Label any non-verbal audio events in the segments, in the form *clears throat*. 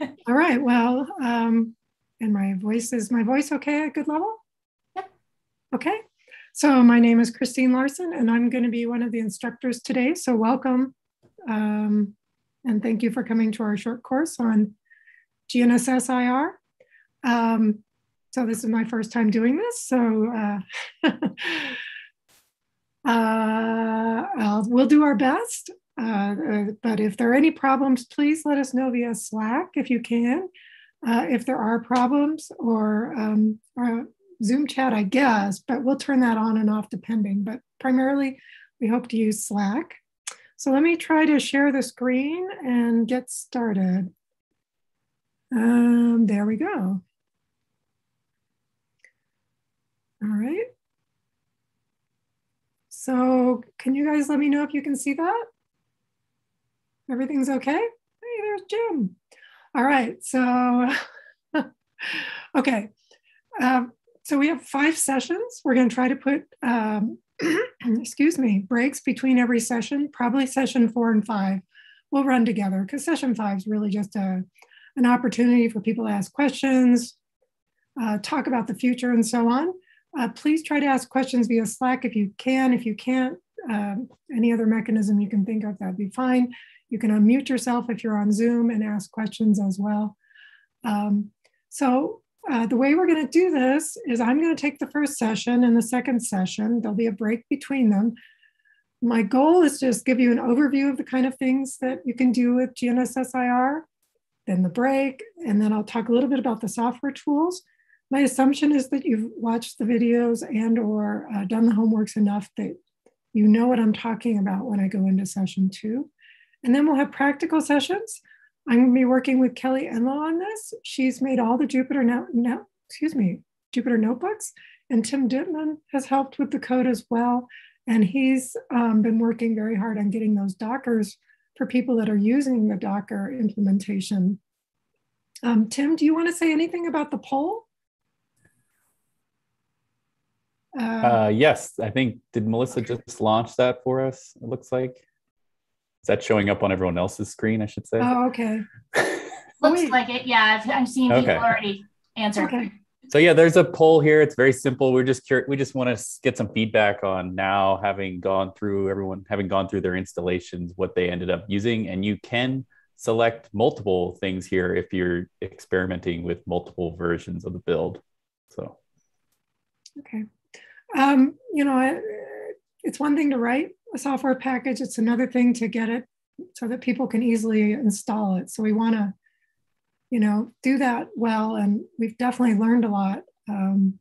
All right. Well, um, and my voice is my voice okay at good level? Yep. Okay. So my name is Kristine Larson, and I'm going to be one of the instructors today. So welcome, um, and thank you for coming to our short course on GNSS IR. Um, so this is my first time doing this. So uh, *laughs* uh, we'll do our best. Uh, uh, but if there are any problems, please let us know via Slack if you can. Uh, if there are problems or, um, or Zoom chat, I guess, but we'll turn that on and off depending. But primarily, we hope to use Slack. So let me try to share the screen and get started. Um, there we go. All right. So can you guys let me know if you can see that? Everything's okay? Hey, there's Jim. All right, so, *laughs* okay. Um, so we have five sessions. We're gonna try to put, um, *clears throat* excuse me, breaks between every session, probably session four and five. We'll run together because session five is really just a, an opportunity for people to ask questions, uh, talk about the future and so on. Uh, please try to ask questions via Slack if you can. If you can't, um, any other mechanism you can think of, that'd be fine. You can unmute yourself if you're on Zoom and ask questions as well. Um, so uh, the way we're going to do this is I'm going to take the first session and the second session. There'll be a break between them. My goal is to just give you an overview of the kind of things that you can do with GNSSIR, then the break, and then I'll talk a little bit about the software tools. My assumption is that you've watched the videos and or uh, done the homeworks enough that you know what I'm talking about when I go into session two. And then we'll have practical sessions. I'm going to be working with Kelly Enloe on this. She's made all the Jupyter now, now excuse me, Jupyter notebooks, and Tim Dittmann has helped with the code as well. And he's um, been working very hard on getting those Dockers for people that are using the Docker implementation. Um, Tim, do you want to say anything about the poll? Uh, uh, yes, I think, did Melissa just launch that for us? It looks like. Is that showing up on everyone else's screen, I should say? Oh, okay. *laughs* Looks Wait. like it. Yeah, I'm seeing people okay. already answer. Okay. So yeah, there's a poll here. It's very simple. We're just curious. We just want to get some feedback on now having gone through everyone having gone through their installations, what they ended up using, and you can select multiple things here if you're experimenting with multiple versions of the build. So. Okay. Um, you know, it's one thing to write a software package. It's another thing to get it so that people can easily install it. So we want to, you know, do that well. And we've definitely learned a lot um,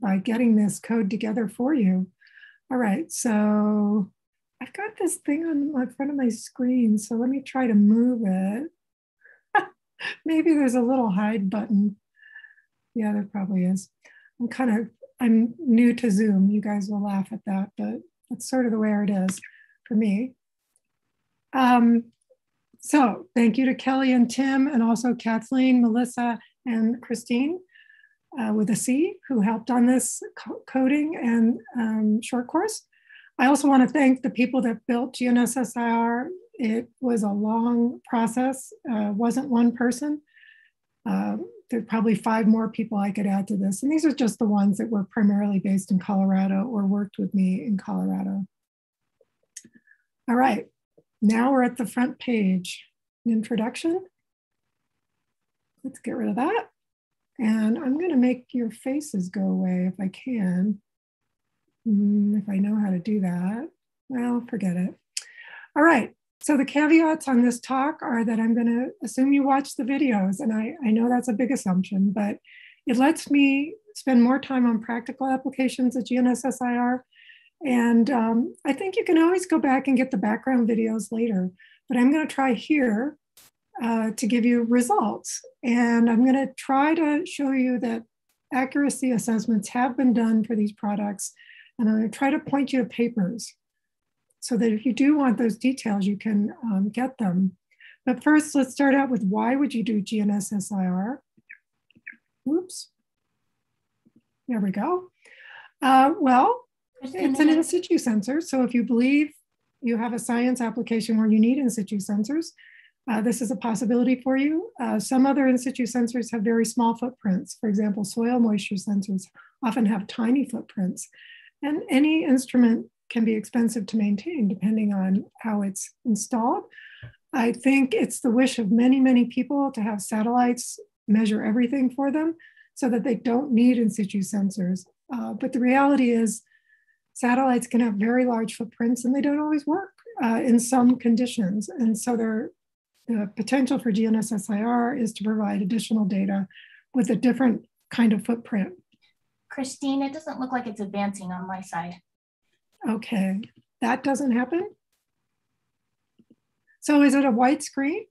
by getting this code together for you. All right, so I've got this thing on my front of my screen. So let me try to move it. *laughs* Maybe there's a little hide button. Yeah, there probably is. I'm kind of, I'm new to Zoom. You guys will laugh at that, but that's sort of the way it is for me. Um, so thank you to Kelly and Tim, and also Kathleen, Melissa, and Christine uh, with a C who helped on this co coding and um, short course. I also want to thank the people that built GNSSIR. It was a long process, uh, wasn't one person. Uh, there's probably five more people I could add to this. And these are just the ones that were primarily based in Colorado or worked with me in Colorado. All right, now we're at the front page. Introduction. Let's get rid of that. And I'm gonna make your faces go away if I can. Mm, if I know how to do that. Well, forget it. All right, so the caveats on this talk are that I'm going to assume you watch the videos, and I, I know that's a big assumption, but it lets me spend more time on practical applications of GNSSIR. And um, I think you can always go back and get the background videos later, but I'm going to try here uh, to give you results. And I'm going to try to show you that accuracy assessments have been done for these products. And I'm going to try to point you to papers so that if you do want those details, you can um, get them. But first, let's start out with why would you do GNSSIR? Oops. There we go. Uh, well, it's an in situ sensor. So if you believe you have a science application where you need in situ sensors, uh, this is a possibility for you. Uh, some other in situ sensors have very small footprints. For example, soil moisture sensors often have tiny footprints. And any instrument can be expensive to maintain depending on how it's installed. I think it's the wish of many, many people to have satellites measure everything for them so that they don't need in situ sensors. Uh, but the reality is, satellites can have very large footprints and they don't always work uh, in some conditions. And so the potential for GNSSIR is to provide additional data with a different kind of footprint. Kristine, it doesn't look like it's advancing on my side. Okay, that doesn't happen? So is it a white screen?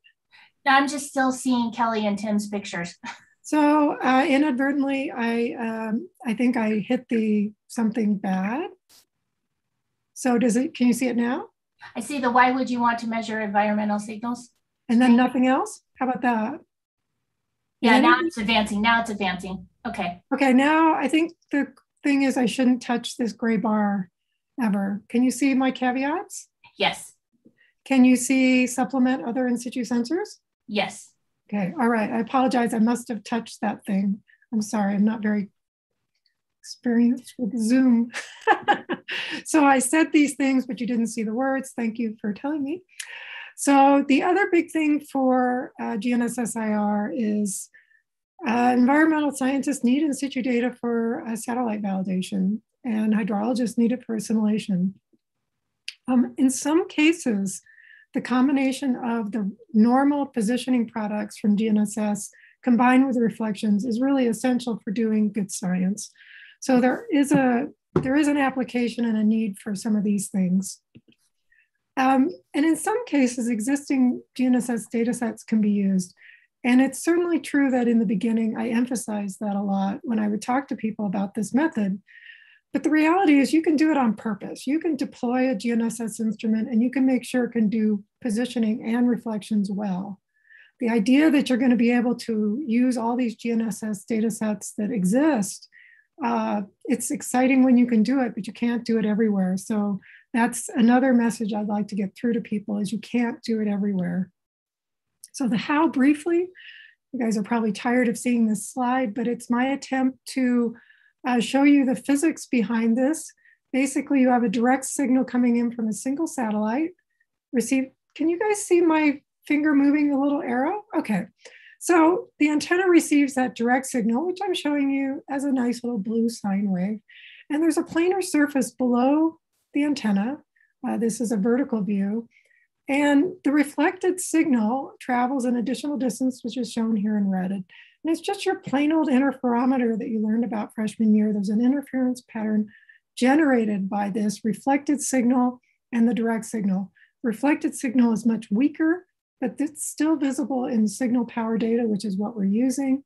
I'm just still seeing Kelly and Tim's pictures. *laughs* So uh, inadvertently, I um, I think I hit the something bad. So does it? Can you see it now? I see the why would you want to measure environmental signals? And then nothing else? How about that? Yeah, now it's advancing. Now it's advancing. Okay. Okay, now I think the thing is I shouldn't touch this gray bar ever. Can you see my caveats? Yes. Can you see supplement other in situ sensors? Yes. Okay, all right. I apologize. I must have touched that thing. I'm sorry. I'm not very experienced with Zoom. *laughs* so I said these things, but you didn't see the words. Thank you for telling me. So the other big thing for uh, GNSSIR is uh, environmental scientists need in situ data for uh, satellite validation, and hydrologists need it for assimilation. Um, in some cases, the combination of the normal positioning products from GNSS combined with reflections is really essential for doing good science. So there is a there is an application and a need for some of these things. Um, and in some cases, existing GNSS data sets can be used. And it's certainly true that in the beginning, I emphasized that a lot when I would talk to people about this method. But the reality is, you can do it on purpose. You can deploy a GNSS instrument and you can make sure it can do positioning and reflections well. The idea that you're going to be able to use all these GNSS data sets that exist, uh, it's exciting when you can do it, but you can't do it everywhere. So that's another message I'd like to get through to people is you can't do it everywhere. So the how briefly, you guys are probably tired of seeing this slide, but it's my attempt to uh, show you the physics behind this. Basically, you have a direct signal coming in from a single satellite. Receive, can you guys see my finger moving the little arrow? Okay, so the antenna receives that direct signal, which I'm showing you as a nice little blue sine wave. And there's a planar surface below the antenna. Uh, this is a vertical view. And the reflected signal travels an additional distance, which is shown here in red. And it's just your plain old interferometer that you learned about freshman year. There's an interference pattern generated by this reflected signal and the direct signal. Reflected signal is much weaker, but it's still visible in signal power data, which is what we're using.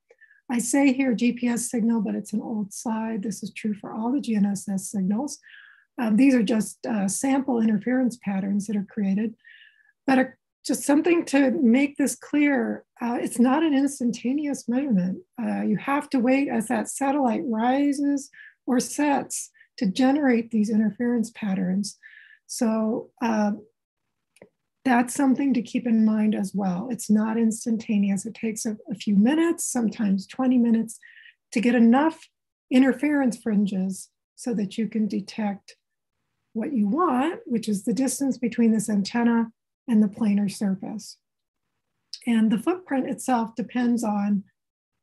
I say here GPS signal, but it's an old slide. This is true for all the GNSS signals. Um, these are just uh, sample interference patterns that are created. But a, just something to make this clear, uh, it's not an instantaneous measurement. Uh, you have to wait as that satellite rises or sets to generate these interference patterns. So uh, that's something to keep in mind as well. It's not instantaneous. It takes a, a few minutes, sometimes 20 minutes to get enough interference fringes so that you can detect what you want, which is the distance between this antenna and the planar surface. And the footprint itself depends on,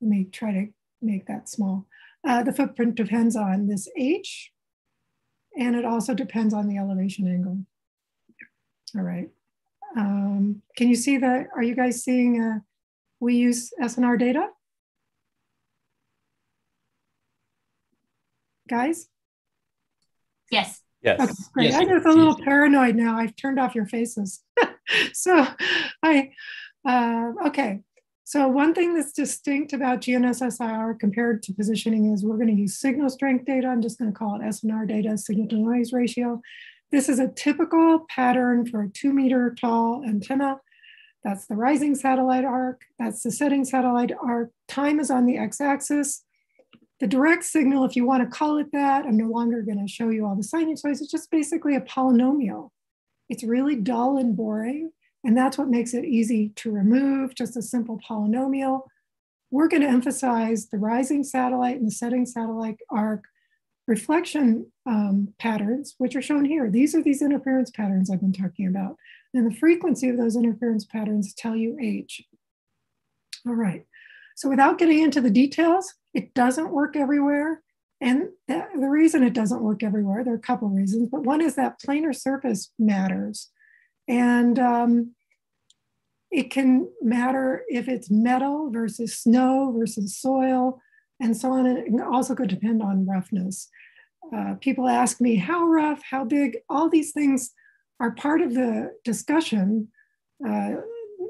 let me try to make that small. Uh, the footprint depends on this H, and it also depends on the elevation angle. All right. Um, can you see that? Are you guys seeing uh, we use SNR data? Guys? Yes. Yes. Okay, great. Yes, I'm just a little paranoid now. I've turned off your faces. *laughs* *laughs* so I, uh, okay. So one thing that's distinct about GNSSIR compared to positioning is we're going to use signal strength data. I'm just going to call it SNR data, signal to noise ratio. This is a typical pattern for a two meter tall antenna. That's the rising satellite arc. That's the setting satellite arc. Time is on the x-axis. The direct signal, if you want to call it that, I'm no longer going to show you all the sinusoids. It's just basically a polynomial. It's really dull and boring. And that's what makes it easy to remove, just a simple polynomial. We're going to emphasize the rising satellite and the setting satellite arc reflection um, patterns, which are shown here. These are these interference patterns I've been talking about. And the frequency of those interference patterns tell you H. All right. So without getting into the details, it doesn't work everywhere. And the, the reason it doesn't work everywhere, there are a couple of reasons, but one is that planar surface matters. And um, it can matter if it's metal versus snow versus soil and so on. And it also could depend on roughness. Uh, people ask me how rough, how big, all these things are part of the discussion. Uh,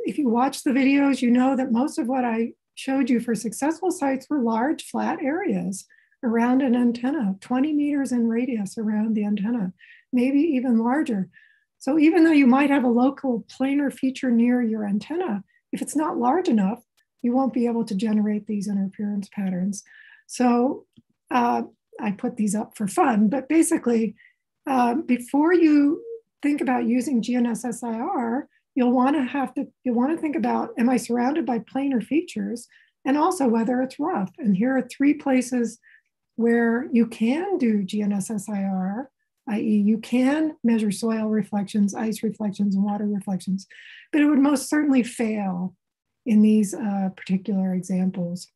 if you watch the videos, you know that most of what I showed you for successful sites were large flat areas around an antenna, 20 meters in radius around the antenna, maybe even larger. So even though you might have a local planar feature near your antenna, if it's not large enough, you won't be able to generate these interference patterns. So uh, I put these up for fun, but basically, uh, before you think about using GNSSIR, you'll want to have to you'll want to think about am I surrounded by planar features and also whether it's rough. And here are three places where you can do GNSSIR, i.e., you can measure soil reflections, ice reflections, and water reflections, but it would most certainly fail in these uh, particular examples.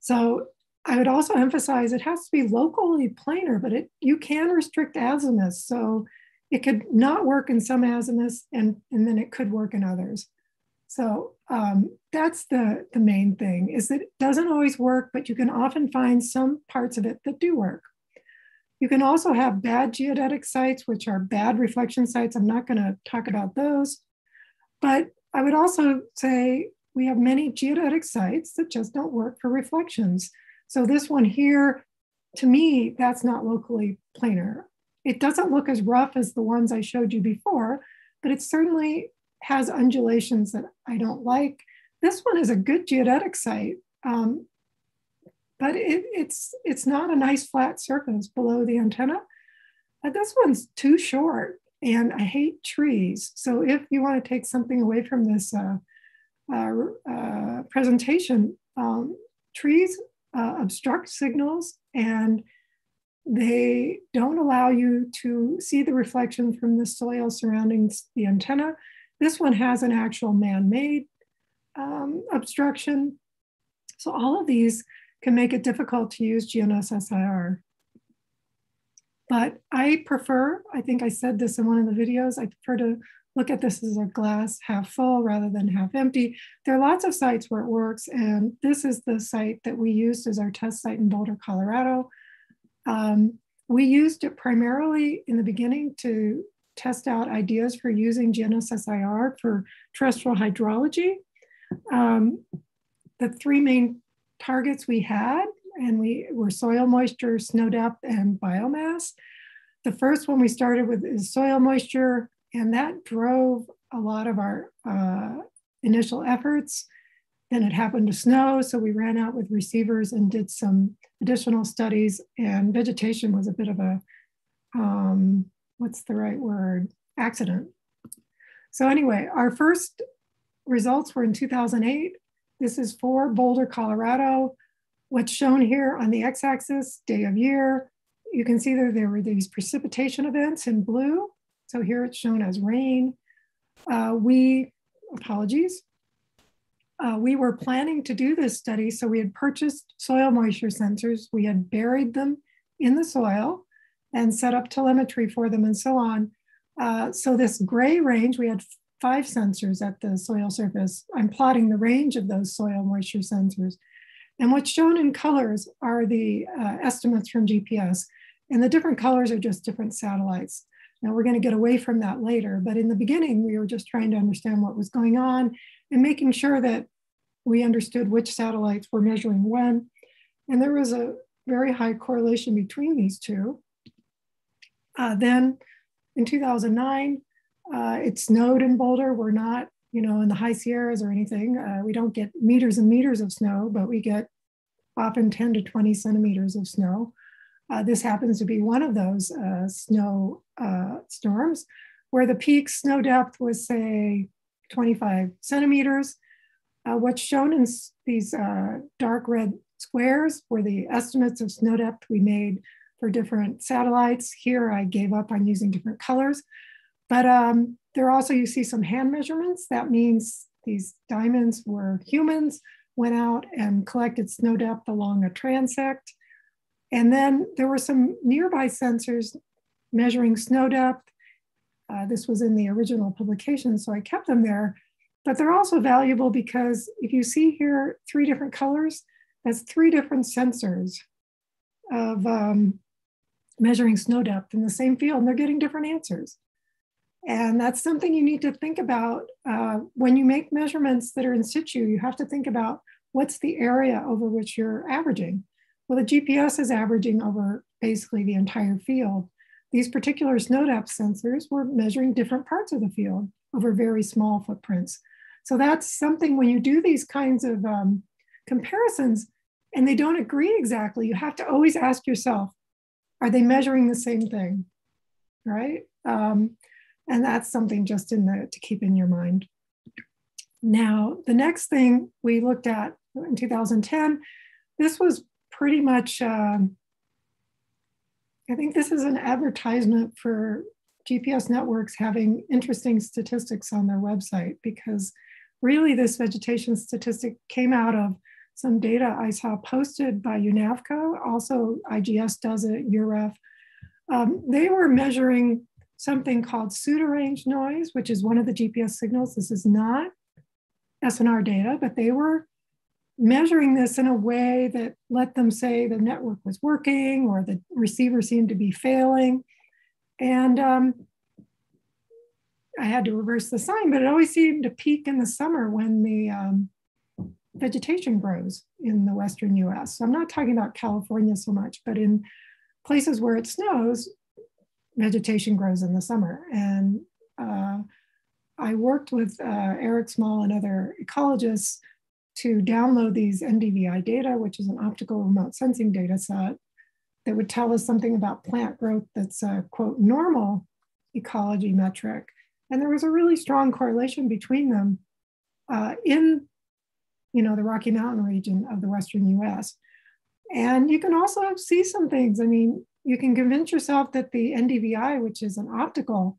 So I would also emphasize it has to be locally planar, but it you can restrict azimuths. So it could not work in some azimuths and, and then it could work in others. So um, that's the, the main thing is that it doesn't always work, but you can often find some parts of it that do work. You can also have bad geodetic sites, which are bad reflection sites. I'm not going to talk about those. But I would also say we have many geodetic sites that just don't work for reflections. So this one here, to me, that's not locally planar. It doesn't look as rough as the ones I showed you before, but it's certainly has undulations that I don't like. This one is a good geodetic site, um, but it, it's, it's not a nice flat surface below the antenna. But this one's too short and I hate trees. So if you want to take something away from this uh, uh, uh, presentation, um, trees uh, obstruct signals and they don't allow you to see the reflection from the soil surrounding the antenna. This one has an actual man-made um, obstruction. So all of these can make it difficult to use GNSSIR. But I prefer, I think I said this in one of the videos, I prefer to look at this as a glass half full rather than half empty. There are lots of sites where it works, and this is the site that we used as our test site in Boulder, Colorado. Um, we used it primarily in the beginning to test out ideas for using GNSSIR for terrestrial hydrology. Um, the three main targets we had, and we were soil moisture, snow depth, and biomass. The first one we started with is soil moisture, and that drove a lot of our uh, initial efforts. Then it happened to snow, so we ran out with receivers and did some additional studies. And vegetation was a bit of a, um, what's the right word, accident. So anyway, our first results were in 2008. This is for Boulder, Colorado. What's shown here on the x-axis, day of year, you can see that there were these precipitation events in blue. So here it's shown as rain. Uh, we, apologies, uh, we were planning to do this study, so we had purchased soil moisture sensors. We had buried them in the soil and set up telemetry for them and so on. Uh, so this gray range, we had five sensors at the soil surface. I'm plotting the range of those soil moisture sensors. And what's shown in colors are the uh, estimates from GPS. And the different colors are just different satellites. Now we're going to get away from that later, but in the beginning, we were just trying to understand what was going on and making sure that we understood which satellites were measuring when. And there was a very high correlation between these two. Uh, then in 2009, uh, it snowed in Boulder. We're not, you know, in the high Sierras or anything. Uh, we don't get meters and meters of snow, but we get often 10 to 20 centimeters of snow. Uh, this happens to be one of those uh, snow uh, storms. where the peak snow depth was, say, 25 centimeters. What's shown in these dark red squares were the estimates of snow depth we made for different satellites. Here I gave up on using different colors, but um, there also you see some hand measurements. That means these diamonds were humans, went out and collected snow depth along a transect. And then there were some nearby sensors measuring snow depth. Uh, this was in the original publication, so I kept them there. But they're also valuable because if you see here three different colors, that's three different sensors of um, measuring snow depth in the same field, and they're getting different answers. And that's something you need to think about uh, when you make measurements that are in situ. You have to think about what's the area over which you're averaging. Well, the GPS is averaging over basically the entire field. These particular snow depth sensors were measuring different parts of the field over very small footprints. So that's something when you do these kinds of um, comparisons and they don't agree exactly, you have to always ask yourself, are they measuring the same thing? Right? Um, and that's something just in the to keep in your mind. Now, the next thing we looked at in 2010, this was pretty much, um, I think this is an advertisement for GPS networks having interesting statistics on their website because really this vegetation statistic came out of some data I saw posted by UNAVCO. Also, IGS does it, EUREF. Um, they were measuring something called pseudo-range noise, which is one of the GPS signals. This is not SNR data, but they were measuring this in a way that let them say the network was working or the receiver seemed to be failing. And um, I had to reverse the sign, but it always seemed to peak in the summer when the um, vegetation grows in the Western US. So I'm not talking about California so much, but in places where it snows, vegetation grows in the summer. And uh, I worked with uh, Eric Small and other ecologists to download these NDVI data, which is an optical remote sensing data set that would tell us something about plant growth that's a quote normal ecology metric. And there was a really strong correlation between them uh, in you know, the Rocky Mountain region of the Western US. And you can also see some things. I mean, you can convince yourself that the NDVI, which is an optical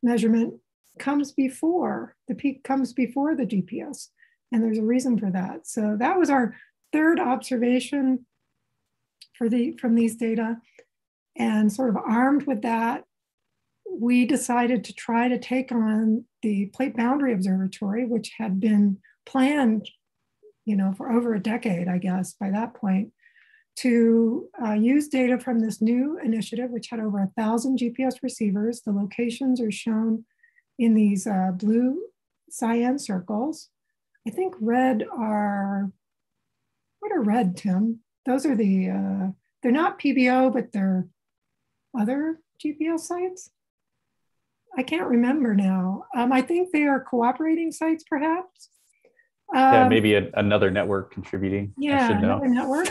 measurement, comes before the peak comes before the GPS. And there's a reason for that. So that was our third observation for the from these data. And sort of armed with that, we decided to try to take on the Plate Boundary Observatory, which had been planned, you know, for over a decade, I guess, by that point, to uh, use data from this new initiative, which had over a thousand GPS receivers. The locations are shown in these uh, blue cyan circles. I think red are, what are red, Tim? Those are the, uh, they're not PBO, but they're other GPS sites. I can't remember now. Um, I think they are cooperating sites, perhaps. Um, yeah, maybe a, another network contributing. Yeah, another network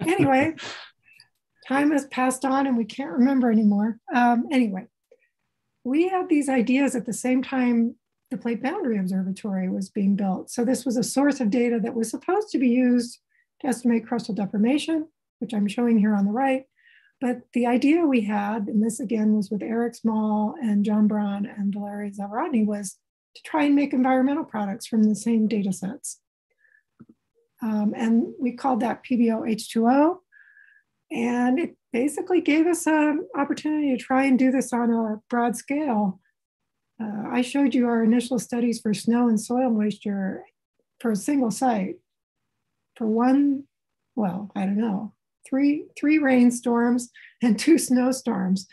anyway, *laughs* time has passed on and we can't remember anymore. Um, anyway, we had these ideas at the same time the Plate Boundary Observatory was being built. So this was a source of data that was supposed to be used to estimate crustal deformation, which I'm showing here on the right. But the idea we had, and this again was with Eric Small and John Braun and Valery Zavorotny, was to try and make environmental products from the same data sets. Um, and we called that PBO H2O. And it basically gave us an opportunity to try and do this on a broad scale. Uh, I showed you our initial studies for snow and soil moisture for a single site. For one, well, I don't know, three, three rainstorms *laughs* and two snowstorms.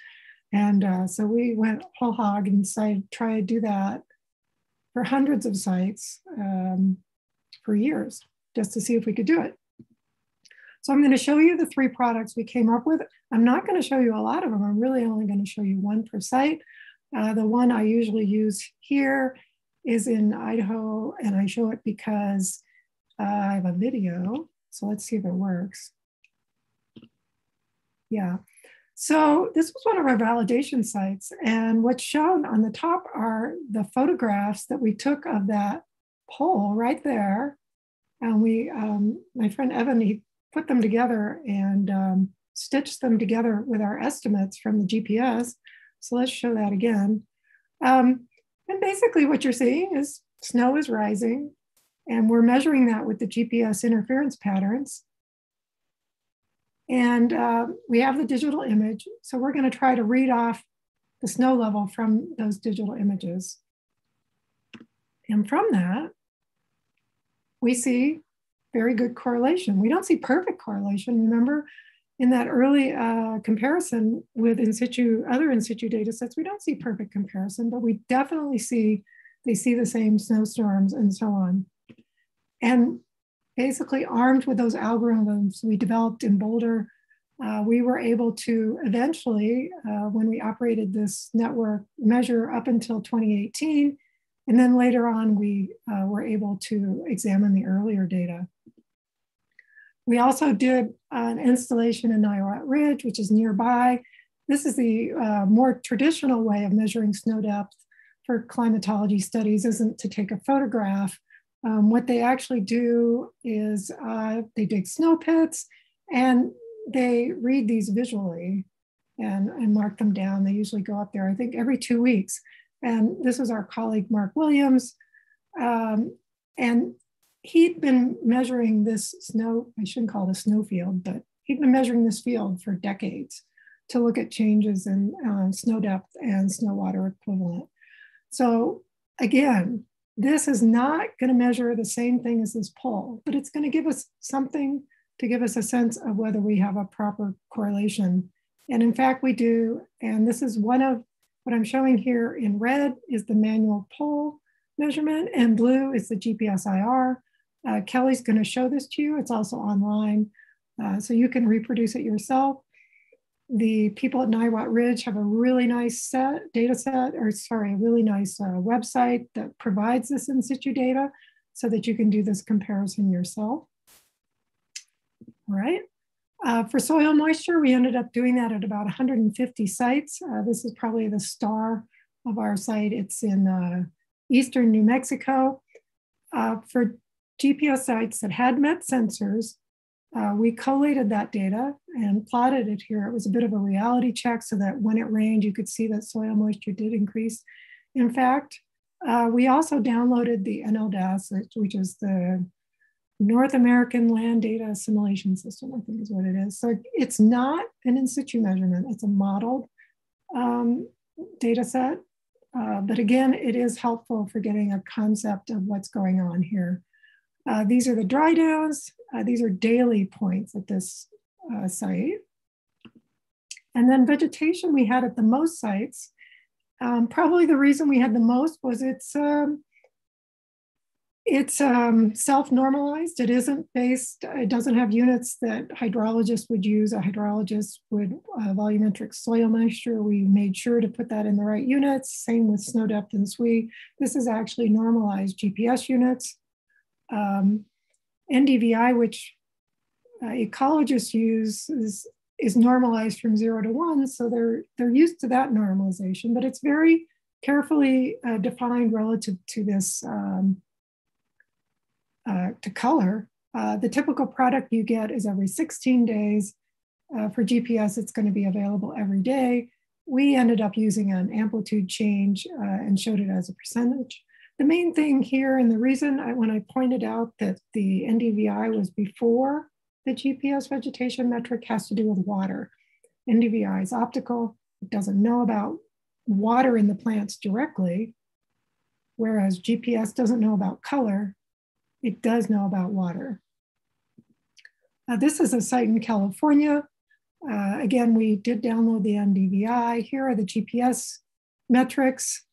And uh, so we went whole hog and decided to try to do that for hundreds of sites um, for years just to see if we could do it. So I'm going to show you the three products we came up with. I'm not going to show you a lot of them. I'm really only going to show you one per site. Uh, the one I usually use here is in Idaho, and I show it because uh, I have a video. So let's see if it works. Yeah. So this was one of our validation sites. And what's shown on the top are the photographs that we took of that pole right there. And we, um, my friend Evan, he put them together and um, stitched them together with our estimates from the GPS. So let's show that again. Um, and basically what you're seeing is snow is rising and we're measuring that with the GPS interference patterns. And uh, we have the digital image. So we're gonna try to read off the snow level from those digital images. And from that, we see very good correlation. We don't see perfect correlation. Remember, in that early uh, comparison with in situ, other in situ data sets, we don't see perfect comparison, but we definitely see they see the same snowstorms and so on. And basically armed with those algorithms we developed in Boulder, uh, we were able to eventually, uh, when we operated this network, measure up until 2018. And then later on, we uh, were able to examine the earlier data. We also did an installation in Niwot Ridge, which is nearby. This is the uh, more traditional way of measuring snow depth for climatology studies isn't to take a photograph. Um, what they actually do is uh, they dig snow pits and they read these visually and, and mark them down. They usually go up there, I think, every two weeks. And this is our colleague, Mark Williams. Um, and he'd been measuring this snow, I shouldn't call it a snow field, but he'd been measuring this field for decades to look at changes in uh, snow depth and snow water equivalent. So again, this is not going to measure the same thing as this pole, but it's going to give us something to give us a sense of whether we have a proper correlation. And in fact, we do. And this is one of what I'm showing here in red is the manual pole measurement, and blue is the GPS IR. Uh, Kelly's going to show this to you. It's also online, uh, so you can reproduce it yourself. The people at Niwot Ridge have a really nice set, data set, or sorry, a really nice uh, website that provides this in situ data so that you can do this comparison yourself. All right. Uh, for soil moisture, we ended up doing that at about 150 sites. Uh, this is probably the star of our site. It's in uh, eastern New Mexico. Uh, for GPS sites that had MET sensors, uh, we collated that data and plotted it here. It was a bit of a reality check so that when it rained, you could see that soil moisture did increase. In fact, uh, we also downloaded the NLDAS, which is the North American Land Data Assimilation System, I think is what it is. So it's not an in situ measurement, it's a modeled um, data set. Uh, but again, it is helpful for getting a concept of what's going on here. Uh, these are the dry downs. Uh, these are daily points at this uh, site. And then vegetation we had at the most sites. Um, probably the reason we had the most was it's um, it's um, self-normalized. It isn't based, it doesn't have units that hydrologists would use. A hydrologist would uh, volumetric soil moisture. We made sure to put that in the right units. Same with snow depth and SWE. This is actually normalized GPS units um, NDVI, which uh, ecologists use, is, is normalized from zero to one. So they're, they're used to that normalization, but it's very carefully uh, defined relative to this, um, uh, to color. Uh, the typical product you get is every 16 days. Uh, for GPS, it's going to be available every day. We ended up using an amplitude change uh, and showed it as a percentage. The main thing here, and the reason I, when I pointed out that the NDVI was before the GPS vegetation metric has to do with water. NDVI is optical, it doesn't know about water in the plants directly, whereas GPS doesn't know about color, it does know about water. This is a site in California. Uh, again, we did download the NDVI. Here are the GPS metrics.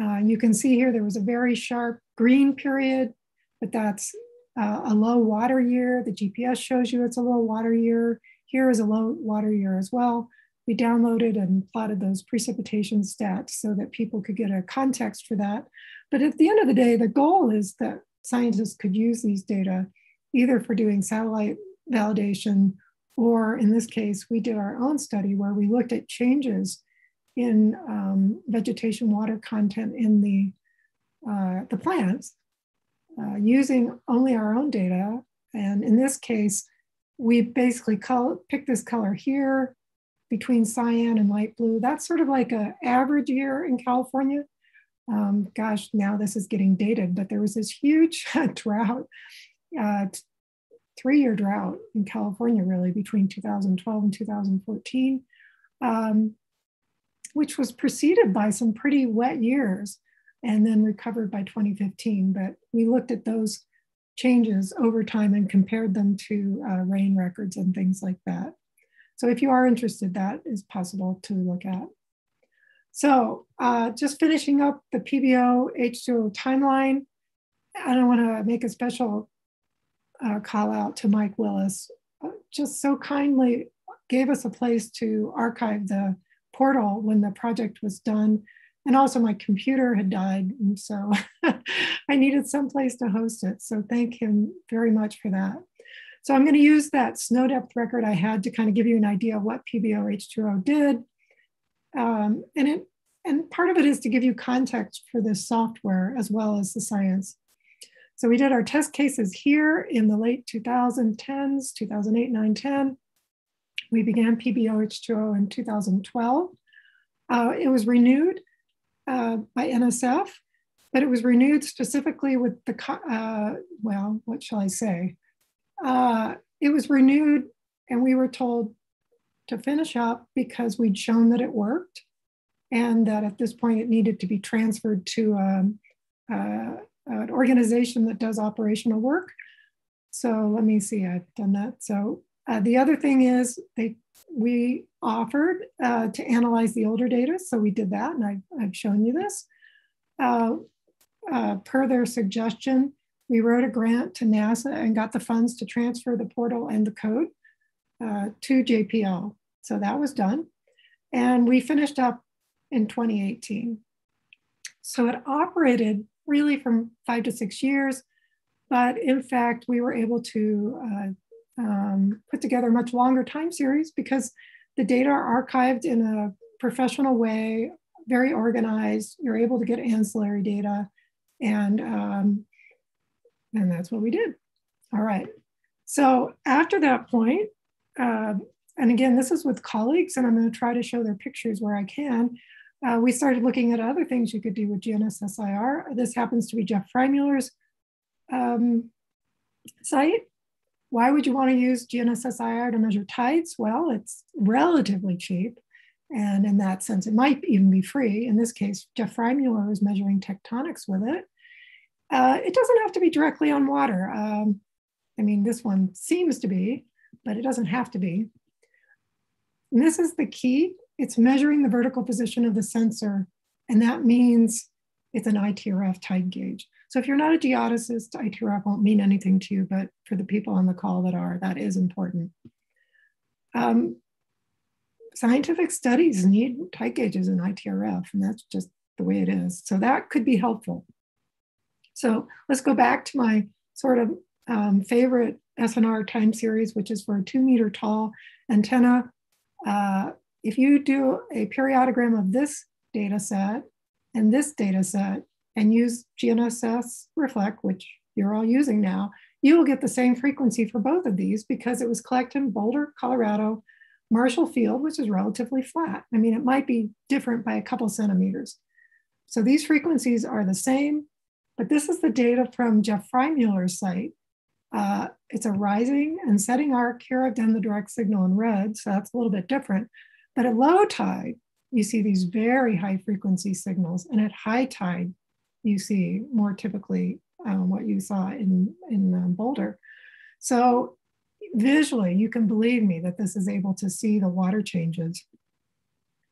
Uh, you can see here there was a very sharp green period, but that's uh, a low water year. The GPS shows you it's a low water year. Here is a low water year as well. We downloaded and plotted those precipitation stats so that people could get a context for that. But at the end of the day, the goal is that scientists could use these data either for doing satellite validation or in this case, we did our own study where we looked at changes in um, vegetation water content in the, uh, the plants uh, using only our own data. And in this case, we basically call, pick this color here between cyan and light blue. That's sort of like an average year in California. Um, gosh, now this is getting dated, but there was this huge *laughs* drought, uh, three year drought in California, really, between 2012 and 2014, um, which was preceded by some pretty wet years and then recovered by 2015. But we looked at those changes over time and compared them to uh, rain records and things like that. So if you are interested, that is possible to look at. So uh, just finishing up the PBO H2O timeline, I don't want to make a special uh, call out to Mike Willis, uh, just so kindly gave us a place to archive the portal when the project was done and also my computer had died. And so *laughs* I needed some place to host it. So thank him very much for that. So I'm going to use that snow depth record I had to kind of give you an idea of what PBOH2O did. Um, and, it, and part of it is to give you context for this software as well as the science. So we did our test cases here in the late 2010s, 2008, 9, 10. We began PBOH2O in 2012. Uh, it was renewed uh, by NSF, but it was renewed specifically with the, uh, well, what shall I say? Uh, it was renewed and we were told to finish up because we'd shown that it worked and that at this point it needed to be transferred to um, uh, an organization that does operational work. So let me see, I've done that. So uh, the other thing is they we offered uh, to analyze the older data. So we did that, and I've, I've shown you this. Uh, uh, per their suggestion, we wrote a grant to NASA and got the funds to transfer the portal and the code uh, to JPL. So that was done. And we finished up in 2018. So it operated really from five to six years, but in fact, we were able to uh, um, put together a much longer time series because the data are archived in a professional way, very organized. You're able to get ancillary data, and um, and that's what we did. All right. So after that point, uh, and again, this is with colleagues, and I'm going to try to show their pictures where I can. Uh, we started looking at other things you could do with GNSSIR. This happens to be Jeff Freymueller's um, site. Why would you want to use GNSSIR to measure tides? Well, it's relatively cheap. And in that sense, it might even be free. In this case, Jeff Freymueller is measuring tectonics with it. Uh, it doesn't have to be directly on water. Um, I mean, this one seems to be, but it doesn't have to be. And this is the key. It's measuring the vertical position of the sensor. And that means it's an ITRF tide gauge. So if you're not a geodesist, ITRF won't mean anything to you, but for the people on the call that are, that is important. Um, scientific studies need tide gauges in ITRF, and that's just the way it is. So that could be helpful. So let's go back to my sort of um, favorite SNR time series, which is for a two meter tall antenna. Uh, if you do a periodogram of this data set and this data set, and use GNSS Reflect, which you're all using now, you will get the same frequency for both of these because it was collected in Boulder, Colorado, Marshall Field, which is relatively flat. I mean, it might be different by a couple centimeters. So these frequencies are the same, but this is the data from Jeff Freymueller's site. Uh, it's a rising and setting arc. Here I've done the direct signal in red, so that's a little bit different. But at low tide, you see these very high frequency signals. And at high tide, you see more typically um, what you saw in, in um, Boulder. So visually, you can believe me that this is able to see the water changes.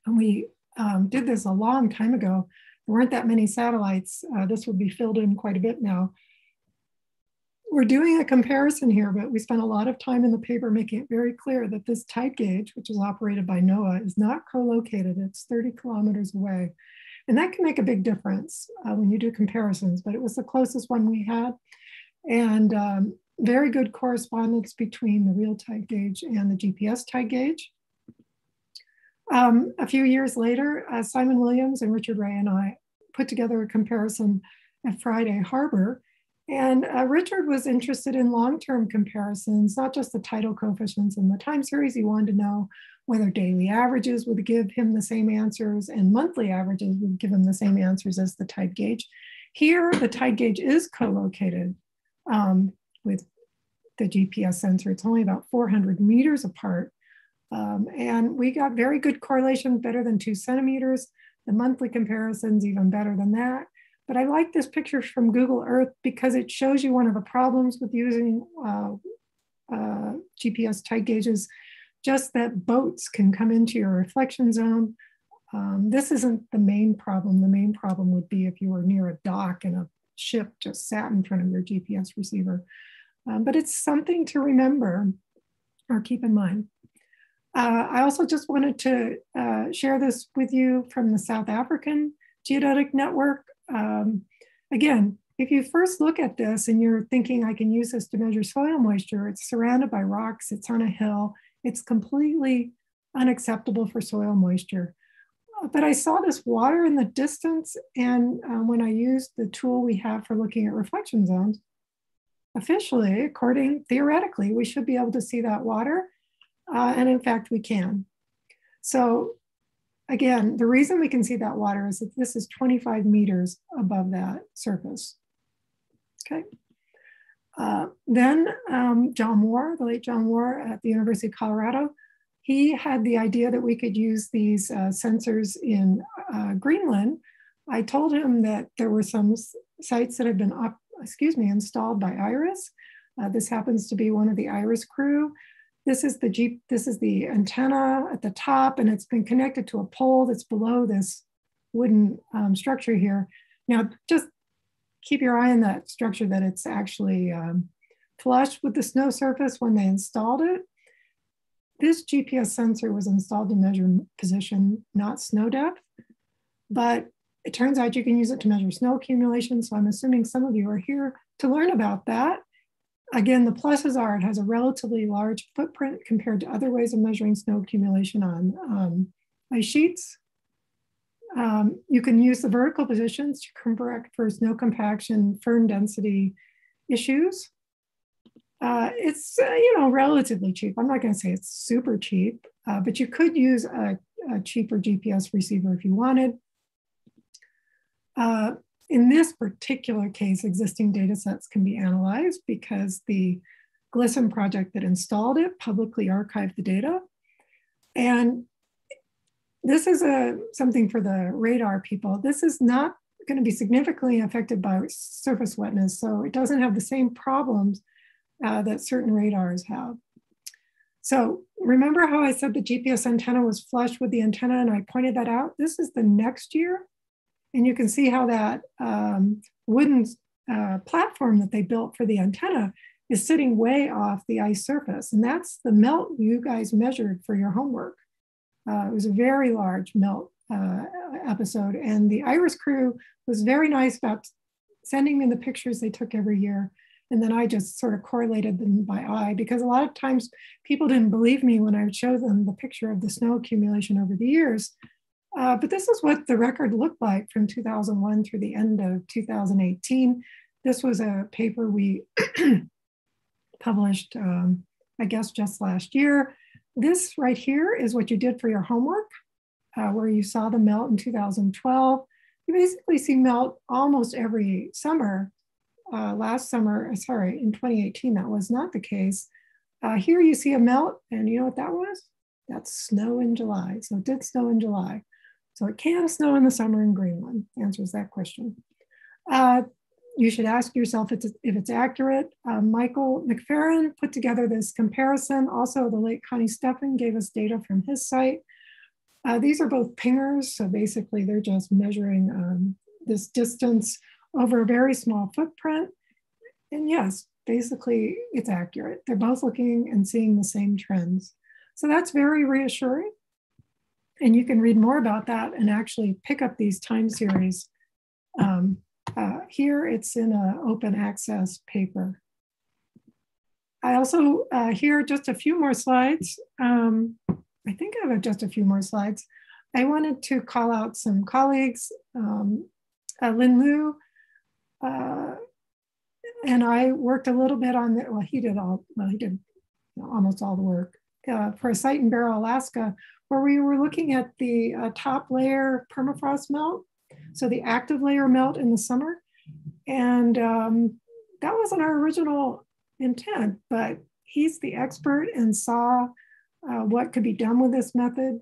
And we um, did this a long time ago. There weren't that many satellites. Uh, this would be filled in quite a bit now. We're doing a comparison here, but we spent a lot of time in the paper making it very clear that this tide gauge, which is operated by NOAA, is not co-located. It's 30 kilometers away. And that can make a big difference uh, when you do comparisons, but it was the closest one we had. And um, very good correspondence between the real tide gauge and the GPS tide gauge. Um, a few years later, uh, Simon Williams and Richard Ray and I put together a comparison at Friday Harbor. And uh, Richard was interested in long-term comparisons, not just the tidal coefficients in the time series. He wanted to know whether daily averages would give him the same answers and monthly averages would give him the same answers as the tide gauge. Here, the tide gauge is co-located um, with the GPS sensor. It's only about 400 meters apart. Um, and we got very good correlation, better than two centimeters. The monthly comparisons even better than that. But I like this picture from Google Earth because it shows you one of the problems with using uh, uh, GPS tide gauges, just that boats can come into your reflection zone. Um, this isn't the main problem. The main problem would be if you were near a dock and a ship just sat in front of your GPS receiver. Um, but it's something to remember or keep in mind. Uh, I also just wanted to uh, share this with you from the South African Geodetic Network. Um, again, if you first look at this and you're thinking I can use this to measure soil moisture, it's surrounded by rocks, it's on a hill, it's completely unacceptable for soil moisture. But I saw this water in the distance, and um, when I used the tool we have for looking at reflection zones, officially, according theoretically, we should be able to see that water. Uh, and in fact, we can. So again, the reason we can see that water is that this is 25 meters above that surface. Okay. Uh, then um, John Moore, the late John Moore at the University of Colorado, he had the idea that we could use these uh, sensors in uh, Greenland. I told him that there were some sites that have been excuse me, installed by IRIS. Uh, this happens to be one of the IRIS crew. This is the Jeep, this is the antenna at the top and it's been connected to a pole that's below this wooden um, structure here. Now, just keep your eye on that structure that it's actually um, flush with the snow surface when they installed it. This GPS sensor was installed to measure position, not snow depth, but it turns out you can use it to measure snow accumulation. So I'm assuming some of you are here to learn about that. Again, the pluses are it has a relatively large footprint compared to other ways of measuring snow accumulation on um, ice sheets. Um, you can use the vertical positions to correct for snow compaction, firn density issues. Uh, it's, uh, you know, relatively cheap. I'm not gonna say it's super cheap, uh, but you could use a, a cheaper GPS receiver if you wanted. Uh, in this particular case, existing data sets can be analyzed because the GLISN project that installed it publicly archived the data. And this is a, something for the radar people. This is not going to be significantly affected by surface wetness, so it doesn't have the same problems uh, that certain radars have. So remember how I said the GPS antenna was flush with the antenna and I pointed that out? This is the next year and you can see how that um, wooden uh, platform that they built for the antenna is sitting way off the ice surface. And that's the melt you guys measured for your homework. Uh, it was a very large melt uh, episode. And the IRIS crew was very nice about sending me the pictures they took every year. And then I just sort of correlated them by eye because a lot of times people didn't believe me when I would show them the picture of the snow accumulation over the years. Uh, but this is what the record looked like from 2001 through the end of 2018. This was a paper we *clears throat* published, um, I guess, just last year. This right here is what you did for your homework, uh, where you saw the melt in 2012. You basically see melt almost every summer. Uh, last summer, uh, sorry, in 2018, that was not the case. Uh, here you see a melt, and you know what that was? That's snow in July. So it did snow in July. So it can snow in the summer in Greenland, answers that question. Uh, you should ask yourself if it's, if it's accurate. Uh, Michael MacFerrin put together this comparison. Also, the late Koni Steffen gave us data from his site. Uh, these are both pingers, so basically they're just measuring um, this distance over a very small footprint. And yes, basically it's accurate. They're both looking and seeing the same trends. So that's very reassuring. And you can read more about that and actually pick up these time series. Um, uh, here it's in an open access paper. I also, uh, here, just a few more slides. Um, I think I have just a few more slides. I wanted to call out some colleagues, um, uh, Lin Liu, uh, and I worked a little bit on the, well, he did all, well, he did almost all the work uh, for a site in Barrow, Alaska, where we were looking at the uh, top layer permafrost melt. So the active layer melt in the summer. And um, that wasn't our original intent, but he's the expert and saw uh, what could be done with this method.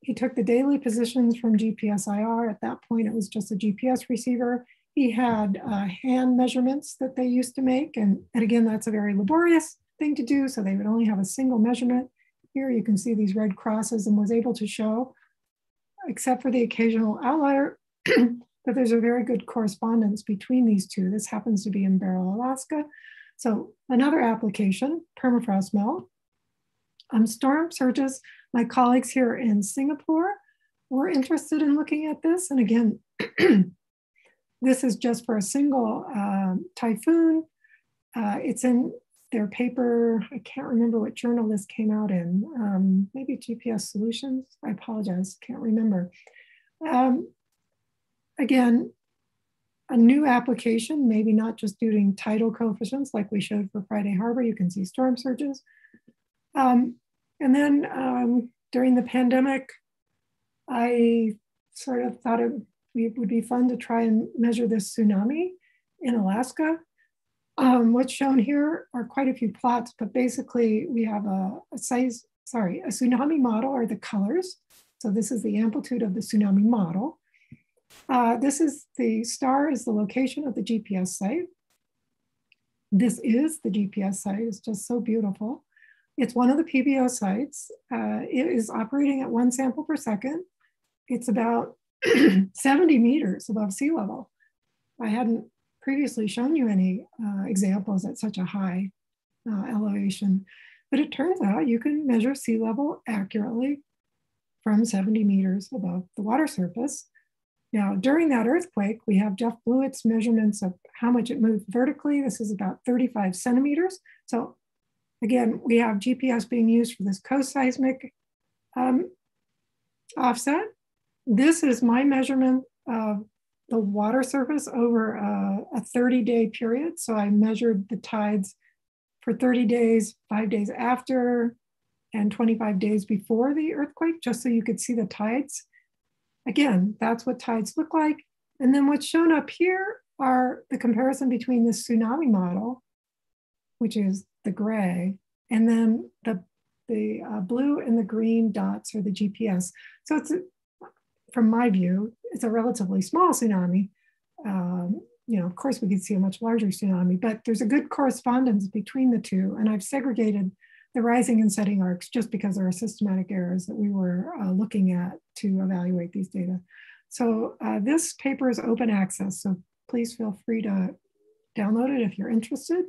He took the daily positions from GPSIR. At that point, it was just a GPS receiver. He had uh, hand measurements that they used to make. And, and again, that's a very laborious thing to do. So they would only have a single measurement. Here you can see these red crosses and was able to show, except for the occasional outlier, *clears throat* that there's a very good correspondence between these two. This happens to be in Barrow, Alaska. So another application, permafrost melt. Um, storm surges, my colleagues here in Singapore were interested in looking at this. And again, *clears throat* this is just for a single uh, typhoon. Uh, it's in their paper. I can't remember what journal this came out in. Um, maybe GPS Solutions. I apologize, can't remember. Um, again, a new application, maybe not just doing tidal coefficients like we showed for Friday Harbor, you can see storm surges. Um, and then um, during the pandemic, I sort of thought it would be fun to try and measure this tsunami in Alaska. Um, what's shown here are quite a few plots, but basically we have a, a size, sorry, a tsunami model are the colors. So this is the amplitude of the tsunami model. Uh, this is the star is the location of the GPS site. This is the GPS site, it's just so beautiful. It's one of the PBO sites. Uh, it is operating at one sample per second. It's about *clears throat* 70 meters above sea level. I hadn't previously shown you any uh, examples at such a high uh, elevation, but it turns out you can measure sea level accurately from 70 meters above the water surface. Now, during that earthquake, we have Geoff Blewitt's measurements of how much it moved vertically. This is about 35 centimeters. So again, we have GPS being used for this co-seismic um, offset. This is my measurement of the water surface over a, a 30 day period. So I measured the tides for 30 days, five days after, and 25 days before the earthquake, just so you could see the tides. Again, that's what tides look like. And then what's shown up here are the comparison between the tsunami model, which is the gray, and then the, the uh, blue and the green dots are the GPS. So it's, a, from my view, it's a relatively small tsunami. Um, you know, of course, we could see a much larger tsunami, but there's a good correspondence between the two. And I've segregated the rising and setting arcs just because there are systematic errors that we were uh, looking at to evaluate these data. So uh, this paper is open access, so please feel free to download it if you're interested.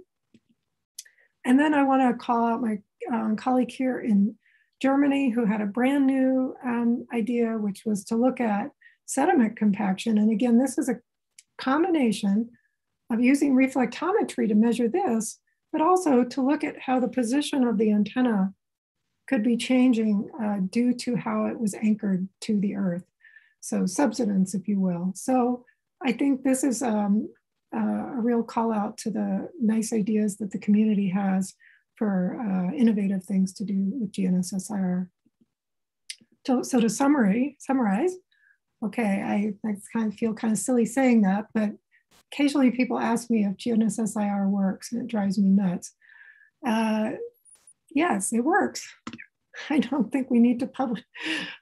And then I want to call out my um, colleague here in Germany who had a brand new um, idea, which was to look at sediment compaction. And again, this is a combination of using reflectometry to measure this but also to look at how the position of the antenna could be changing uh, due to how it was anchored to the earth. So subsidence, if you will. So I think this is um, uh, a real call out to the nice ideas that the community has for uh, innovative things to do with GNSSIR. So, so to summary, summarize, okay, I, I kind of feel kind of silly saying that, but occasionally people ask me if GNSSIR works and it drives me nuts. Uh, yes, it works. *laughs* I don't think we need to publish.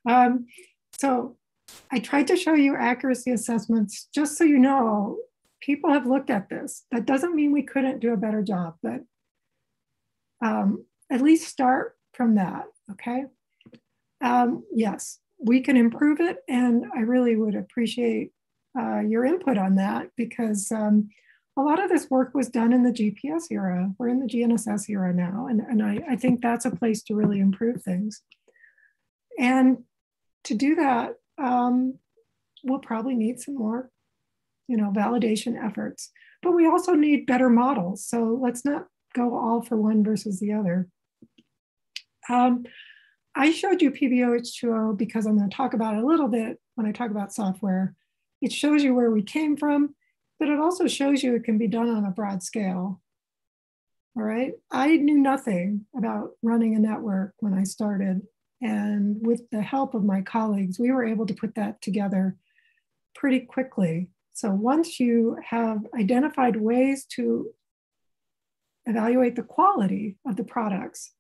Um, so I tried to show you accuracy assessments just so you know people have looked at this. That doesn't mean we couldn't do a better job, but um, at least start from that, okay? Um, yes, we can improve it and I really would appreciate uh, your input on that because um, a lot of this work was done in the GPS era. We're in the GNSS era now, and, and I, I think that's a place to really improve things. And to do that, um, we'll probably need some more, you know, validation efforts. But we also need better models. So let's not go all for one versus the other. Um, I showed you PBOH2O because I'm going to talk about it a little bit when I talk about software. It shows you where we came from, but it also shows you it can be done on a broad scale. All right. I knew nothing about running a network when I started. And with the help of my colleagues, we were able to put that together pretty quickly. So once you have identified ways to evaluate the quality of the products,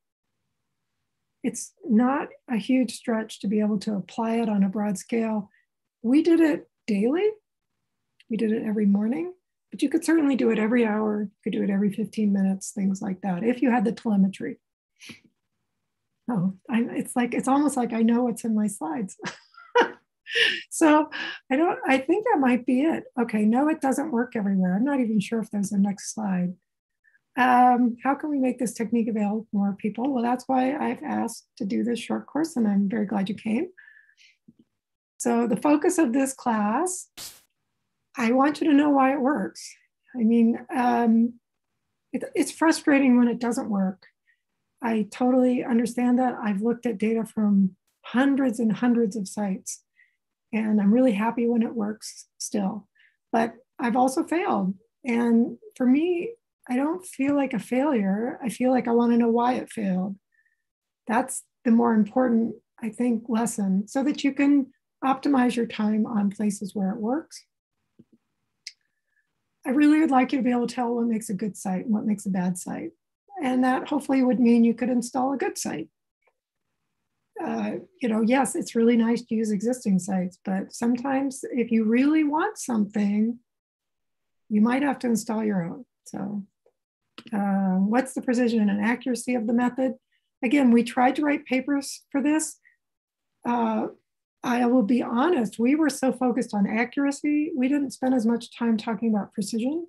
it's not a huge stretch to be able to apply it on a broad scale. We did it daily. We did it every morning, but you could certainly do it every hour. You could do it every 15 minutes, things like that, if you had the telemetry. Oh, I, it's like, it's almost like I know what's in my slides. *laughs* so I don't, I think that might be it. Okay, no, it doesn't work everywhere. I'm not even sure if there's a next slide. Um, how can we make this technique available to more people? Well, that's why I've asked to do this short course, and I'm very glad you came. So the focus of this class, I want you to know why it works. I mean, um, it, it's frustrating when it doesn't work. I totally understand that. I've looked at data from hundreds and hundreds of sites, and I'm really happy when it works still. But I've also failed. And for me, I don't feel like a failure. I feel like I want to know why it failed. That's the more important, I think, lesson so that you can optimize your time on places where it works. I really would like you to be able to tell what makes a good site and what makes a bad site. And that hopefully would mean you could install a good site. Uh, you know, yes, it's really nice to use existing sites, but sometimes if you really want something, you might have to install your own. So uh, what's the precision and accuracy of the method? Again, we tried to write papers for this. Uh, I will be honest, we were so focused on accuracy, we didn't spend as much time talking about precision.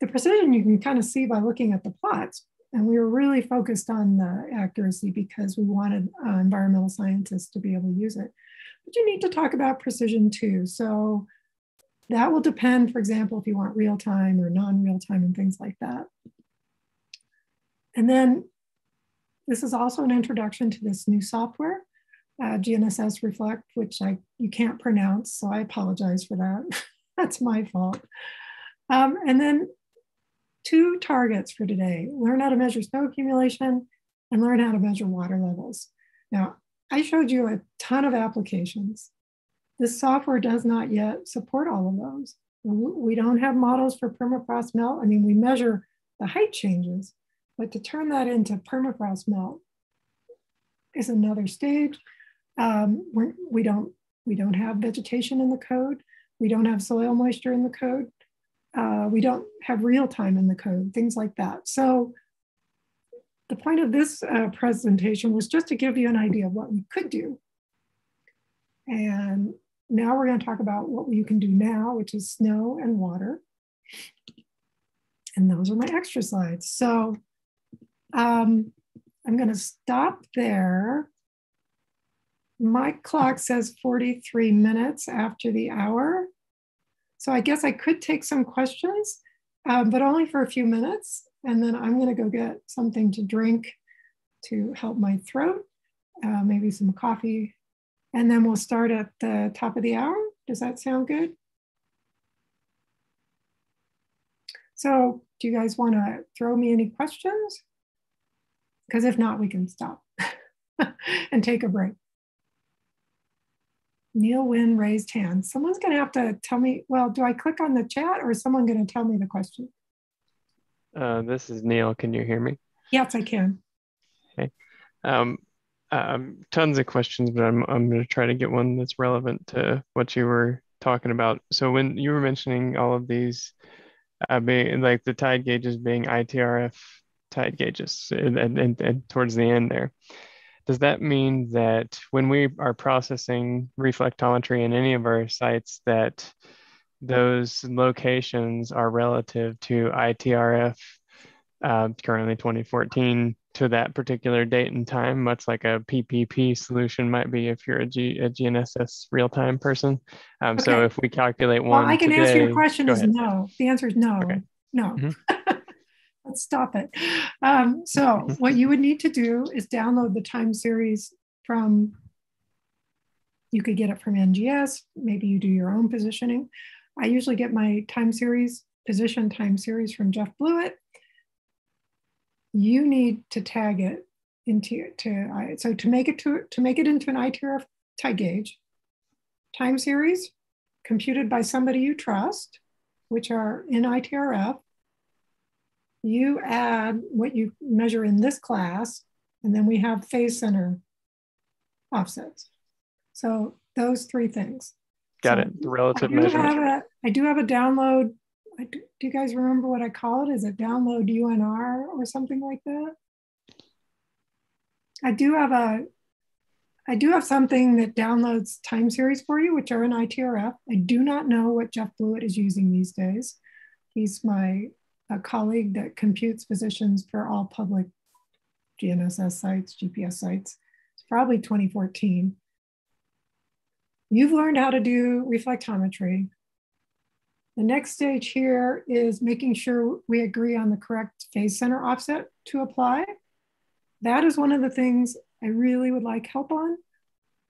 The precision you can kind of see by looking at the plots. And we were really focused on the accuracy because we wanted uh, environmental scientists to be able to use it. But you need to talk about precision too. So that will depend, for example, if you want real time or non real time and things like that. And then this is also an introduction to this new software, uh, GNSS Reflect, which I you can't pronounce, so I apologize for that. *laughs* That's my fault. Um, and then two targets for today, learn how to measure snow accumulation and learn how to measure water levels. Now, I showed you a ton of applications. This software does not yet support all of those. We don't have models for permafrost melt. I mean, we measure the height changes, but to turn that into permafrost melt is another stage. Um, we're, we don't we don't have vegetation in the code. We don't have soil moisture in the code. Uh, we don't have real time in the code, things like that. So the point of this uh, presentation was just to give you an idea of what we could do. And now we're going to talk about what you can do now, which is snow and water. And those are my extra slides. So um, I'm going to stop there. My clock says 43 minutes after the hour. So I guess I could take some questions, um, but only for a few minutes. And then I'm going to go get something to drink to help my throat, uh, maybe some coffee. And then we'll start at the top of the hour. Does that sound good? So do you guys want to throw me any questions? Because if not, we can stop *laughs* and take a break. Neil Wynn raised hand. Someone's going to have to tell me, well, do I click on the chat or is someone going to tell me the question? Uh, this is Neil. Can you hear me? Yes, I can. Okay. Um, um, tons of questions, but I'm, I'm going to try to get one that's relevant to what you were talking about. So when you were mentioning all of these, uh, being like the tide gauges being ITRF tide gauges and, and, and towards the end there. Does that mean that when we are processing reflectometry in any of our sites that those locations are relative to ITRF uh, currently 2014 to that particular date and time, much like a PPP solution might be if you're a, G, a GNSS real-time person. Um, okay. So if we calculate one, well, I can today, answer your question is ahead. no. The answer is no. Okay. No. Mm-hmm. *laughs* Let's stop it. Um, so what you would need to do is download the time series from, you could get it from NGS, maybe you do your own positioning. I usually get my time series, position time series from Geoff Blewitt. You need to tag it into to so to make it to to make it into an ITRF tag gauge time series computed by somebody you trust, which are in ITRF. You add what you measure in this class, and then we have phase center offsets. So those three things. Got so it. The relative I measurement. I do have a download. Do, do you guys remember what I call it? Is it download UNR or something like that? I do have a I do have something that downloads time series for you, which are in ITRF. I do not know what Geoff Blewitt is using these days. He's my colleague that computes positions for all public GNSS sites, GPS sites. It's probably 2014. You've learned how to do reflectometry. The next stage here is making sure we agree on the correct phase center offset to apply. That is one of the things I really would like help on.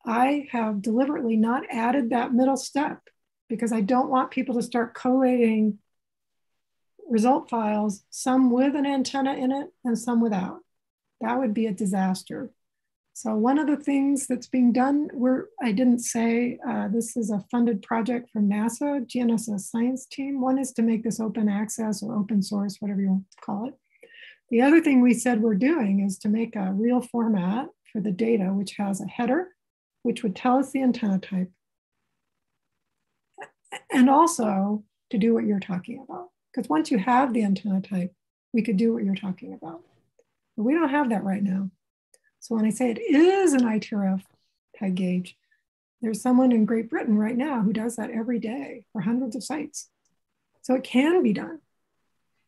I have deliberately not added that middle step because I don't want people to start collating result files, some with an antenna in it and some without. That would be a disaster. So one of the things that's being done, where I didn't say uh, this is a funded project from NASA, GNSS science team. One is to make this open access or open source, whatever you want to call it. The other thing we said we're doing is to make a real format for the data, which has a header, which would tell us the antenna type, and also to do what you're talking about. Because once you have the antenna type, we could do what you're talking about. But we don't have that right now. So when I say it is an ITRF tag gauge, there's someone in Great Britain right now who does that every day for hundreds of sites. So it can be done.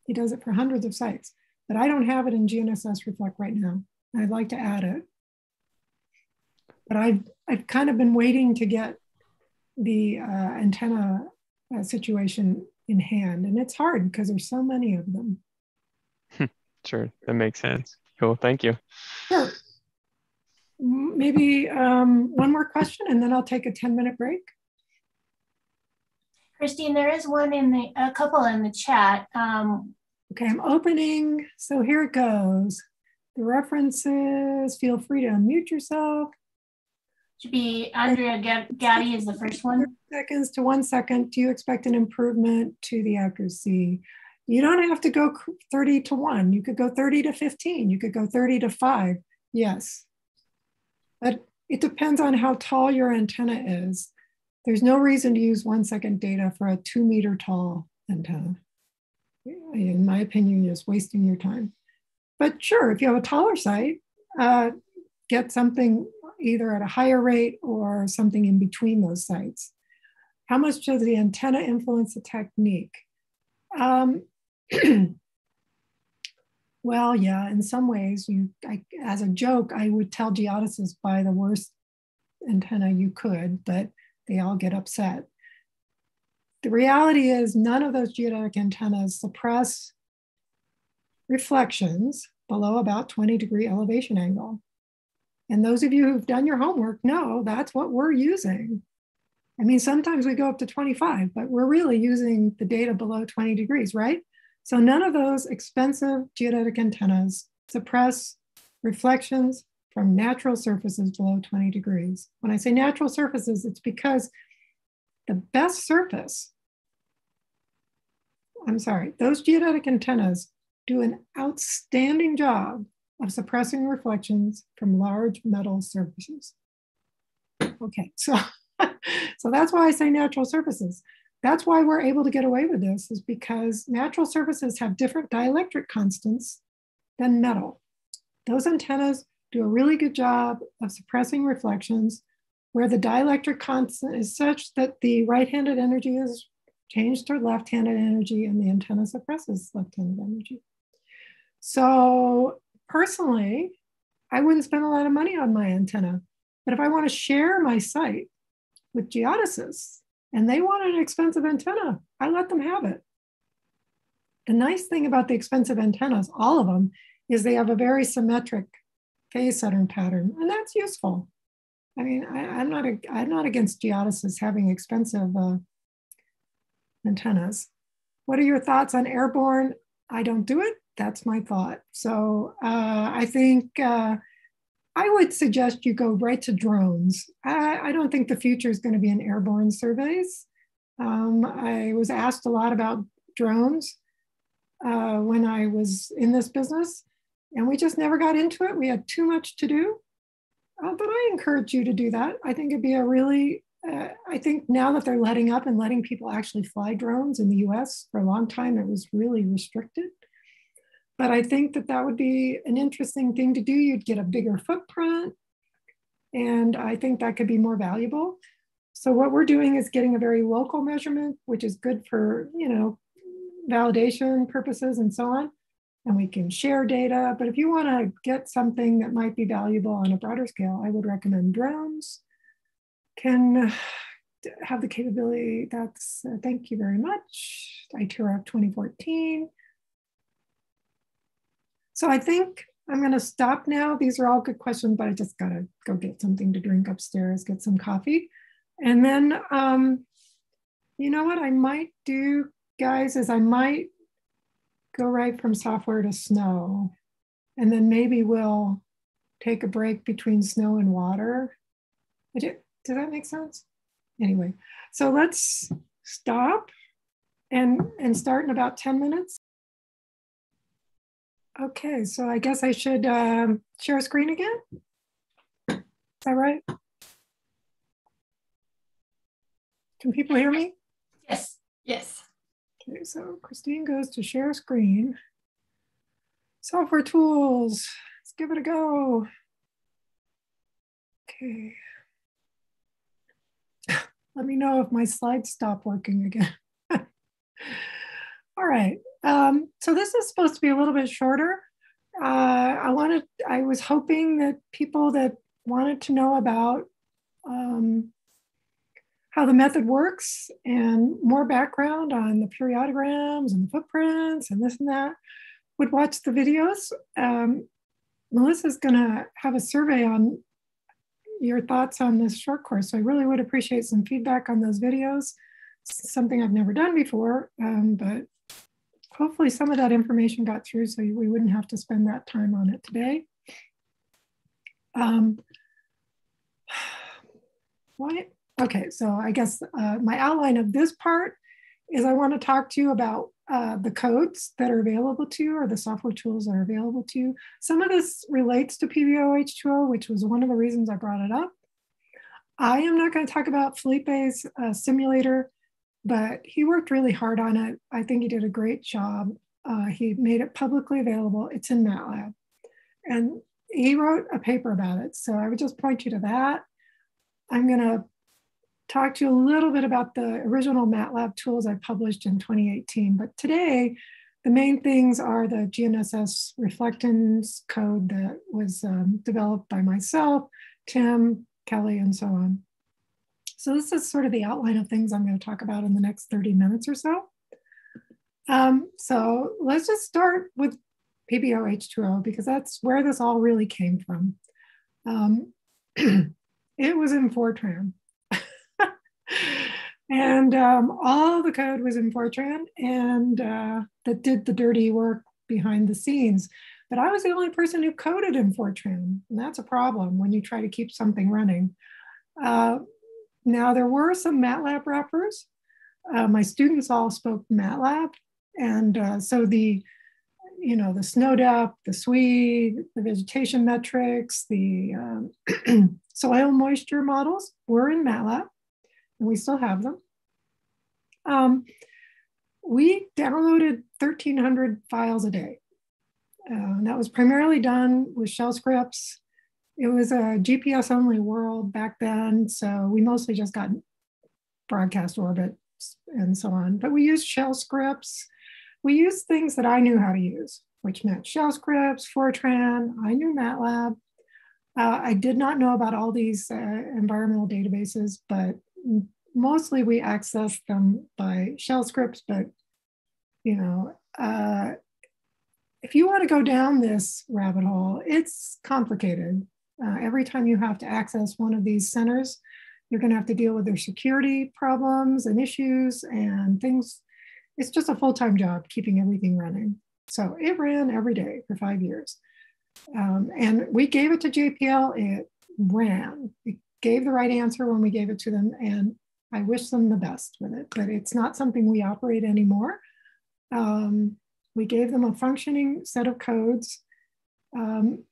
He does it for hundreds of sites, but I don't have it in GNSS Reflect right now. I'd like to add it but I've, I've kind of been waiting to get the uh, antenna uh, situation in hand. And it's hard because there's so many of them. *laughs* sure, that makes sense. Cool, thank you. Sure. Maybe um, one more question and then I'll take a 10 minute break. Kristine, there is one in the, a couple in the chat. Um, okay, I'm opening. So here it goes. The references, feel free to unmute yourself. Should be Andrea Gatti is the first one. Seconds to one second. Do you expect an improvement to the accuracy? You don't have to go 30 to one. You could go 30 to 15. You could go 30 to five. Yes. But it depends on how tall your antenna is. There's no reason to use one second data for a two meter tall antenna. In my opinion, you're just wasting your time. But sure, if you have a taller site, uh, get something either at a higher rate or something in between those sites. How much does the antenna influence the technique? Um, *clears throat* well, yeah, in some ways, you, I, as a joke, I would tell geodesists buy the worst antenna you could, but they all get upset. The reality is none of those geodetic antennas suppress reflections below about 20 degree elevation angle. And those of you who've done your homework know that's what we're using. I mean, sometimes we go up to 25, but we're really using the data below 20 degrees, right? So none of those expensive geodetic antennas suppress reflections from natural surfaces below 20 degrees. When I say natural surfaces, it's because the best surface, I'm sorry, those geodetic antennas do an outstanding job of suppressing reflections from large metal surfaces. Okay, so, *laughs* so that's why I say natural surfaces. That's why we're able to get away with this is because natural surfaces have different dielectric constants than metal. Those antennas do a really good job of suppressing reflections where the dielectric constant is such that the right-handed energy is changed to left-handed energy and the antenna suppresses left-handed energy. So personally, I wouldn't spend a lot of money on my antenna. But if I want to share my site with geodesists and they want an expensive antenna, I let them have it. the nice thing about the expensive antennas, all of them, is they have a very symmetric phase center pattern, and that's useful. I mean, I, am not a, I'm not against geodesists having expensive uh, antennas. What are your thoughts on airborne? I don't do it. That's my thought. So uh, I think uh, I would suggest you go right to drones. I, I don't think the future is going to be in airborne surveys. Um, I was asked a lot about drones uh, when I was in this business, and we just never got into it. We had too much to do. Uh, but I encourage you to do that. I think it'd be a really, uh, I think now that they're letting up and letting people actually fly drones in the US for a long time, it was really restricted. But I think that that would be an interesting thing to do. You'd get a bigger footprint. And I think that could be more valuable. So what we're doing is getting a very local measurement, which is good for, you know, validation purposes and so on. And we can share data. But if you want to get something that might be valuable on a broader scale, I would recommend drones. Can have the capability. That's uh, thank you very much. ITERA 2014. So I think I'm going to stop now. These are all good questions, but I just got to go get something to drink upstairs, get some coffee. And then, um, you know what I might do, guys, is I might go right from software to snow. And then maybe we'll take a break between snow and water. Did that make sense? Anyway, so let's stop and, and start in about 10 minutes. Okay, so I guess I should um, share a screen again. Is that right? Can people hear me? Yes, yes. Okay, so Kristine goes to share screen. Software tools, let's give it a go. Okay. *laughs* Let me know if my slides stop working again. *laughs* All right, um, so this is supposed to be a little bit shorter. Uh, I wanted, I was hoping that people that wanted to know about um, how the method works and more background on the periodograms and the footprints and this and that would watch the videos. Um, Melissa's gonna have a survey on your thoughts on this short course. So I really would appreciate some feedback on those videos. It's something I've never done before, um, but hopefully some of that information got through so we wouldn't have to spend that time on it today. Um, *sighs* why? Okay, so I guess uh, my outline of this part is I want to talk to you about uh, the codes that are available to you or the software tools that are available to you. Some of this relates to PBO H2O, which was one of the reasons I brought it up. I am not going to talk about Felipe's uh, simulator but he worked really hard on it. I think he did a great job. Uh, he made it publicly available. It's in MATLAB. And he wrote a paper about it. So I would just point you to that. I'm going to talk to you a little bit about the original MATLAB tools I published in 2018. But today, the main things are the GNSS reflectance code that was um, developed by myself, Tim, Kelly, and so on. So this is sort of the outline of things I'm going to talk about in the next 30 minutes or so. Um, so let's just start with PBOH2O because that's where this all really came from. Um, *clears throat* it was in Fortran. *laughs* and um, all the code was in Fortran and uh, that did the dirty work behind the scenes. But I was the only person who coded in Fortran. And that's a problem when you try to keep something running. Uh, now, there were some MATLAB wrappers. Uh, my students all spoke MATLAB. And uh, so the, you know, the snow depth, the SWE, the vegetation metrics, the um, *clears throat* soil moisture models were in MATLAB, and we still have them. Um, we downloaded 1,300 files a day. Uh, that was primarily done with shell scripts it was a GPS only world back then. So we mostly just got broadcast orbits and so on. But we used shell scripts. We used things that I knew how to use, which meant shell scripts, Fortran. I knew MATLAB. Uh, I did not know about all these uh, environmental databases, but mostly we accessed them by shell scripts. But you know, uh, if you want to go down this rabbit hole, it's complicated. Uh, every time you have to access one of these centers, you're going to have to deal with their security problems and issues and things. It's just a full time job keeping everything running. So it ran every day for five years. Um, and we gave it to JPL, it ran. It gave the right answer when we gave it to them, and I wish them the best with it, but it's not something we operate anymore. Um, we gave them a functioning set of codes. Um,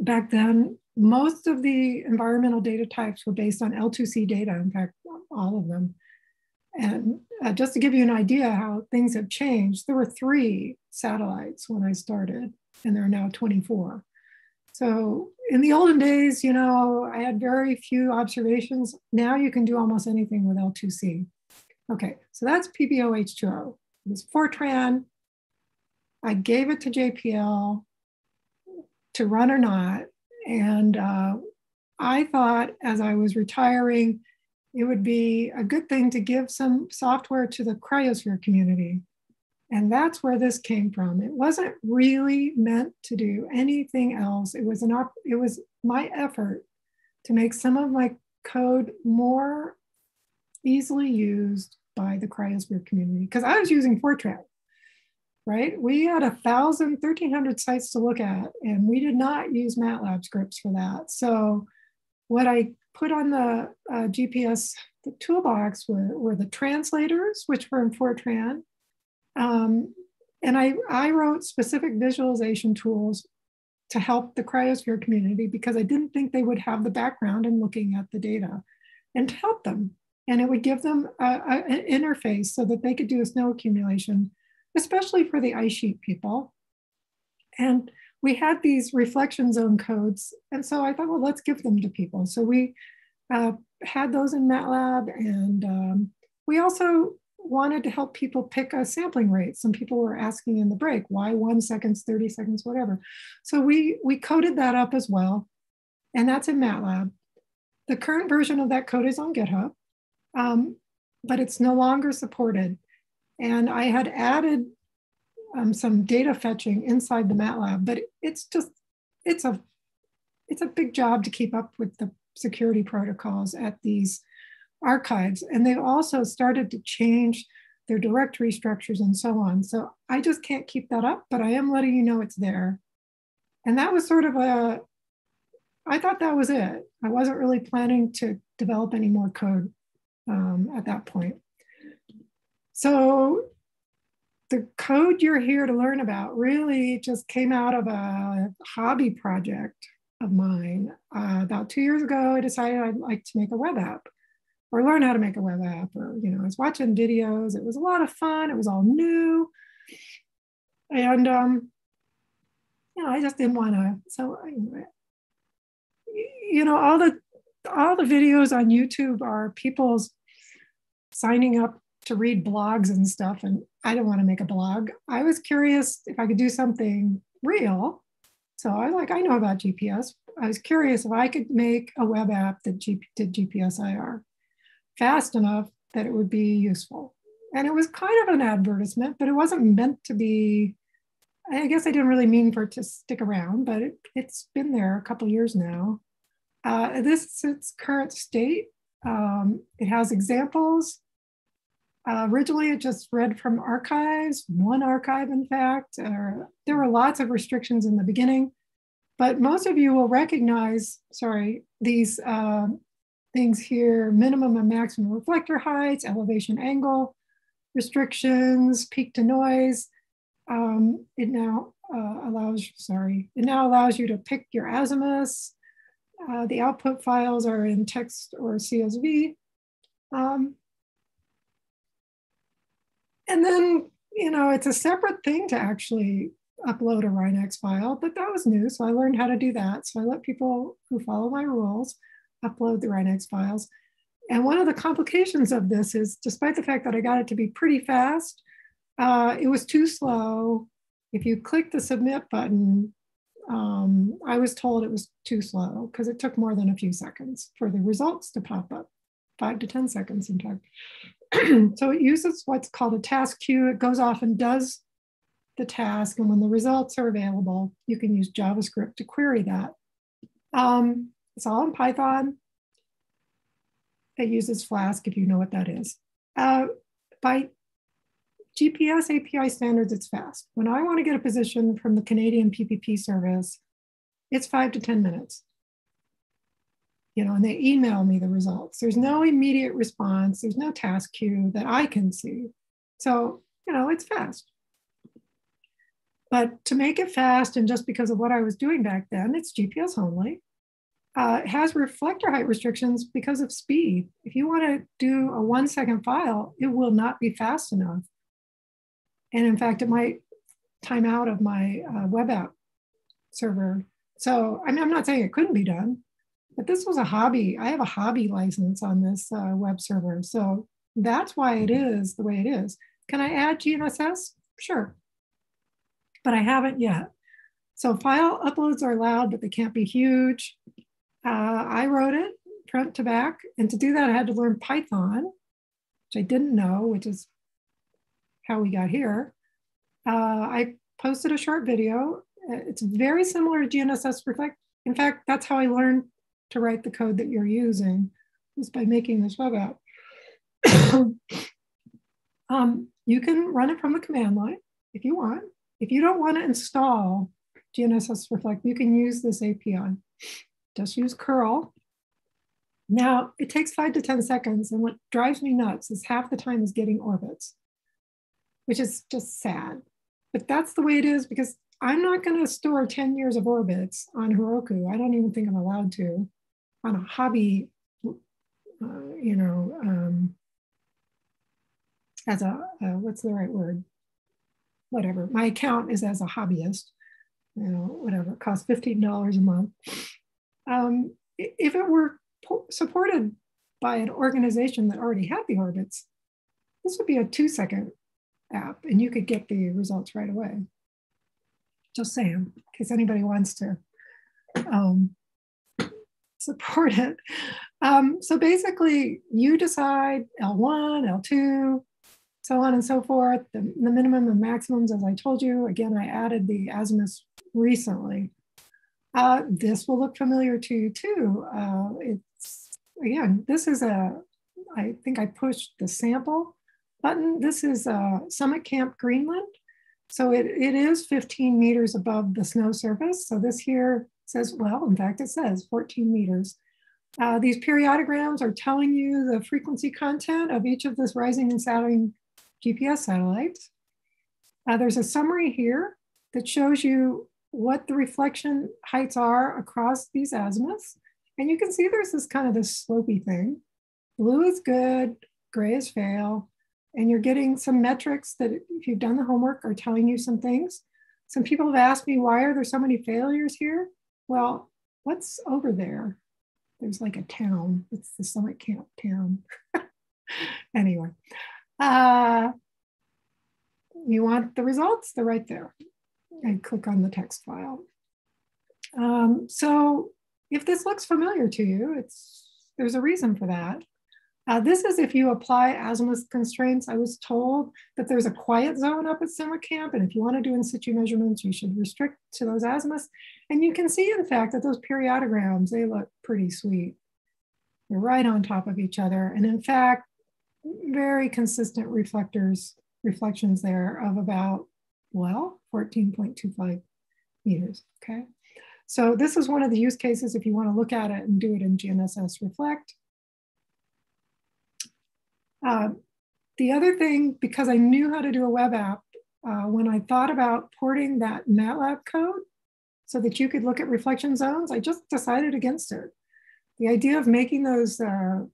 back then, most of the environmental data types were based on L2C data, in fact, all of them. And uh, just to give you an idea how things have changed, there were three satellites when I started, and there are now 24. So in the olden days, you know, I had very few observations. Now you can do almost anything with L2C. Okay, so that's PBOH2O. It was Fortran. I gave it to JPL to run or not. And uh, I thought as I was retiring, it would be a good thing to give some software to the cryosphere community. And that's where this came from. It wasn't really meant to do anything else. It was an op- it was my effort to make some of my code more easily used by the cryosphere community because I was using Fortran, right? We had a thousand, 1300 sites to look at, and we did not use MATLAB scripts for that. So what I put on the uh, GPS the toolbox were, were the translators, which were in Fortran, um, and I, I wrote specific visualization tools to help the cryosphere community because I didn't think they would have the background in looking at the data and to help them. And it would give them an interface so that they could do a snow accumulation, especially for the ice sheet people. And we had these reflection zone codes. And so I thought, well, let's give them to people. So we uh, had those in MATLAB. And um, we also wanted to help people pick a sampling rate. Some people were asking in the break, why one seconds, 30 seconds, whatever. So we, we coded that up as well. And that's in MATLAB. The current version of that code is on GitHub, um, but it's no longer supported. And I had added um, some data fetching inside the MATLAB, but it's just, it's a, it's a big job to keep up with the security protocols at these archives. And they've also started to change their directory structures and so on. So I just can't keep that up, but I am letting you know it's there. And that was sort of a, I thought that was it. I wasn't really planning to develop any more code um, at that point. So the code you're here to learn about really just came out of a hobby project of mine. Uh, about two years ago, I decided I'd like to make a web app or learn how to make a web app or you know i was watching videos. It was a lot of fun. It was all new. And um you know i just didn't want to so you know all the all the videos on youtube are people's signing up to read blogs and stuff and i didn't want to make a blog i was curious if i could do something real so i was like i know about gps i was curious if i could make a web app that G- did gps ir fast enough that it would be useful. And it was kind of an advertisement, but it wasn't meant to be. I guess I didn't really mean for it to stick around, but it, has been there a couple years now. Uh, this is its current state. Um, it has examples. Uh, originally, it just read from archives, one archive, in fact. There were lots of restrictions in the beginning, but most of you will recognize, sorry, these uh, things here, minimum and maximum reflector heights, elevation angle, restrictions, peak to noise. Um, it now uh, allows, sorry, it now allows you to pick your azimuths. Uh, the output files are in text or CSV. Um, and then, you know, it's a separate thing to actually upload a RINEX file, but that was new. So I learned how to do that. So I let people who follow my rules upload the RINEX files. And one of the complications of this is, despite the fact that I got it to be pretty fast, uh, it was too slow. If you click the submit button, um, I was told it was too slow because it took more than a few seconds for the results to pop up, five to 10 seconds in fact. *clears throat* so it uses what's called a task queue. It goes off and does the task, and when the results are available, you can use JavaScript to query that. Um, it's all in Python. It uses Flask, if you know what that is. Uh, by GPS API standards, it's fast. When I want to get a position from the Canadian PPP service, it's five to 10 minutes. You know, and they email me the results. There's no immediate response. There's no task queue that I can see. So, you know, it's fast. But to make it fast, and just because of what I was doing back then, it's GPS only. Uh, it has reflector height restrictions because of speed. If you want to do a one second file, it will not be fast enough. And in fact, it might time out of my uh, web app server. So I mean, I'm not saying it couldn't be done, but this was a hobby. I have a hobby license on this uh, web server. So that's why it is the way it is. Can I add GNSS? Sure. But I haven't yet. So file uploads are allowed, but they can't be huge. Uh, I wrote it front to back. And to do that, I had to learn Python, which I didn't know, which is how we got here. Uh, I posted a short video. It's very similar to GNSS Reflect. In fact, that's how I learned to write the code that you're using, is by making this web app. *coughs* um, you can run it from the command line if you want. If you don't want to install GNSS Reflect, you can use this API. Just use curl. Now, it takes five to 10 seconds, and what drives me nuts is half the time is getting orbits which is just sad. But that's the way it is because I'm not going to store 10 years of orbits on Heroku. I don't even think I'm allowed to on a hobby, uh, you know, um, as a, uh, what's the right word? Whatever. My account is as a hobbyist, you know, whatever. It costs $15 a month. Um, if it were supported by an organization that already had the orbits, this would be a two second app and you could get the results right away. Just saying, in case anybody wants to um, support it. Um, so basically, you decide L1, L2, so on and so forth, the, the minimum and maximums, as I told you. Again, I added the azimuths recently. Uh, this will look familiar to you too. Uh, it's, again, this is a, I think I pushed the sample button. This is uh, Summit Camp Greenland. So it, it is 15 meters above the snow surface. So this here says, well, in fact, it says 14 meters. Uh, these periodograms are telling you the frequency content of each of this rising and setting GPS satellites. Uh, there's a summary here that shows you what the reflection heights are across these azimuths. And you can see there's this kind of this slopy thing. Blue is good, gray is fail, and you're getting some metrics that if you've done the homework are telling you some things. Some people have asked me, why are there so many failures here? Well, what's over there? There's like a town. It's the Summit Camp town. *laughs* anyway, uh, you want the results? They're right there. And click on the text file. Um, so if this looks familiar to you, it's there's a reason for that. Uh, this is if you apply azimuth constraints. I was told that there's a quiet zone up at Summit Camp, and if you want to do in situ measurements, you should restrict to those azimuths. And you can see, in fact, that those periodograms, they look pretty sweet. They're right on top of each other. And in fact, very consistent reflectors, reflections there of about, well, 14.25 meters, okay? So this is one of the use cases if you want to look at it and do it in GNSS Reflect. Uh, the other thing, because I knew how to do a web app, uh, when I thought about porting that MATLAB code so that you could look at reflection zones, I just decided against it. The idea of making those uh,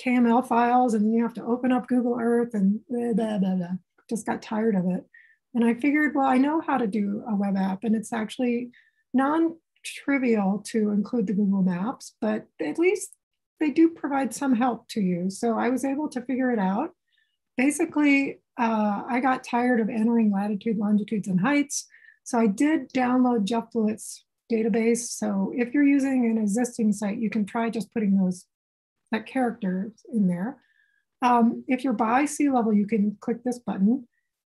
KML files and you have to open up Google Earth and blah, blah, blah, blah, just got tired of it. And I figured, well, I know how to do a web app and it's actually non-trivial to include the Google Maps, but at least they do provide some help to you. So I was able to figure it out. Basically, uh, I got tired of entering latitude, longitudes, and heights. So I did download Geoff database. So if you're using an existing site, you can try just putting those that characters in there. Um, if you're by sea level, you can click this button.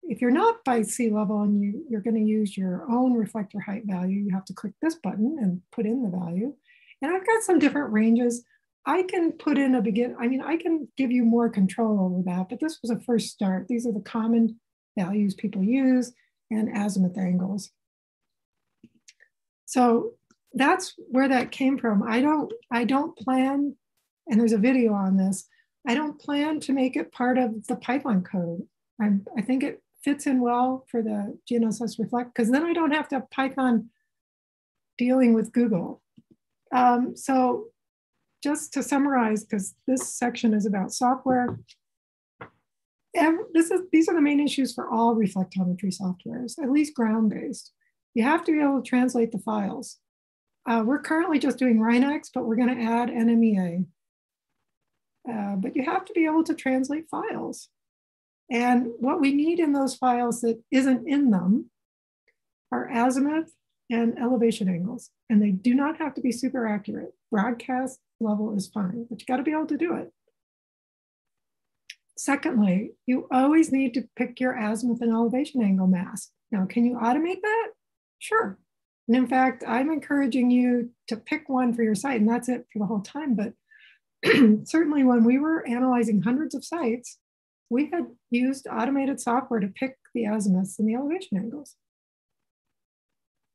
if you're not by sea level and you, you're going to use your own reflector height value, you have to click this button and put in the value. And I've got some different ranges. I can put in a begin, I mean, I can give you more control over that, but this was a first start. These are the common values people use and azimuth angles. So that's where that came from. I don't, I don't plan, and there's a video on this, I don't plan to make it part of the Python code. I'm, I think it fits in well for the GNSS Reflect, because then I don't have to Python dealing with Google. Um, so just to summarize, because this section is about software, is, these are the main issues for all reflectometry softwares, at least ground-based. You have to be able to translate the files. Uh, we're currently just doing RINEX, but we're going to add NMEA. Uh, but you have to be able to translate files. And what we need in those files that isn't in them are azimuth and elevation angles. And they do not have to be super accurate. Broadcast level is fine, but you got to be able to do it. Secondly, you always need to pick your azimuth and elevation angle mask. Now, can you automate that? Sure. And in fact, I'm encouraging you to pick one for your site, and that's it for the whole time. But *clears throat* certainly, when we were analyzing hundreds of sites, we had used automated software to pick the azimuths and the elevation angles.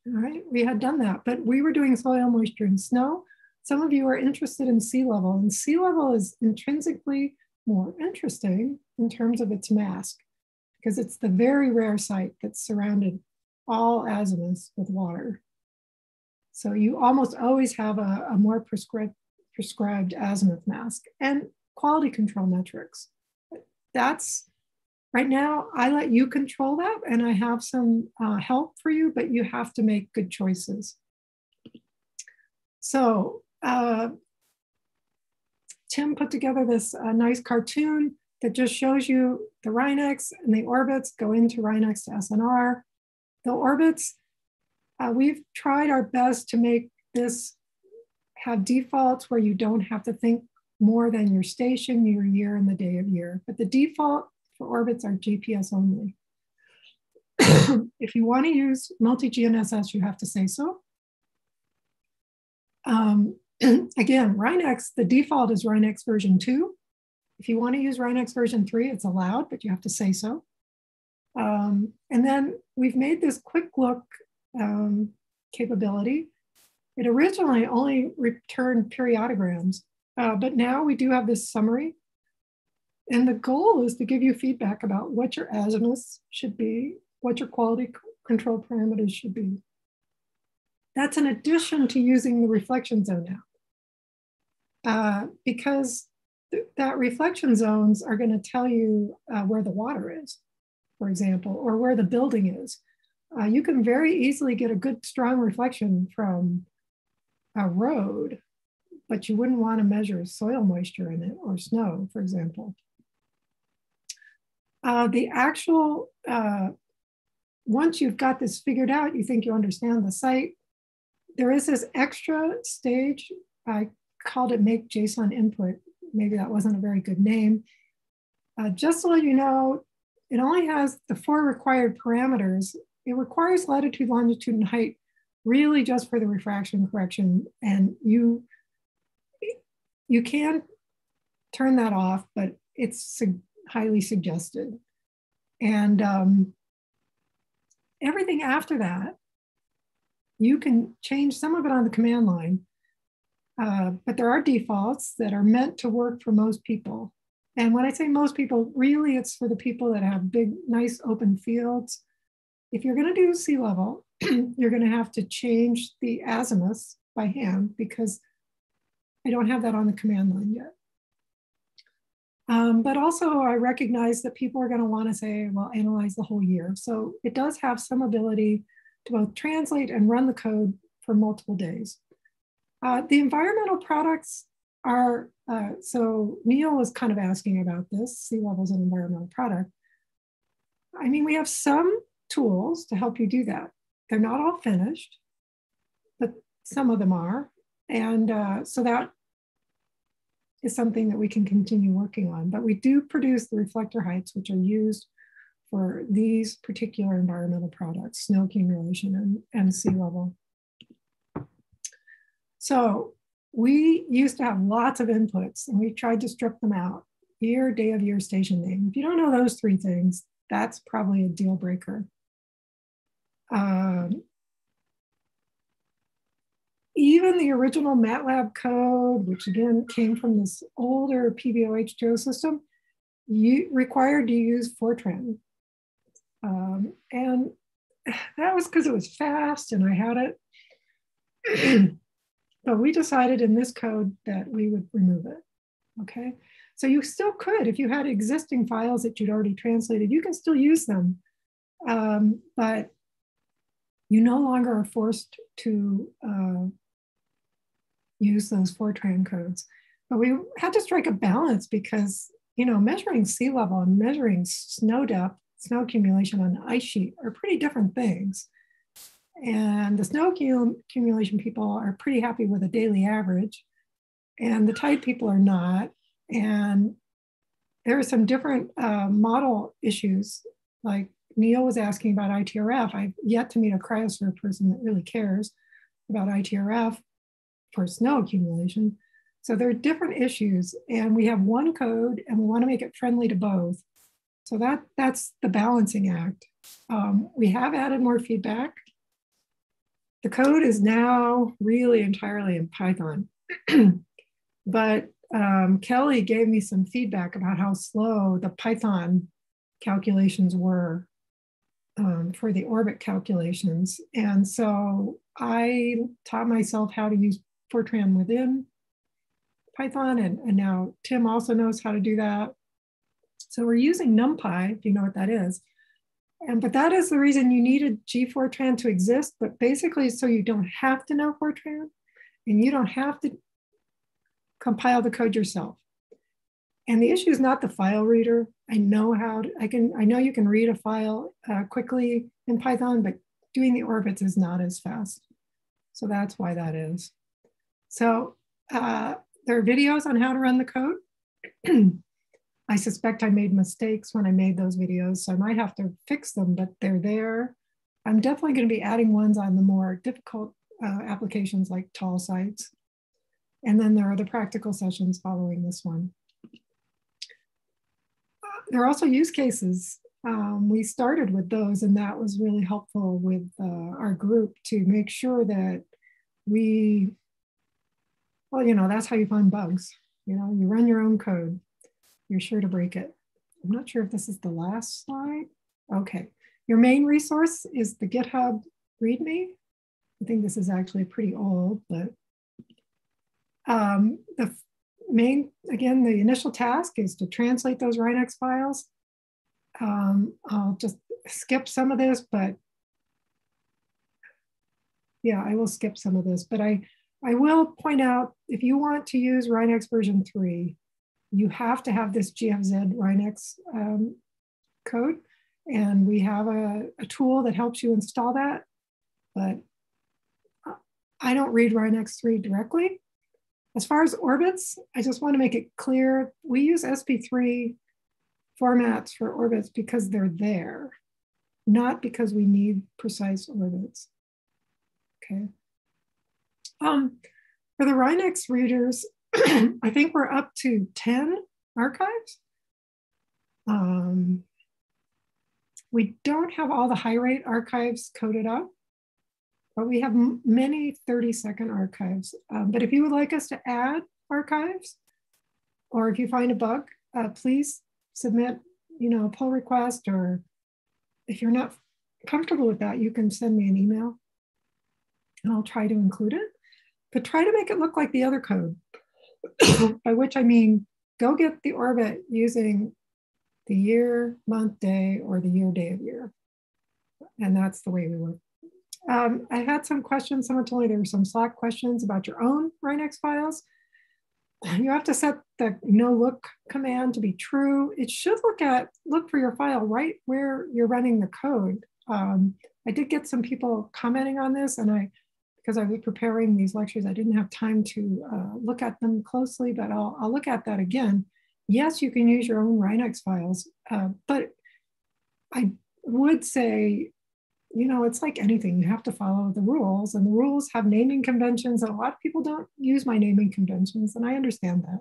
All right, we had done that, but we were doing soil moisture and snow. Some of you are interested in sea level, and sea level is intrinsically more interesting in terms of its mask because it's the very rare site that's surrounded all azimuths with water. So you almost always have a, a more prescribed, prescribed azimuth mask and quality control metrics. That's right now, I let you control that and I have some uh, help for you, but you have to make good choices. So uh, Tim put together this uh, nice cartoon that just shows you the RINEX and the orbits go into RINEX to SNR. The orbits, uh, we've tried our best to make this have defaults where you don't have to think more than your station, your year, and the day of year. But the default for orbits are GPS only. *coughs* if you want to use multi-GNSS, you have to say so. Um, *clears throat* again, RINEX, the default is RINEX version two. If you want to use RINEX version three, it's allowed, but you have to say so. Um, and then we've made this quick look um, capability. It originally only returned periodograms, uh, but now we do have this summary. And the goal is to give you feedback about what your azimuths should be, what your quality control parameters should be. That's in addition to using the reflection zone app uh, because th that reflection zones are going to tell you uh, where the water is, for example, or where the building is. Uh, you can very easily get a good strong reflection from a road, but you wouldn't want to measure soil moisture in it or snow, for example. Uh, the actual, uh, once you've got this figured out, you think you understand the site, there is this extra stage I called it make JSON input. Maybe that wasn't a very good name. Uh, just to let you know, it only has the four required parameters. It requires latitude, longitude, and height really just for the refraction correction. And you, you can turn that off, but it's su highly suggested. And um, everything after that, you can change some of it on the command line. Uh, but there are defaults that are meant to work for most people. And when I say most people, really it's for the people that have big, nice open fields. If you're going to do sea level, *clears throat* you're going to have to change the azimuths by hand because I don't have that on the command line yet. Um, but also I recognize that people are going to want to say, well, analyze the whole year. So it does have some ability to both translate and run the code for multiple days. Uh, the environmental products are, uh, so Neil was kind of asking about this, sea levels and environmental product. I mean, we have some tools to help you do that. They're not all finished, but some of them are. And uh, so that is something that we can continue working on. But we do produce the reflector heights, which are used for these particular environmental products, snow accumulation and, and sea level. So we used to have lots of inputs and we tried to strip them out. Year, day of year, station name. If you don't know those three things, that's probably a deal breaker. Um, even the original MATLAB code, which again came from this older PBOH2O system, you required to use Fortran. Um, and *sighs* that was because it was fast and I had it. *clears throat* but we decided in this code that we would remove it. Okay. So you still could, if you had existing files that you'd already translated, you can still use them. Um, but you no longer are forced to uh, use those Fortran codes. But we had to strike a balance because, you know, measuring sea level and measuring snow depth, snow accumulation on ice sheet are pretty different things. And the snow accumulation people are pretty happy with a daily average, and the tide people are not. And there are some different uh, model issues, like Neil was asking about ITRF. I've yet to meet a cryosphere person that really cares about ITRF for snow accumulation. So there are different issues, and we have one code, and we want to make it friendly to both. So that that's the balancing act. Um, we have added more feedback. The code is now really entirely in Python, *clears throat* but um, Kelly gave me some feedback about how slow the Python calculations were um, for the orbit calculations. And so I taught myself how to use Fortran within Python, and, and now Tim also knows how to do that. So we're using NumPy, if you know what that is. And but that is the reason you needed GFortran to exist, but basically so you don't have to know Fortran and you don't have to compile the code yourself. And the issue is not the file reader. I know how to, I can, I know you can read a file uh, quickly in Python, but doing the orbits is not as fast. So that's why that is. So uh, there are videos on how to run the code. *clears throat* I suspect I made mistakes when I made those videos, so I might have to fix them, but they're there. I'm definitely going to be adding ones on the more difficult uh, applications like tall sites. And then there are the practical sessions following this one. There are also use cases. Um, we started with those, and that was really helpful with uh, our group to make sure that we, well, you know, that's how you find bugs. You know, you run your own code you're sure to break it. I'm not sure if this is the last slide. Okay, your main resource is the GitHub README. I think this is actually pretty old, but um, the main, again, the initial task is to translate those RINEX files. Um, I'll just skip some of this, but yeah, I will skip some of this, but I, I will point out if you want to use RINEX version 3, you have to have this GFZ RINEX um, code. And we have a, a, tool that helps you install that. But I don't read RINEX 3 directly. As far as orbits, I just want to make it clear we use SP3 formats for orbits because they're there, not because we need precise orbits. Okay. Um, for the RINEX readers, *clears throat* I think we're up to 10 archives. Um, we don't have all the high rate archives coded up, but we have many 30 second archives. Um, but if you would like us to add archives, or if you find a bug, uh, please submit, you know, a pull request, or if you're not comfortable with that, you can send me an email and I'll try to include it. But try to make it look like the other code. *coughs* by which I mean go get the orbit using the year, month, day, or the year, day of year. And that's the way we work. Um, I had some questions. Someone told me there were some Slack questions about your own RINEX files. You have to set the no look command to be true. It should look at look for your file right where you're running the code. Um, I did get some people commenting on this, and I because I was preparing these lectures, I didn't have time to uh, look at them closely, but I'll, I'll, look at that again. Yes, you can use your own RINEX files, uh, but I would say, you know, it's like anything, you have to follow the rules, and the rules have naming conventions, and a lot of people don't use my naming conventions, and I understand that.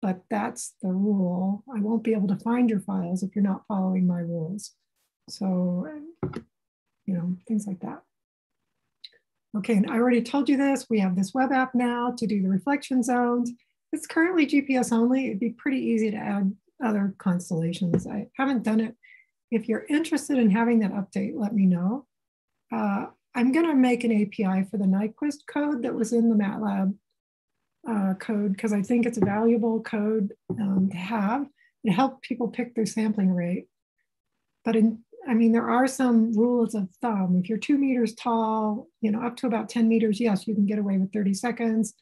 But that's the rule. I won't be able to find your files if you're not following my rules. So, you know, things like that. Okay, and I already told you this. We have this web app now to do the reflection zones. It's currently GPS only. It'd be pretty easy to add other constellations. I haven't done it. If you're interested in having that update, let me know. Uh, I'm going to make an API for the Nyquist code that was in the MATLAB uh, code because I think it's a valuable code um, to have. It helps people pick their sampling rate. But in, I mean, there are some rules of thumb. If you're two meters tall, you know, up to about 10 meters, yes, you can get away with 30 seconds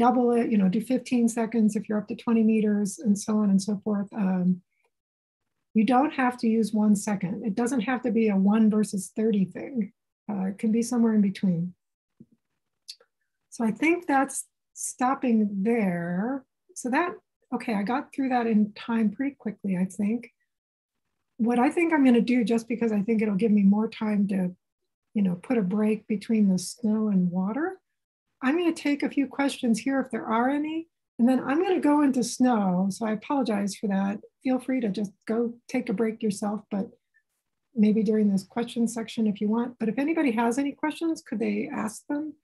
double it, you know, do 15 seconds if you're up to 20 meters and so on and so forth. Um, you don't have to use one second. It doesn't have to be a one versus 30 thing. Uh, it can be somewhere in between. So I think that's stopping there. So that, okay, I got through that in time pretty quickly, I think. What I think I'm gonna do, just because I think it'll give me more time to, you know, put a break between the snow and water, I'm going to take a few questions here if there are any, and then I'm going to go into snow. So I apologize for that. Feel free to just go take a break yourself, but maybe during this question section if you want. But if anybody has any questions, could they ask them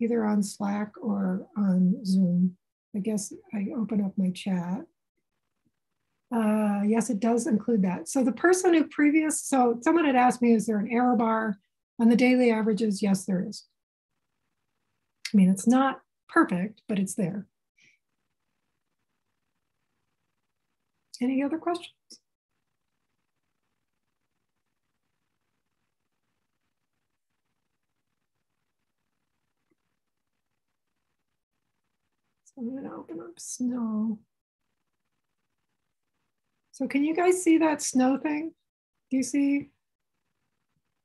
either on Slack or on Zoom? I guess I open up my chat. Uh, yes, it does include that. So the person who previous, so someone had asked me, is there an error bar on the daily averages? Yes, there is. I mean, it's not perfect, but it's there. Any other questions? So I'm to open up snow. So can you guys see that snow thing? Do you see,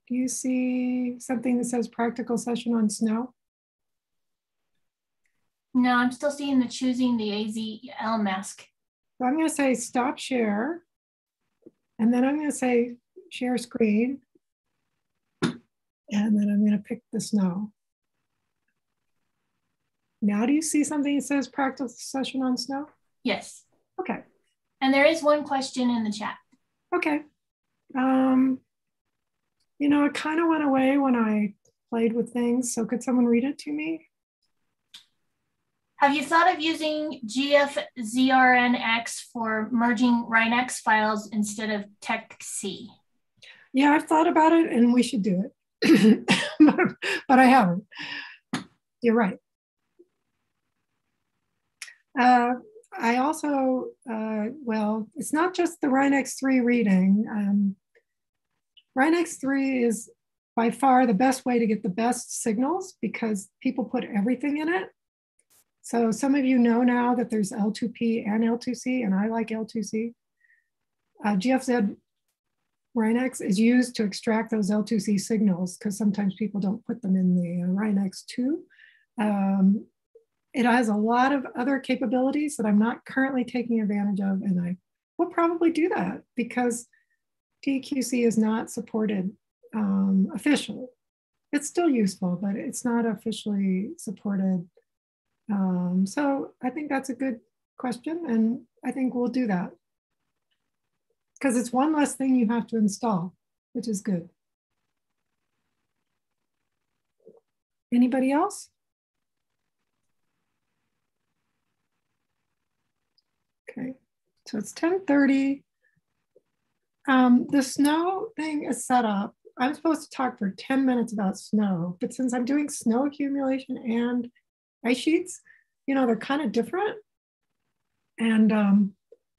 do you see something that says practical session on snow? No, I'm still seeing the choosing the AZL mask. So I'm going to say stop share. And then I'm going to say share screen. And then I'm going to pick the snow. Now do you see something that says practice session on snow? Yes. Okay. And there is one question in the chat. Okay. Um, you know, it kind of went away when I played with things. So could someone read it to me? Have you thought of using GFZRNX for merging RINEX files instead of TEQC? Yeah, I've thought about it and we should do it, *coughs* but I haven't. You're right. Uh, I also, uh, well, it's not just the RINEX 3 reading. Um, RINEX 3 is by far the best way to get the best signals because people put everything in it. So some of you know now that there's L2P and L2C, and I like L2C. Uh, GFZ RINEX is used to extract those L2C signals because sometimes people don't put them in the uh, RINEX 2. Um, it has a lot of other capabilities that I'm not currently taking advantage of, and I will probably do that because TEQC is not supported um, officially. It's still useful, but it's not officially supported um, so I think that's a good question, and I think we'll do that because it's one less thing you have to install, which is good. Anybody else? Okay, so it's 1030. Um, the snow thing is set up. I'm supposed to talk for 10 minutes about snow, but since I'm doing snow accumulation and ice sheets, you know, they're kind of different. And, um,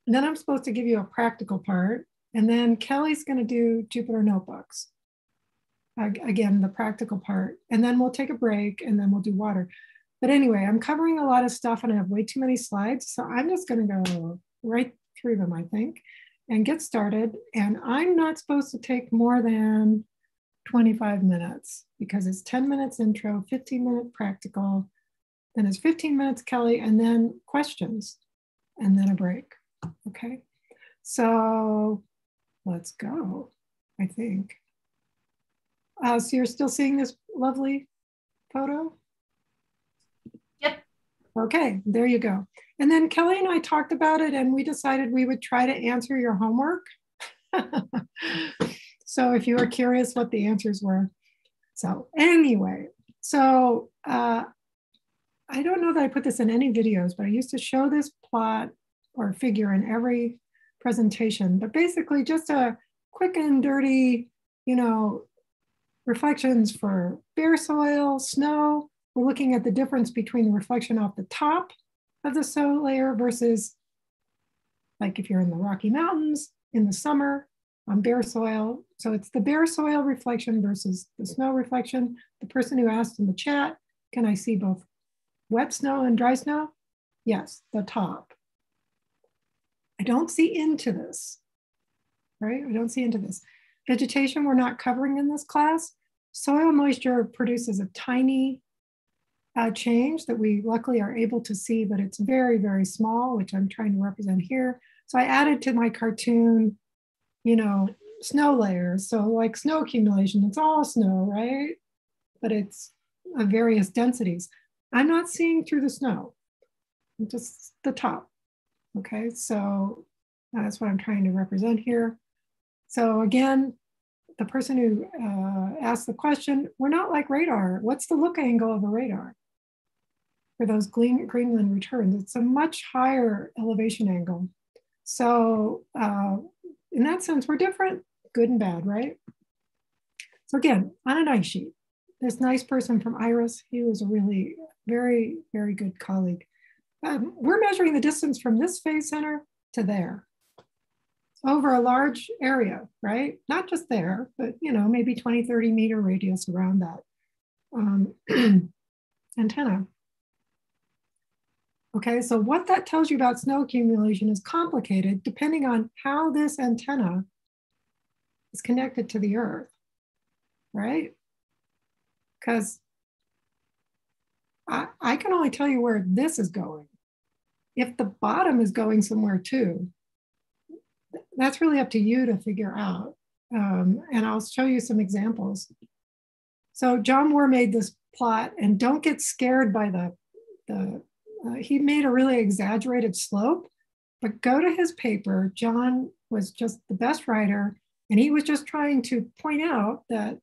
then I'm supposed to give you a practical part. And then Kelly's going to do Jupyter notebooks. Again, the practical part. And then we'll take a break and then we'll do water. But anyway, I'm covering a lot of stuff and I have way too many slides. So I'm just going to go right through them, I think, and get started. And I'm not supposed to take more than 25 minutes because it's 10 minutes intro, 15 minute practical, then it's 15 minutes, Kelly, and then questions, and then a break. Okay. So let's go. I think. Uh, so you're still seeing this lovely photo? Okay, there you go. And then Kelly and I talked about it and we decided we would try to answer your homework. *laughs* so if you were curious what the answers were. So anyway, so uh, I don't know that I put this in any videos, but I used to show this plot or figure in every presentation, but basically just a quick and dirty, you know, reflections for bare soil, snow. We're looking at the difference between the reflection off the top of the snow layer versus like if you're in the Rocky Mountains in the summer on bare soil. So it's the bare soil reflection versus the snow reflection. The person who asked in the chat, can I see both wet snow and dry snow? Yes, the top. I don't see into this, right? I don't see into this. Vegetation we're not covering in this class. Soil moisture produces a tiny uh, change that we luckily are able to see, but it's very, very small, which I'm trying to represent here. So I added to my cartoon, you know, snow layers. So like snow accumulation, it's all snow, right? But it's of various densities. I'm not seeing through the snow, just the top. Okay, so that's what I'm trying to represent here. So again, the person who uh, asked the question, we're not like radar. What's the look angle of a radar? For those Greenland returns, it's a much higher elevation angle. So uh, in that sense, we're different, good and bad, right? So again, on an ice sheet, this nice person from IRIS, he was a really very, very good colleague. Um, we're measuring the distance from this phase center to there over a large area, right? Not just there, but you know, maybe 20, 30 meter radius around that um, *clears throat* antenna. Okay, so what that tells you about snow accumulation is complicated depending on how this antenna is connected to the earth, right? Because I, I can only tell you where this is going. If the bottom is going somewhere too, that's really up to you to figure out. Um, and I'll show you some examples. So John Moore made this plot and don't get scared by the, the uh, he made a really exaggerated slope, but go to his paper. John was just the best writer. And he was just trying to point out that,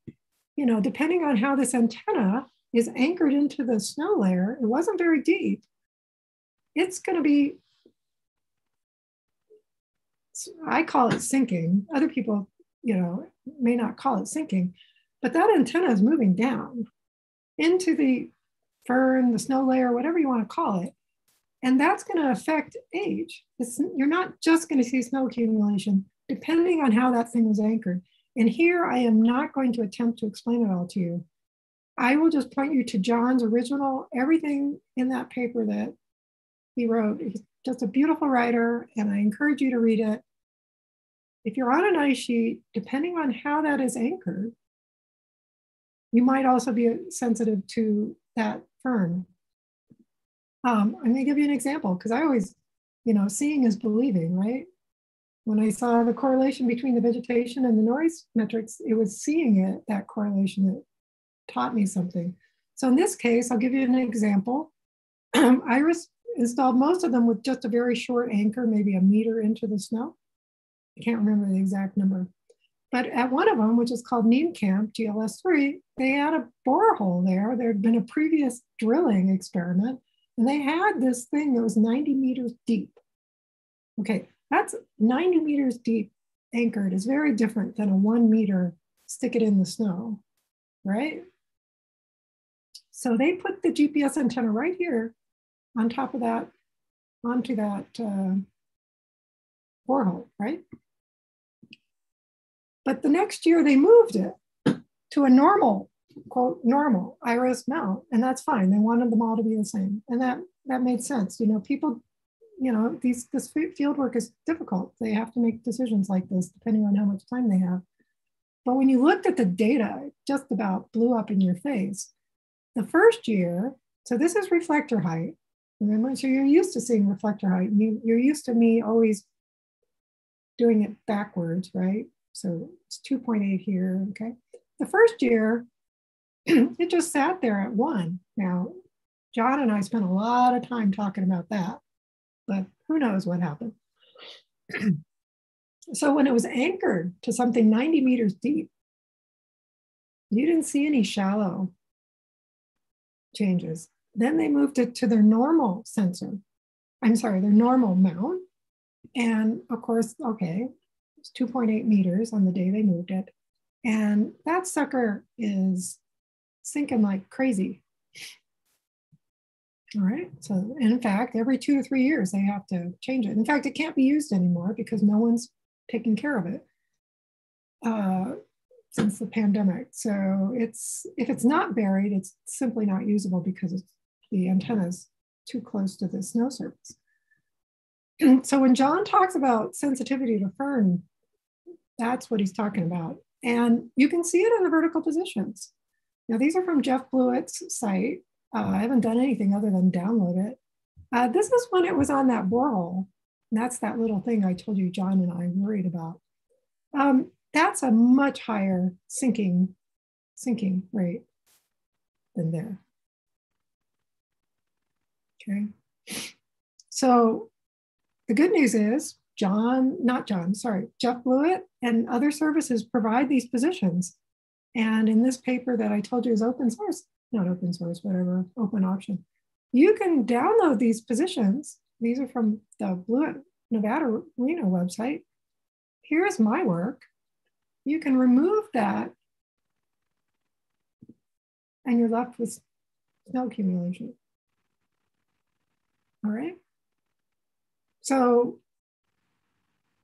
you know, depending on how this antenna is anchored into the snow layer, it wasn't very deep, it's going to be I call it sinking. Other people, you know, may not call it sinking, but that antenna is moving down into the firn, the snow layer, whatever you want to call it. And that's going to affect age. It's, you're not just going to see snow accumulation, depending on how that thing was anchored. And here I am not going to attempt to explain it all to you. I will just point you to John's original, everything in that paper that he wrote. He's just a beautiful writer, and I encourage you to read it. If you're on an ice sheet, depending on how that is anchored, you might also be sensitive to that firn. Um, I'm gonna give you an example because I always, you know, seeing is believing, right? When I saw the correlation between the vegetation and the noise metrics, it was seeing it, that correlation that taught me something. So in this case, I'll give you an example. *clears throat* IRIS installed most of them with just a very short anchor, maybe a meter into the snow. I can't remember the exact number. But at one of them, which is called NEEM Camp GLS3, they had a borehole there. There had been a previous drilling experiment, and they had this thing that was 90 meters deep. Okay, that's 90 meters deep anchored is very different than a one meter stick it in the snow, right? So they put the GPS antenna right here on top of that, onto that uh, borehole, right? But the next year they moved it to a normal, quote, normal IRIS mount, and that's fine. They wanted them all to be the same. And that that made sense. You know, people, you know, these this field work is difficult. They have to make decisions like this depending on how much time they have. But when you looked at the data, it just about blew up in your face. The first year, so this is reflector height. Remember, so you're used to seeing reflector height. You, you're used to me always doing it backwards, right? So it's 2.8 here, okay? The first year, *clears throat* it just sat there at one. Now, John and I spent a lot of time talking about that, but who knows what happened. *clears throat* so when it was anchored to something 90 meters deep, you didn't see any shallow changes. Then they moved it to their normal sensor. I'm sorry, their normal mount. And of course, okay, it's 2.8 meters on the day they moved it. And that sucker is sinking like crazy. All right. So, in fact, every two to three years, they have to change it. In fact, it can't be used anymore because no one's taking care of it uh, since the pandemic. So, it's if it's not buried, it's simply not usable because the antenna's too close to the snow surface. And *clears throat* so, when John talks about sensitivity to firn, that's what he's talking about. And you can see it in the vertical positions. Now, these are from Geoff Blewitt's site. Uh, I haven't done anything other than download it. Uh, this is when it was on that. And that's that little thing I told you John and I worried about. Um, that's a much higher sinking, sinking rate than there. Okay. So the good news is John, not John, sorry, Geoff Blewitt and other services provide these positions. And in this paper that I told you is open source, not open source, whatever, open option, you can download these positions. These are from the Blewitt Nevada Reno website. Here's my work. You can remove that and you're left with snow accumulation. All right. So,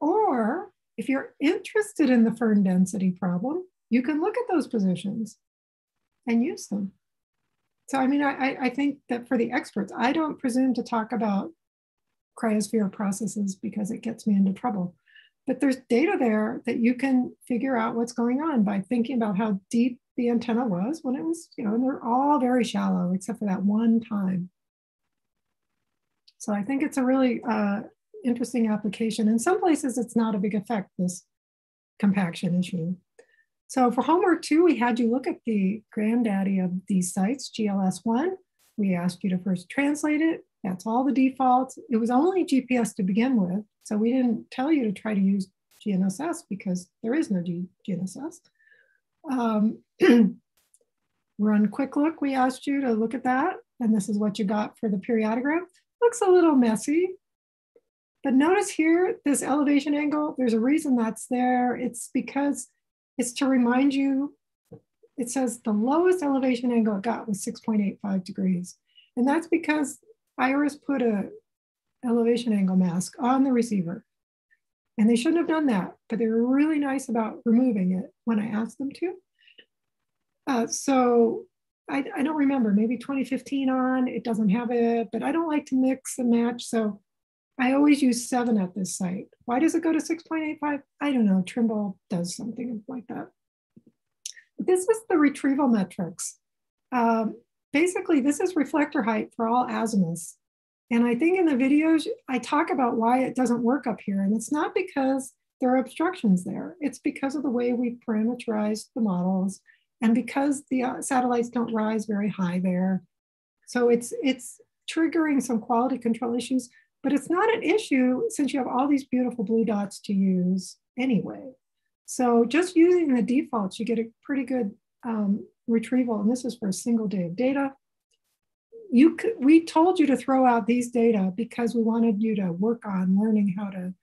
or if you're interested in the firn density problem, you can look at those positions and use them. So, I mean, I, I think that for the experts, I don't presume to talk about cryosphere processes because it gets me into trouble. But there's data there that you can figure out what's going on by thinking about how deep the antenna was when it was, you know, and they're all very shallow except for that one time. So I think it's a really uh, interesting application. In some places, it's not a big effect, this compaction issue. So for homework two, we had you look at the granddaddy of these sites, GLS1. We asked you to first translate it. That's all the defaults. It was only GPS to begin with. So we didn't tell you to try to use GNSS because there is no G GNSS. Um, *clears throat* run quick look, we asked you to look at that. And this is what you got for the periodogram. Looks a little messy, but notice here, this elevation angle, there's a reason that's there. It's because it's to remind you, it says the lowest elevation angle it got was 6.85 degrees. And that's because IRIS put a elevation angle mask on the receiver. And they shouldn't have done that, but they were really nice about removing it when I asked them to. Uh, so I, I, don't remember, maybe 2015 on, it doesn't have it, but I don't like to mix and match. So I always use seven at this site. Why does it go to 6.85? I don't know. Trimble does something like that. This is the retrieval metrics. Um, basically, this is reflector height for all azimuths. And I think in the videos, I talk about why it doesn't work up here. And it's not because there are obstructions there. It's because of the way we parameterize the models and because the uh, satellites don't rise very high there. So it's, it's triggering some quality control issues but it's not an issue since you have all these beautiful blue dots to use anyway. So just using the defaults, you get a pretty good um, retrieval. And this is for a single day of data. You could, we told you to throw out these data because we wanted you to work on learning how to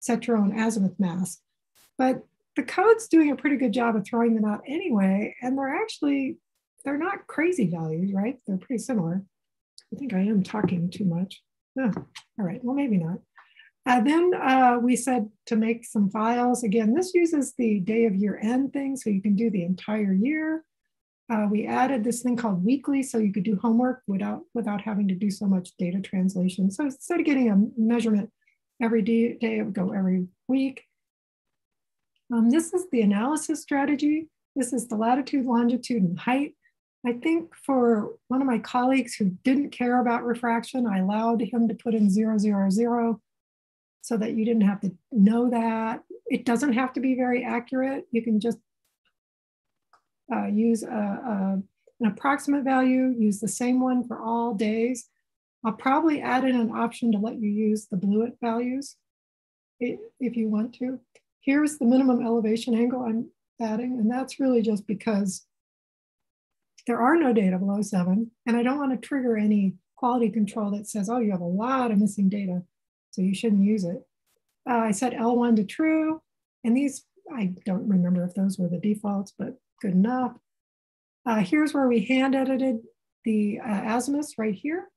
set your own azimuth mask. But the code's doing a pretty good job of throwing them out anyway. And they're actually, they're not crazy values, right? They're pretty similar. I think I am talking too much. Oh, all right, well, maybe not. Uh, then uh, we said to make some files. Again, this uses the day of year end thing, so you can do the entire year. Uh, we added this thing called weekly, so you could do homework without, without having to do so much data translation. So instead of getting a measurement every day, it would go every week. Um, this is the analysis strategy. This is the latitude, longitude, and height. I think for one of my colleagues who didn't care about refraction, I allowed him to put in zero, zero, zero. so that you didn't have to know that. It doesn't have to be very accurate. You can just uh, use a, a, an approximate value, use the same one for all days. I'll probably add in an option to let you use the Blewitt values if you want to. Here's the minimum elevation angle I'm adding, and that's really just because there are no data below seven, and I don't want to trigger any quality control that says, oh, you have a lot of missing data, so you shouldn't use it. Uh, I set L1 to true, and these, I don't remember if those were the defaults, but good enough. Uh, here's where we hand edited the uh, azimuths right here.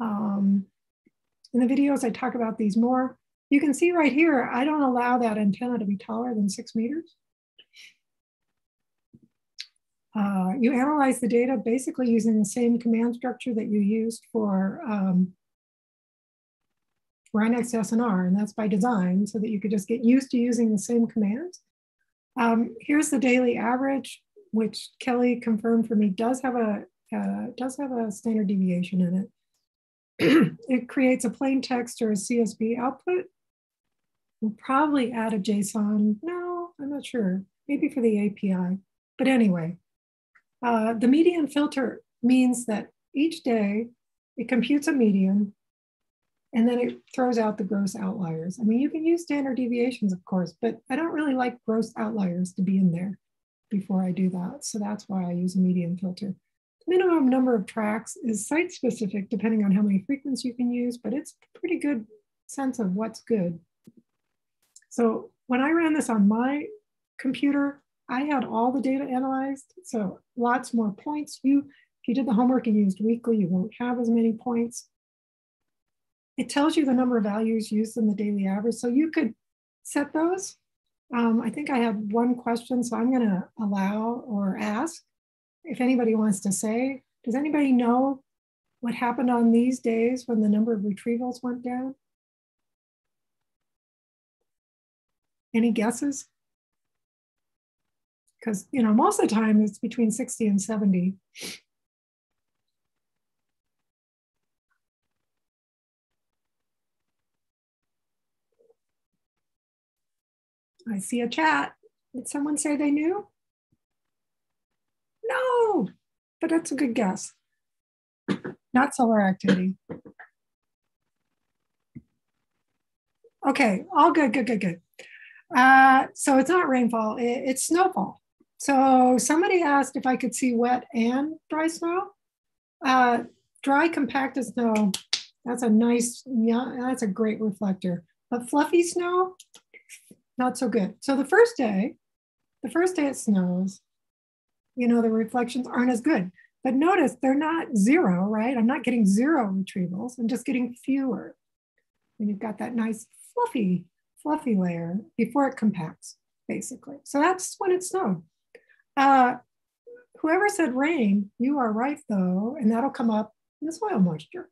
Um, in the videos, I talk about these more. You can see right here, I don't allow that antenna to be taller than six meters. Uh, you analyze the data basically using the same command structure that you used for um, RINEX SNR, and that's by design so that you could just get used to using the same commands. Um, here's the daily average, which Kelly confirmed for me does have a uh, does have a standard deviation in it. *clears throat* it creates a plain text or a CSV output. We'll probably add a JSON. No, I'm not sure. Maybe for the API. But anyway, uh, the median filter means that each day it computes a median and then it throws out the gross outliers. I mean, you can use standard deviations, of course, but I don't really like gross outliers to be in there before I do that. So that's why I use a median filter minimum number of tracks is site specific depending on how many frequencies you can use, but it's a pretty good sense of what's good. So when I ran this on my computer, I had all the data analyzed. So lots more points. You, if you did the homework and used weekly, you won't have as many points. It tells you the number of values used in the daily average. So you could set those. Um, I think I have one question, so I'm gonna allow or ask if anybody wants to say, does anybody know what happened on these days when the number of retrievals went down? Any guesses? Because, you know, most of the time it's between 60 and 70. I see a chat. Did someone say they knew? No, but that's a good guess. Not solar activity. Okay, all good, good, good, good. Uh, so it's not rainfall, it, it's snowfall. So somebody asked if I could see wet and dry snow. Uh, dry compacted snow, that's a nice, yeah, that's a great reflector. But fluffy snow, not so good. So the first day, the first day it snows, you know, the reflections aren't as good. But notice they're not zero, right? I'm not getting zero retrievals. I'm just getting fewer. And you've got that nice fluffy, fluffy layer before it compacts, basically. So that's when it snowed. Uh, whoever said rain, you are right though, and that'll come up in the soil moisture.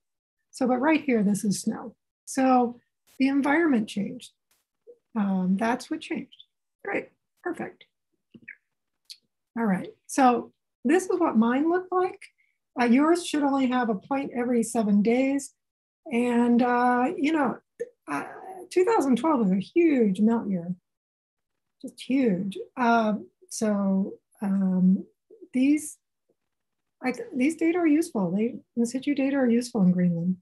So, but right here, this is snow. So the environment changed. Um, that's what changed. Great, perfect. All right, so this is what mine looked like. Uh, yours should only have a point every seven days. And, uh, you know, uh, 2012 was a huge melt year, just huge. Um, so um, these, I, these data are useful. They, in situ data are useful in Greenland.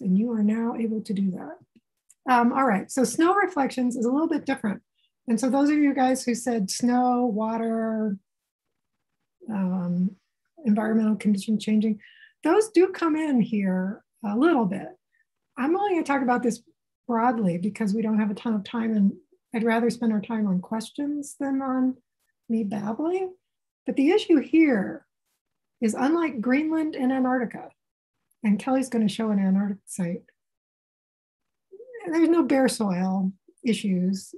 And you are now able to do that. Um, all right, so snow reflections is a little bit different. And so those of you guys who said snow, water, um, environmental condition changing, those do come in here a little bit. I'm only going to talk about this broadly because we don't have a ton of time and I'd rather spend our time on questions than on me babbling. But the issue here is unlike Greenland and Antarctica, and Kelly's going to show an Antarctic site, there's no bare soil issues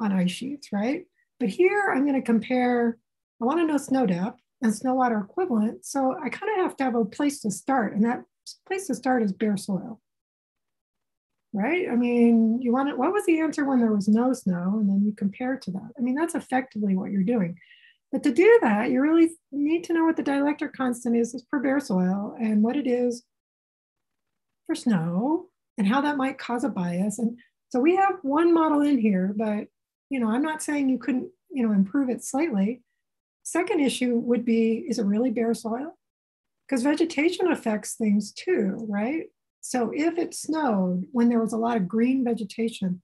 on ice sheets, right? But here I'm going to compare, I want to know snow depth and snow water equivalent. So I kind of have to have a place to start. And that place to start is bare soil, right? I mean, you want it, what was the answer when there was no snow? And then you compare to that. I mean, that's effectively what you're doing. But to do that, you really need to know what the dielectric constant is, per bare soil and what it is for snow and how that might cause a bias. And so we have one model in here, but you know, I'm not saying you couldn't, you know, improve it slightly. Second issue would be, is it really bare soil? Because vegetation affects things too, right? So if it snowed when there was a lot of green vegetation,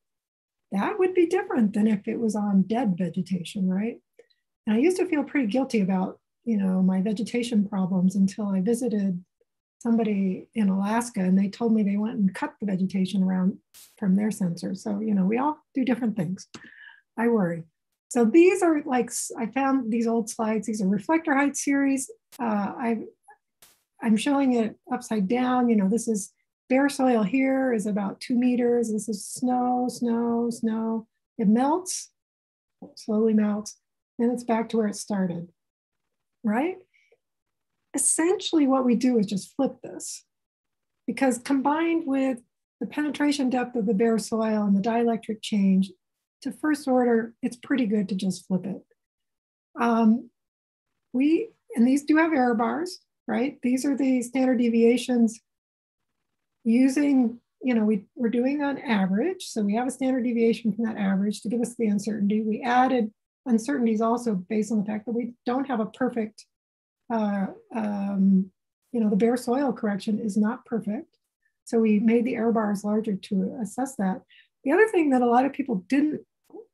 that would be different than if it was on dead vegetation, right? And I used to feel pretty guilty about, you know, my vegetation problems until I visited somebody in Alaska and they told me they went and cut the vegetation around from their sensors. So, you know, we all do different things. I worry. So these are like, I found these old slides. These are reflector height series. Uh, I, I'm showing it upside down. You know, this is bare soil here is about two meters. This is snow, snow, snow. It melts, slowly melts, then it's back to where it started, right? Essentially what we do is just flip this because combined with the penetration depth of the bare soil and the dielectric change, to first order, it's pretty good to just flip it. Um, we, and these do have error bars, right? These are the standard deviations using, you know, we, we're doing on average. So we have a standard deviation from that average to give us the uncertainty. We added uncertainties also based on the fact that we don't have a perfect, uh, um, you know, the bare soil correction is not perfect. So we made the error bars larger to assess that. The other thing that a lot of people didn't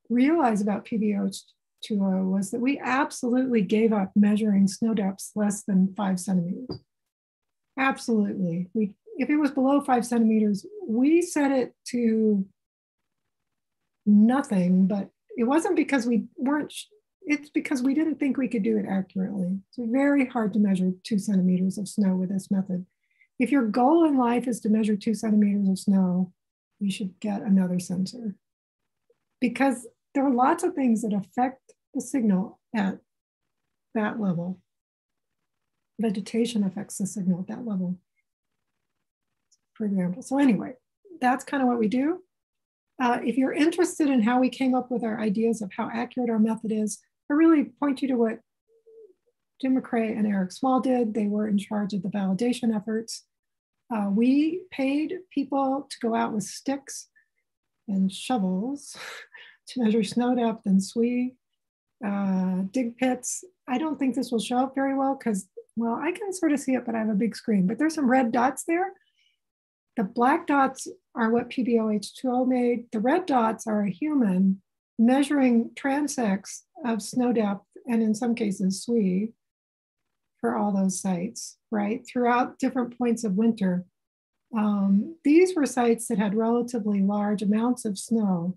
realize about PBO2O was that we absolutely gave up measuring snow depths less than five centimeters. Absolutely. We, if it was below five centimeters, we set it to nothing, but it wasn't because we weren't, it's because we didn't think we could do it accurately. It's very hard to measure two centimeters of snow with this method. If your goal in life is to measure two centimeters of snow, you should get another sensor because there are lots of things that affect the signal at that level. Vegetation affects the signal at that level, for example. So anyway, that's kind of what we do. Uh, if you're interested in how we came up with our ideas of how accurate our method is, I really point you to what Jim McCreight and Eric Small did. They were in charge of the validation efforts. Uh, we paid people to go out with sticks and shovels *laughs* to measure snow depth and SWE, uh, dig pits. I don't think this will show up very well because, well, I can sort of see it, but I have a big screen. But there's some red dots there. The black dots are what PBOH2O made. The red dots are a human measuring transects of snow depth and in some cases SWE for all those sites, right? Throughout different points of winter. Um, these were sites that had relatively large amounts of snow.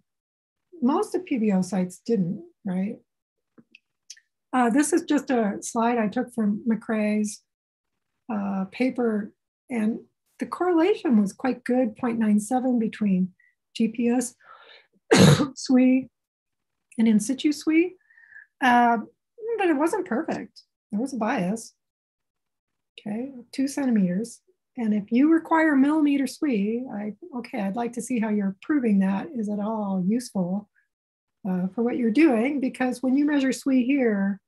Most of PBO sites didn't, right? Uh, this is just a slide I took from McCreight's uh, paper, and the correlation was quite good 0.97 between GPS *coughs* SWE and in situ SWE, uh, but it wasn't perfect. There was a bias. Okay, two centimeters. And if you require millimeter SWE, I, okay, I'd like to see how you're proving that is at all useful uh, for what you're doing. Because when you measure SWE here,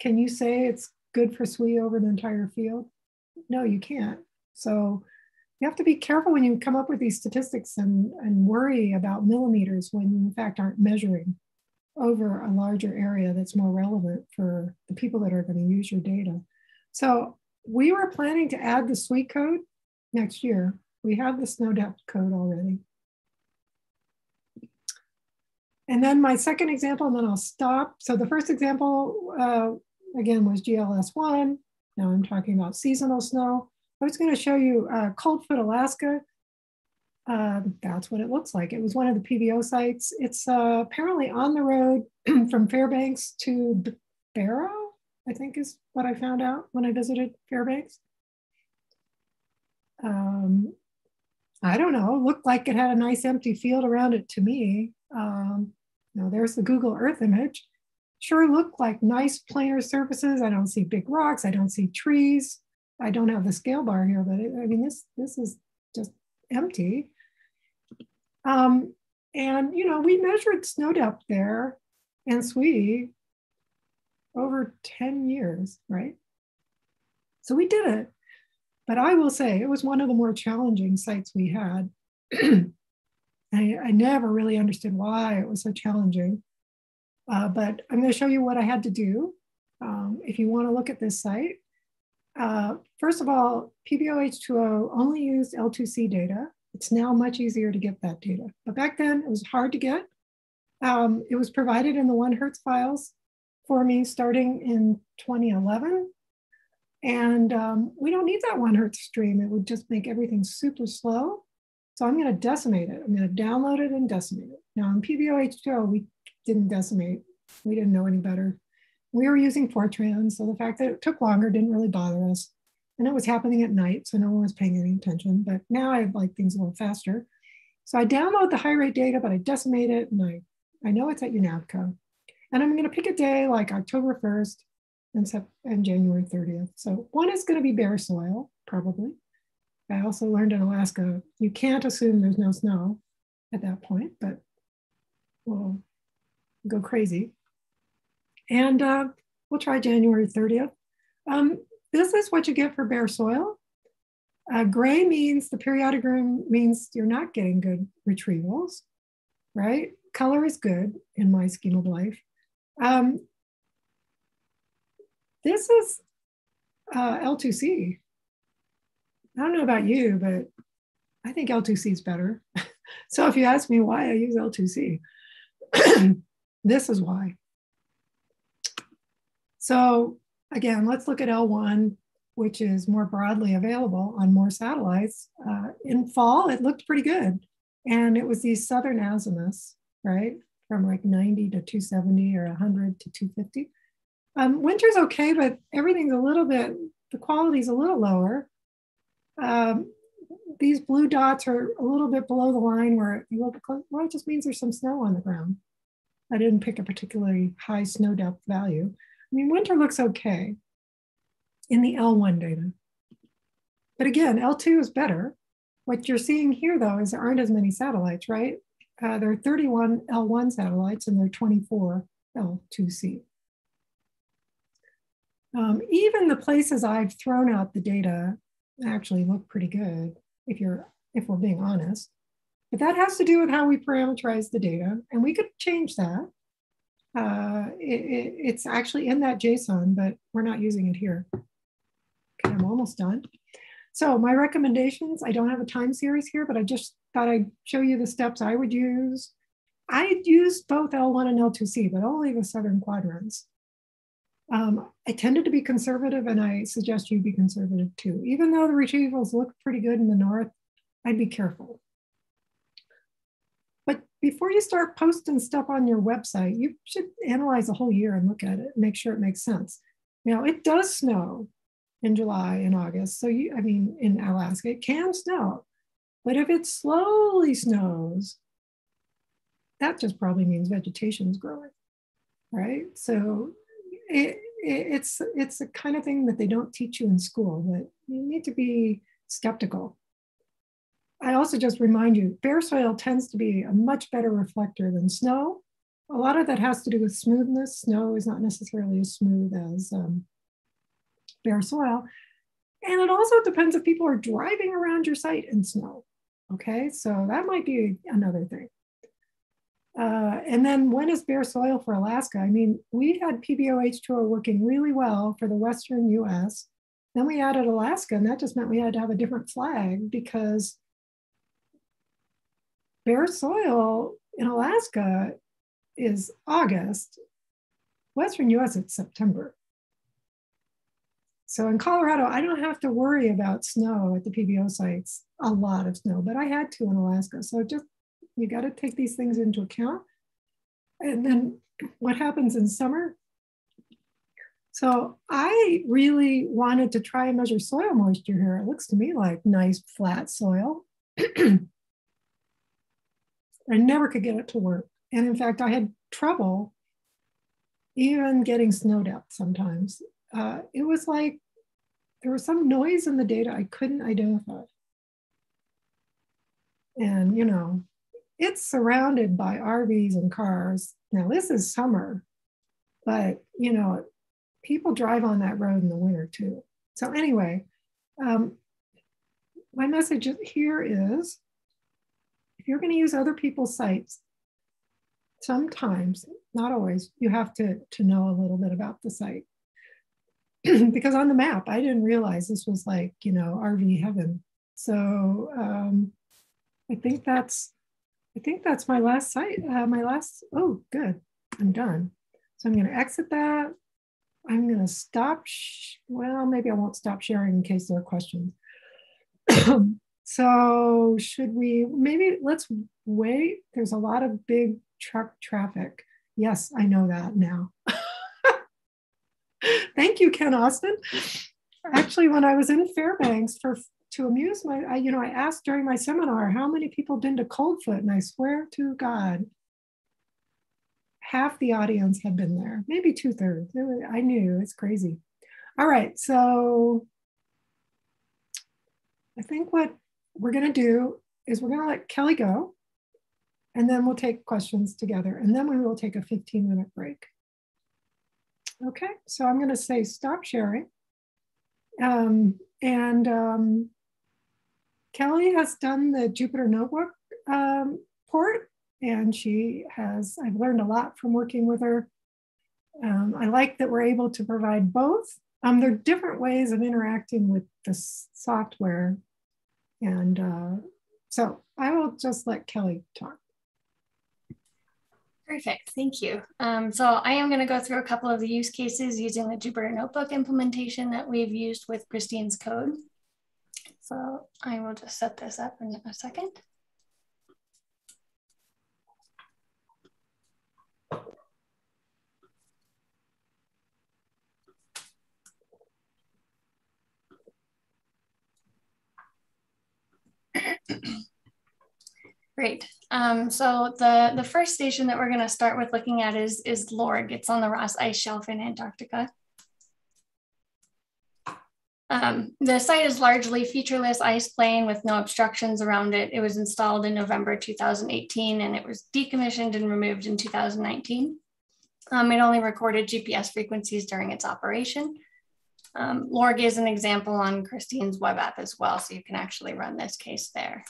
can you say it's good for SWE over the entire field? No, you can't. So you have to be careful when you come up with these statistics and, and worry about millimeters when you in fact aren't measuring over a larger area that's more relevant for the people that are going to use your data. So we were planning to add the SWE code next year. We have the snow depth code already. And then my second example, and then I'll stop. So the first example, uh, again, was GLS1. Now I'm talking about seasonal snow. I was going to show you uh, Coldfoot, Alaska. Uh, that's what it looks like. It was one of the PBO sites. It's uh, apparently on the road *clears throat* from Fairbanks to Barrow, I think is what I found out when I visited Fairbanks. Um, I don't know, looked like it had a nice empty field around it to me. Um, know, there's the Google Earth image. Sure looked like nice planar surfaces. I don't see big rocks. I don't see trees. I don't have the scale bar here, but it, I mean, this, this is just empty. Um, and, you know, we measured snow depth there and SWE over 10 years, right? So we did it. but I will say it was one of the more challenging sites we had. *clears throat* I, I, never really understood why it was so challenging. Uh, but I'm going to show you what I had to do um, if you want to look at this site. Uh, first of all, PBOH2O only used L2C data. It's now much easier to get that data. But back then it was hard to get. Um, it was provided in the one Hertz files for me starting in 2011. And um, we don't need that one Hertz stream. It would just make everything super slow. So I'm going to decimate it. I'm going to download it and decimate it. Now in PBOH2O, we didn't decimate. We didn't know any better. We were using Fortran, so the fact that it took longer didn't really bother us. And it was happening at night, so no one was paying any attention. But now I like things a little faster. So I download the high rate data, but I decimate it and I, I know it's at UNAVCO. And I'm going to pick a day like October 1st and, sep- and January 30th. So one is going to be bare soil, probably. I also learned in Alaska, you can't assume there's no snow at that point, but we'll go crazy. And uh, we'll try January 30th. Um, this is what you get for bare soil. Uh, gray means the periodogram means you're not getting good retrievals, right? Color is good in my scheme of life. Um, this is uh, L2C. I don't know about you, but I think L2C is better. *laughs* so if you ask me why I use L2C, *clears throat* this is why. So again, let's look at L1, which is more broadly available on more satellites. Uh, in fall, it looked pretty good. And it was these southern azimuths, right? from like 90 to 270 or 100 to 250. Um, winter's okay, but everything's a little bit, the quality's a little lower. Um, these blue dots are a little bit below the line where you look close, well, it just means there's some snow on the ground. I didn't pick a particularly high snow depth value. I mean, winter looks okay in the L1 data. But again, L2 is better. What you're seeing here though is there aren't as many satellites, right? Uh, there are 31 L1 satellites and there are 24 L2C. Um, even the places I've thrown out the data actually look pretty good if you're if we're being honest. But that has to do with how we parameterize the data, and we could change that. Uh, it, it, it's actually in that JSON, but we're not using it here. Okay, I'm almost done. So my recommendations, I don't have a time series here, but I just thought I'd show you the steps I would use. I used both L1 and L2C, but only the southern quadrants. Um, I tended to be conservative and I suggest you be conservative too. Even though the retrievals look pretty good in the north, I'd be careful. Before you start posting stuff on your website, you should analyze the whole year and look at it make sure it makes sense. Now it does snow in July and August. So you, I mean, in Alaska, it can snow. But if it slowly snows, that just probably means vegetation is growing, right? So it, it, it's it's the kind of thing that they don't teach you in school. That you need to be skeptical. I also just remind you, bare soil tends to be a much better reflector than snow. A lot of that has to do with smoothness. Snow is not necessarily as smooth as um, bare soil. And it also depends if people are driving around your site in snow. Okay, so that might be another thing. Uh, and then when is bare soil for Alaska? I mean, we had PBOH2O working really well for the Western US. Then we added Alaska, and that just meant we had to have a different flag because bare soil in Alaska is August. Western US, it's September. So in Colorado, I don't have to worry about snow at the PBO sites, a lot of snow, but I had to in Alaska. So just, you got to take these things into account. And then what happens in summer? So I really wanted to try and measure soil moisture here. It looks to me like nice flat soil. *clears throat* I never could get it to work. And in fact, I had trouble even getting snowed depth sometimes. Uh, it was like there was some noise in the data I couldn't identify. And, you know, it's surrounded by RVs and cars. Now, this is summer, but, you know, people drive on that road in the winter too. So, anyway, um, my message here is if you're going to use other people's sites, sometimes, not always, you have to, to know a little bit about the site. *clears throat* because on the map, I didn't realize this was like, you know, RV heaven. So um, I think that's, I think that's my last site, uh, my last, oh, good, I'm done. So I'm going to exit that. I'm going to stop. well, maybe I won't stop sharing in case there are questions. *clears throat* so should we maybe let's wait? There's a lot of big truck traffic. Yes, I know that now. *laughs* Thank you, Ken Austin. Actually, when I was in Fairbanks for to amuse my, I, you know, I asked during my seminar how many people been to Coldfoot, and I swear to God, half the audience had been there, maybe two thirds. I knew it's crazy. All right, so I think what we're going to do is we're going to let Kelly go, and then we'll take questions together, and then we will take a 15 minute break. Okay, so I'm going to say stop sharing. Um, and um, Kelly has done the Jupyter Notebook um, port, and she has, I've learned a lot from working with her. Um, I like that we're able to provide both. Um, there are different ways of interacting with the software. And uh, so I will just let Kelly talk. Perfect, thank you. Um, so I am going to go through a couple of the use cases using the Jupyter Notebook implementation that we've used with Kristine's code. So I will just set this up in a second. Great. Um, so the, the first station that we're going to start with looking at is, is LORG. It's on the Ross Ice Shelf in Antarctica. Um, the site is largely featureless ice plain with no obstructions around it. It was installed in November 2018 and it was decommissioned and removed in 2019. Um, it only recorded GPS frequencies during its operation. Um, LORG is an example on Kristine's web app as well, so you can actually run this case there.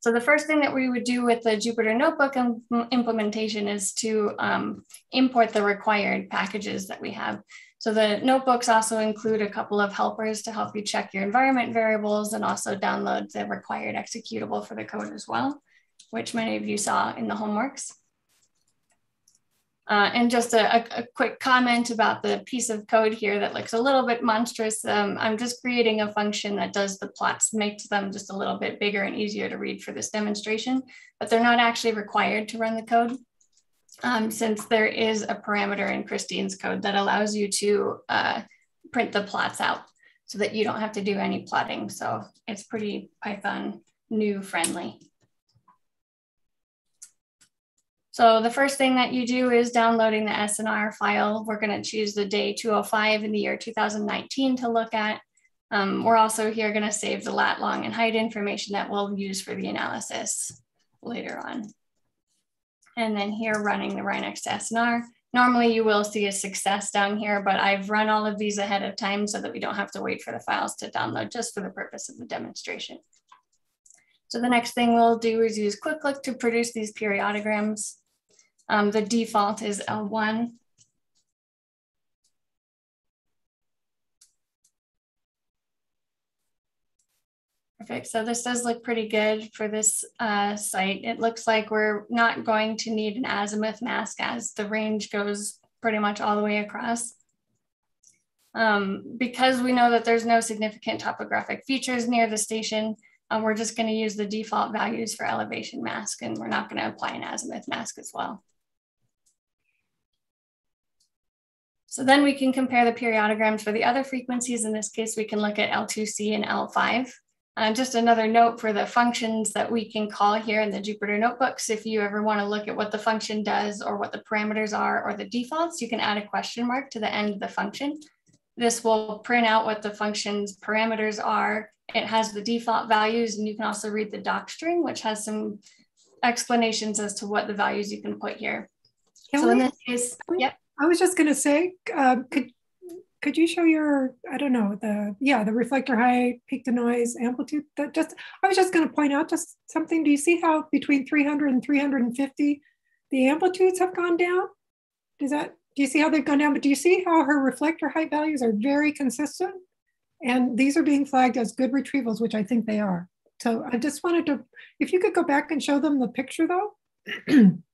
So the first thing that we would do with the Jupyter Notebook implementation is to um, import the required packages that we have. So the notebooks also include a couple of helpers to help you check your environment variables and also download the required executable for the code as well, which many of you saw in the homeworks. Uh, and just a, a, quick comment about the piece of code here that looks a little bit monstrous. Um, I'm just creating a function that does the plots, makes them just a little bit bigger and easier to read for this demonstration, but they're not actually required to run the code. Um, since there is a parameter in Kristine's code that allows you to uh, print the plots out so that you don't have to do any plotting. So it's pretty Python new friendly. So the first thing that you do is downloading the SNR file. We're going to choose the day 205 in the year 2019 to look at. Um, we're also here going to save the lat, long, and height information that we'll use for the analysis later on. And then here running the RINEX SNR. Normally you will see a success down here, but I've run all of these ahead of time so that we don't have to wait for the files to download just for the purpose of the demonstration. So the next thing we'll do is use QuickLook to produce these periodograms. Um, the default is L1. Perfect. So this does look pretty good for this uh, site. It looks like we're not going to need an azimuth mask as the range goes pretty much all the way across. Um, because we know that there's no significant topographic features near the station, um, we're just going to use the default values for elevation mask and we're not going to apply an azimuth mask as well. So then we can compare the periodograms for the other frequencies. In this case, we can look at L2C and L5. Uh, just another note for the functions that we can call here in the Jupyter notebooks. If you ever want to look at what the function does or what the parameters are or the defaults, you can add a question mark to the end of the function. This will print out what the function's parameters are. It has the default values and you can also read the docstring, which has some explanations as to what the values you can put here. Can so we, in this case, yep. I was just going to say, uh, could could you show your, I don't know, the, yeah, the reflector height, peak to noise, amplitude? That just, I was just going to point out just something. Do you see how between 300 and 350, the amplitudes have gone down? Does that, do you see how they've gone down? But do you see how her reflector height values are very consistent? And these are being flagged as good retrievals, which I think they are. So I just wanted to, if you could go back and show them the picture though. *clears throat*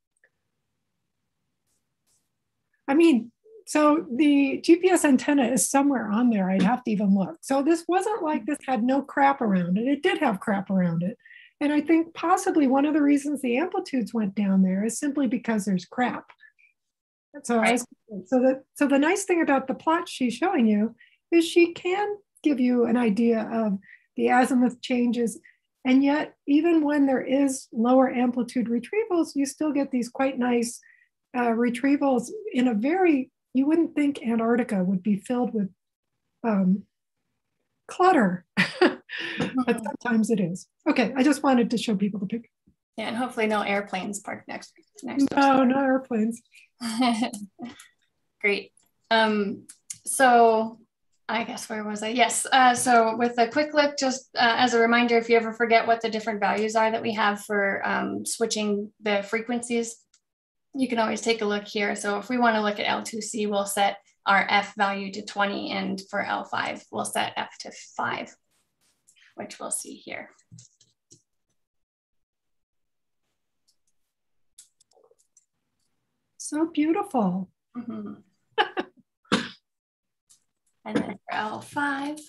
I mean, so the GPS antenna is somewhere on there. I'd have to even look. So this wasn't like this had no crap around it. It did have crap around it. And I think possibly one of the reasons the amplitudes went down there is simply because there's crap. So, right. I, so the so the nice thing about the plot she's showing you is she can give you an idea of the azimuth changes. And yet, even when there is lower amplitude retrievals, you still get these quite nice uh, retrievals in a very you wouldn't think Antarctica would be filled with um, clutter, *laughs* but mm-hmm. sometimes it is. Okay, I just wanted to show people the picture. Yeah, and hopefully no airplanes parked next. next no, no airplanes. *laughs* Great. Um, so I guess where was I? Yes. Uh, so with a quick look, just uh, as a reminder, if you ever forget what the different values are that we have for um, switching the frequencies, you can always take a look here. So if we want to look at L2C, we'll set our F value to 20 and for L5, we'll set F to five, which we'll see here. So beautiful. Mm -hmm. *laughs* and then for L5,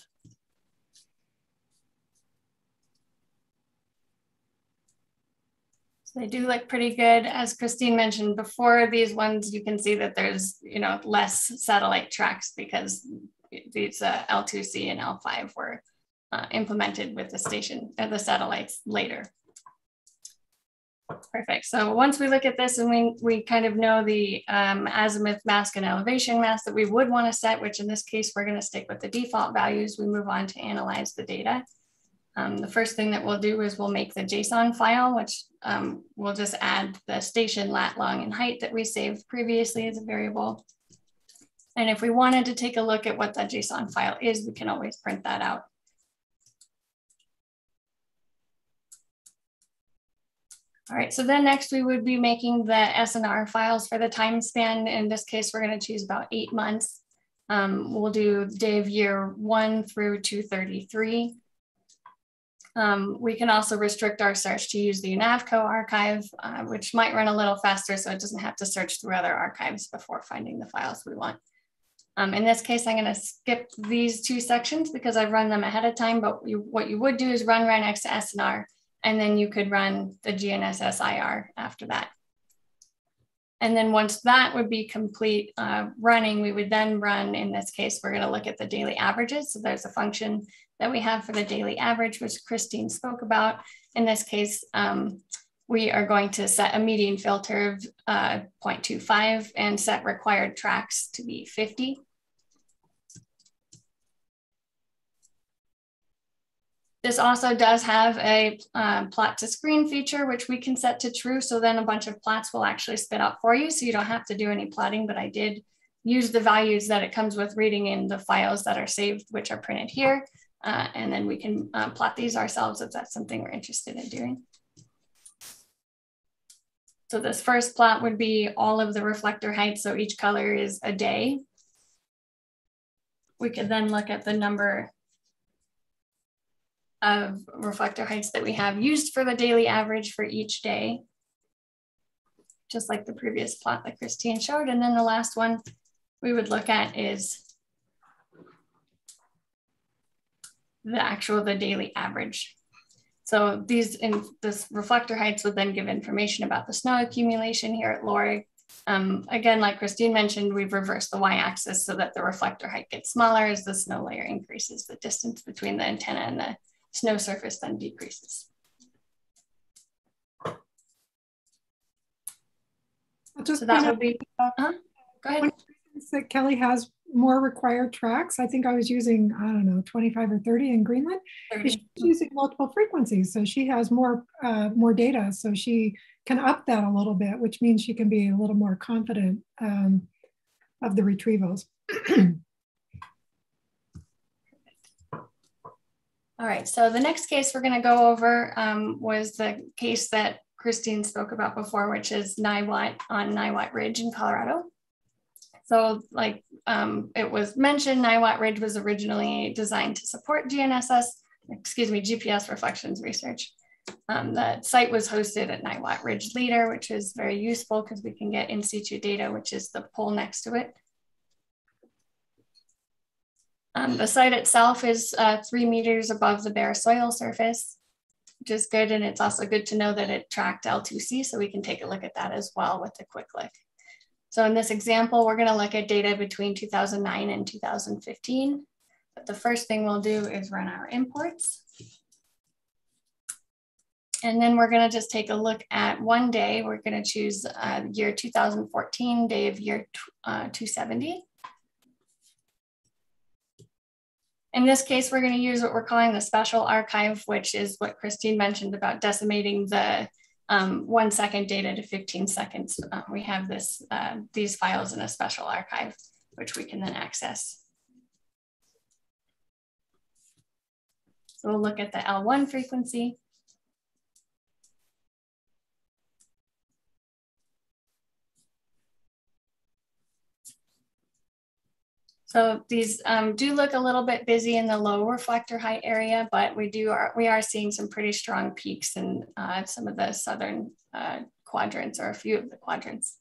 They do look pretty good. As Kristine mentioned before, these ones, you can see that there's, you know, less satellite tracks because these uh, L2C and L5 were uh, implemented with the station, uh, the satellites later. Perfect. So once we look at this and we, we kind of know the um, azimuth mask and elevation mask that we would want to set, which in this case, we're going to stick with the default values, we move on to analyze the data. Um, the first thing that we'll do is we'll make the JSON file, which um, we'll just add the station lat, long, and height that we saved previously as a variable. And if we wanted to take a look at what that JSON file is, we can always print that out. All right, so then next we would be making the SNR files for the time span. In this case, we're gonna choose about eight months. Um, we'll do day of year one through 233. Um, we can also restrict our search to use the UNAVCO archive, uh, which might run a little faster so it doesn't have to search through other archives before finding the files we want. Um, in this case, I'm gonna skip these two sections because I've run them ahead of time, but you, what you would do is run RINEX to SNR, and then you could run the GNSS IR after that. And then once that would be complete uh, running, we would then run, in this case, we're gonna look at the daily averages. So there's a function that we have for the daily average, which Kristine spoke about. In this case, um, we are going to set a median filter of uh, 0.25 and set required tracks to be 50. This also does have a uh, plot to screen feature, which we can set to true. So then a bunch of plots will actually spit out for you. So you don't have to do any plotting, but I did use the values that it comes with reading in the files that are saved, which are printed here. Uh, and then we can uh, plot these ourselves if that's something we're interested in doing. So this first plot would be all of the reflector heights. So each color is a day. We could then look at the number of reflector heights that we have used for the daily average for each day, just like the previous plot that Kristine showed. And then the last one we would look at is the actual, the daily average. So these in this reflector heights would then give information about the snow accumulation here at LORG. Um, again, like Christine mentioned, we've reversed the y-axis so that the reflector height gets smaller as the snow layer increases. The distance between the antenna and the snow surface then decreases. so that would be, uh -huh. go ahead. That Kelly has more required tracks. I think I was using, I don't know, 25 or 30 in Greenland. 30. She's using multiple frequencies. So she has more, uh, more data. So she can up that a little bit, which means she can be a little more confident um, of the retrievals. *clears throat* All right, so the next case we're gonna go over um, was the case that Kristine spoke about before, which is Niwot on Niwot Ridge in Colorado. So like um, it was mentioned, Niwot Ridge was originally designed to support GNSS, excuse me, GPS reflections research. Um, the site was hosted at Niwot Ridge LTER, which is very useful because we can get in situ data, which is the pole next to it. Um, the site itself is uh, three meters above the bare soil surface, which is good. And it's also good to know that it tracked L2C, so we can take a look at that as well with a quick look. So in this example, we're gonna look at data between 2009 and 2015. But the first thing we'll do is run our imports. And then we're gonna just take a look at one day. We're gonna choose uh, year 2014, day of year uh, 270. In this case, we're going to use what we're calling the special archive, which is what Kristine mentioned about decimating the um, one second data to 15 seconds. Uh, we have this uh, these files in a special archive, which we can then access. So we'll look at the L1 frequency. So these um, do look a little bit busy in the low reflector height area, but we do are we are seeing some pretty strong peaks in uh, some of the southern uh, quadrants or a few of the quadrants.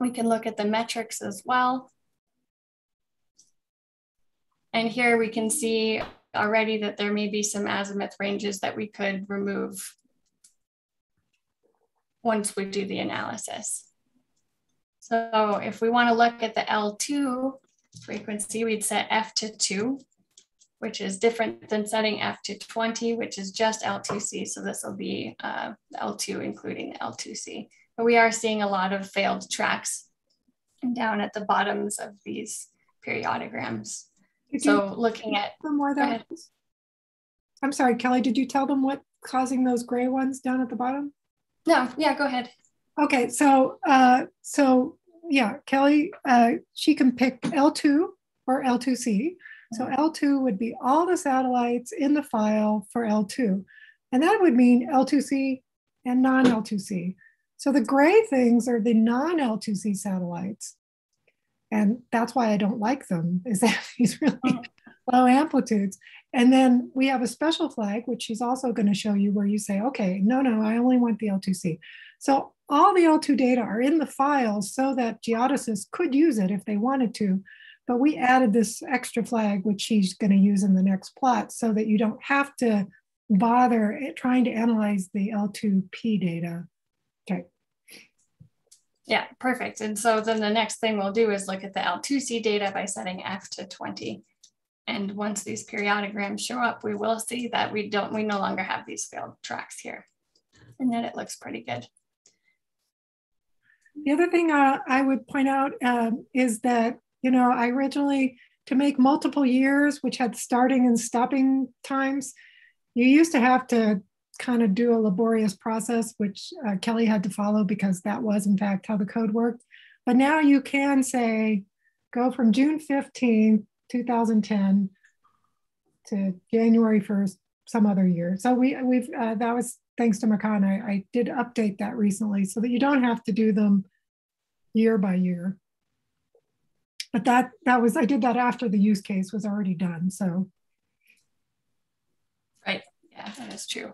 We can look at the metrics as well. And here we can see already that there may be some azimuth ranges that we could remove once we do the analysis. So if we want to look at the L2 frequency, we'd set F to 2, which is different than setting F to 20, which is just L2C. So this will be uh, L2, including L2C. But we are seeing a lot of failed tracks down at the bottoms of these periodograms. Did so looking at more that I'm sorry, Kelly, did you tell them what causing those gray ones down at the bottom? No, yeah, go ahead. Okay, so uh, so yeah, Kelly, uh, she can pick L2 or L2C. So L2 would be all the satellites in the file for L2. And that would mean L2C and non L2C. So the gray things are the non L2C satellites. And that's why I don't like them, is that *laughs* these really oh. Low amplitudes. And then we have a special flag, which she's also going to show you where you say, okay, no, no, I only want the L2C. So all the L2 data are in the file so that geodesists could use it if they wanted to. But we added this extra flag, which she's going to use in the next plot, so that you don't have to bother trying to analyze the L2P data. Okay. Yeah, perfect. And so then the next thing we'll do is look at the L2C data by setting F to 20. And once these periodograms show up, we will see that we don't, we no longer have these failed tracks here. And that it looks pretty good. The other thing uh, I would point out um, is that, you know, I originally, to make multiple years, which had starting and stopping times, you used to have to kind of do a laborious process, which uh, Kelly had to follow because that was, in fact, how the code worked. But now you can say, go from June 15th, 2010 to January 1st, some other year. So we, we've, uh, that was thanks to Makan, I, I did update that recently so that you don't have to do them year by year. But that that was I did that after the use case was already done. So right, yeah, that is true.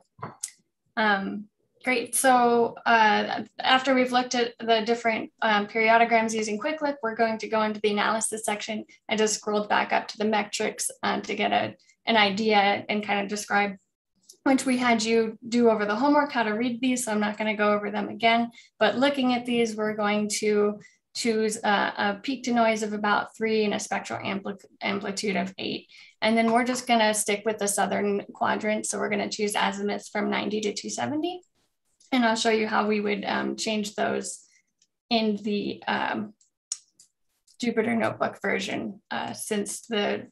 Um, great. So uh, after we've looked at the different um, periodograms using QuickLook, we're going to go into the analysis section. I just scrolled back up to the metrics um, to get a, an idea and kind of describe which we had you do over the homework, how to read these. So I'm not going to go over them again. But looking at these, we're going to choose a, a peak to noise of about three and a spectral ampli amplitude of eight. And then we're just going to stick with the southern quadrant. So we're going to choose azimuths from 90 to 270. And I'll show you how we would um, change those in the um, Jupyter Notebook version. Uh, since the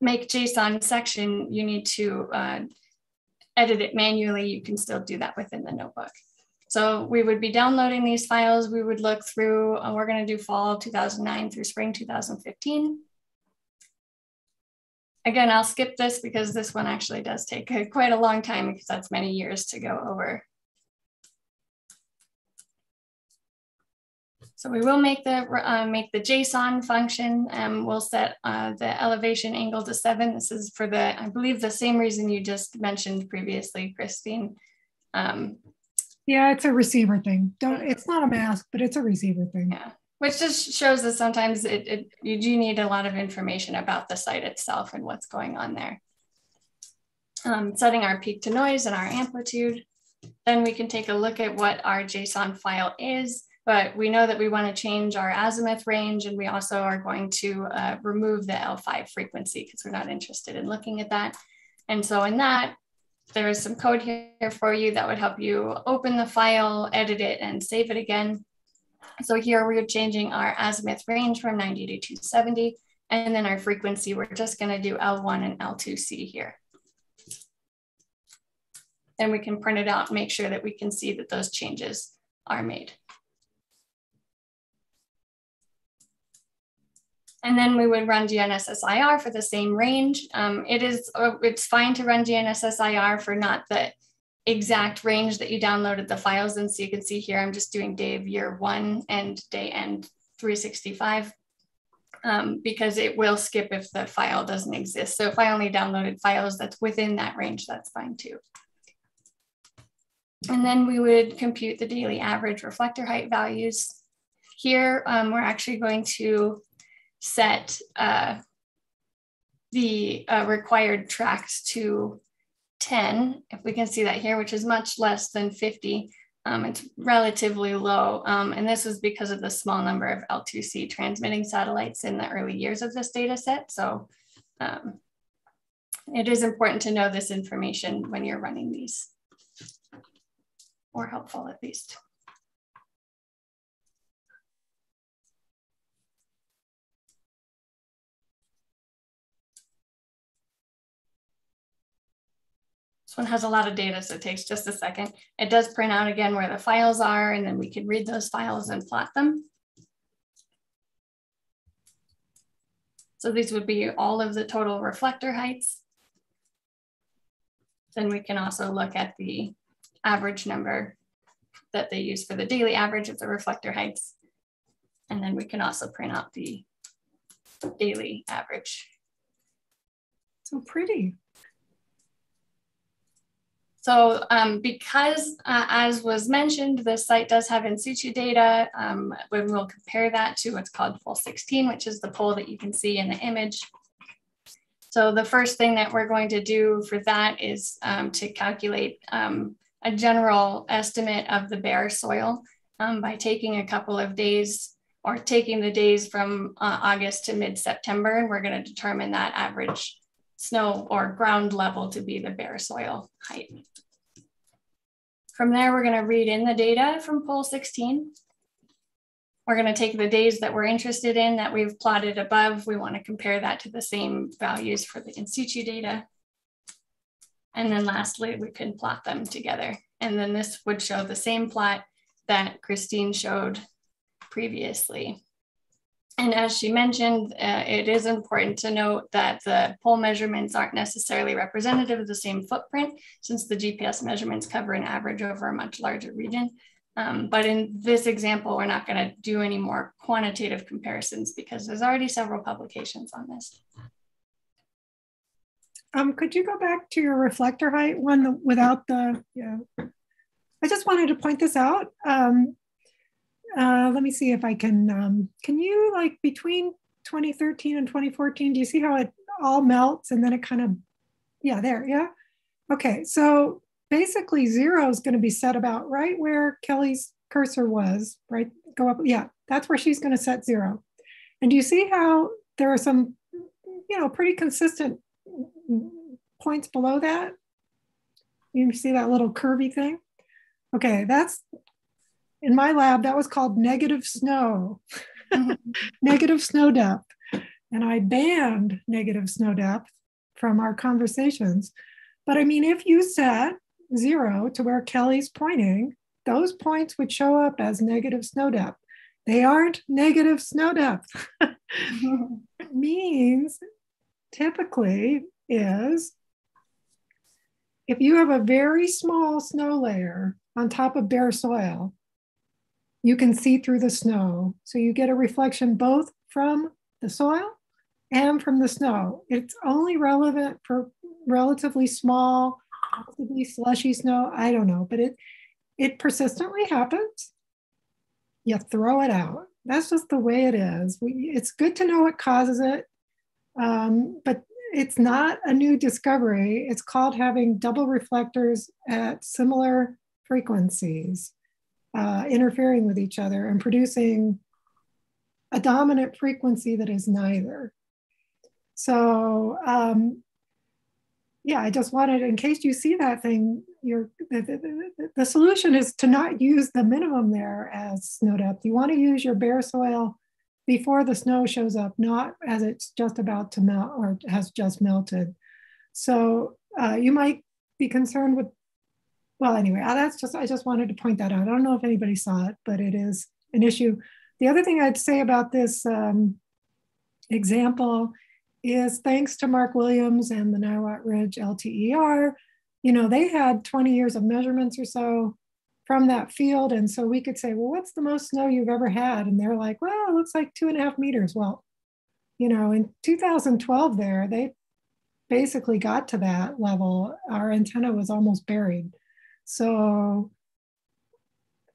make JSON section, you need to uh, edit it manually, you can still do that within the notebook. So we would be downloading these files. We would look through, we're gonna do fall 2009 through spring 2015. again, I'll skip this because this one actually does take a, *laughs* quite a long time because that's many years to go over. So we will make the uh, make the JSON function. and we'll set uh, the elevation angle to seven. This is for the, I believe the same reason you just mentioned previously, Kristine. Um, yeah, it's a receiver thing. Don't, it's not a mask, but it's a receiver thing. Yeah, which just shows that sometimes it, it you do need a lot of information about the site itself and what's going on there. Um, setting our peak to noise and our amplitude. Then we can take a look at what our JSON file is but we know that we want to change our azimuth range and we also are going to uh, remove the L5 frequency because we're not interested in looking at that. And so in that, there is some code here for you that would help you open the file, edit it, and save it again. So here we're changing our azimuth range from 90 to 270. And then our frequency, we're just gonna do L1 and L2C here. Then we can print it out make sure that we can see that those changes are made. And then we would run GNSSIR for the same range. Um, it is, uh, it's fine to run GNSSIR for not the exact range that you downloaded the files in. So you can see here, I'm just doing day of year one and day end 365 um, because it will skip if the file doesn't exist. So if I only downloaded files that's within that range, that's fine too. And then we would compute the daily average reflector height values. Here, um, we're actually going to set uh, the uh, required tracks to 10, if we can see that here, which is much less than 50. Um, it's relatively low. Um, and this is because of the small number of L2C transmitting satellites in the early years of this data set. So um, it is important to know this information when you're running these, or helpful at least. One has a lot of data, so it takes just a second. It does print out again where the files are, and then we can read those files and plot them. So these would be all of the total reflector heights. Then we can also look at the average number that they use for the daily average of the reflector heights. And then we can also print out the daily average. So pretty. So um, because, uh, as was mentioned, the site does have in situ data, um, we'll compare that to what's called pole 16, which is the pole that you can see in the image. So the first thing that we're going to do for that is um, to calculate um, a general estimate of the bare soil um, by taking a couple of days or taking the days from uh, August to mid-September, and we're going to determine that average snow or ground level to be the bare soil height. From there, we're gonna read in the data from pole 16. We're gonna take the days that we're interested in that we've plotted above. We wanna compare that to the same values for the in situ data. And then lastly, we can plot them together. And then this would show the same plot that Kristine showed previously. And as she mentioned, uh, it is important to note that the pole measurements aren't necessarily representative of the same footprint since the GPS measurements cover an average over a much larger region. Um, but in this example, we're not gonna do any more quantitative comparisons because there's already several publications on this. Um, could you go back to your reflector height one without the, yeah. I just wanted to point this out. Um, uh, let me see if I can, um, can you like between 2013 and 2014, do you see how it all melts and then it kind of, yeah, there, yeah. Okay, so basically zero is gonna be set about right where Kelly's cursor was, right? Go up, yeah, that's where she's gonna set zero. And do you see how there are some, you know, pretty consistent points below that? You see that little curvy thing? Okay, that's in my lab, that was called negative snow, *laughs* negative snow depth. And I banned negative snow depth from our conversations. But I mean, if you set zero to where Kelly's pointing, those points would show up as negative snow depth. They aren't negative snow depth. *laughs* means typically is if you have a very small snow layer on top of bare soil, you can see through the snow. So you get a reflection both from the soil and from the snow. It's only relevant for relatively small, possibly slushy snow. I don't know, but it it persistently happens. You throw it out. That's just the way it is. We, it's good to know what causes it, um, but it's not a new discovery. It's called having double reflectors at similar frequencies uh, interfering with each other and producing a dominant frequency that is neither. So um, yeah, I just wanted, in case you see that thing, you're, the, the, the, solution is to not use the minimum there as snow depth. You want to use your bare soil before the snow shows up, not as it's just about to melt or has just melted. So uh, you might be concerned with, well, anyway, that's just, I just wanted to point that out. I don't know if anybody saw it, but it is an issue. The other thing I'd say about this um, example is thanks to Mark Williams and the Niwot Ridge LTER, you know, they had 20 years of measurements or so from that field. And so we could say, well, what's the most snow you've ever had? And they're like, well, it looks like two and a half meters. Well, you know, in 2012 there, they basically got to that level. Our antenna was almost buried. So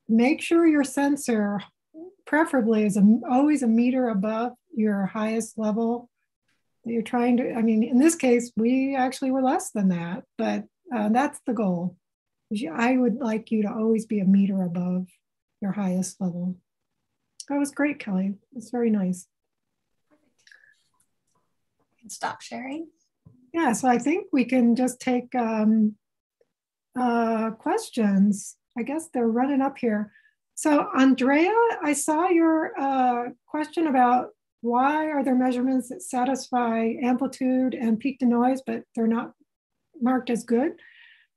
make sure your sensor preferably is a, always a meter above your highest level that you're trying to, I mean, in this case, we actually were less than that, but uh, that's the goal. I would like you to always be a meter above your highest level. That was great, Kelly. It's very nice. Stop sharing. Yeah, so I think we can just take um, uh, questions. I guess they're running up here. So Andrea, I saw your uh, question about why are there measurements that satisfy amplitude and peak to noise, but they're not marked as good?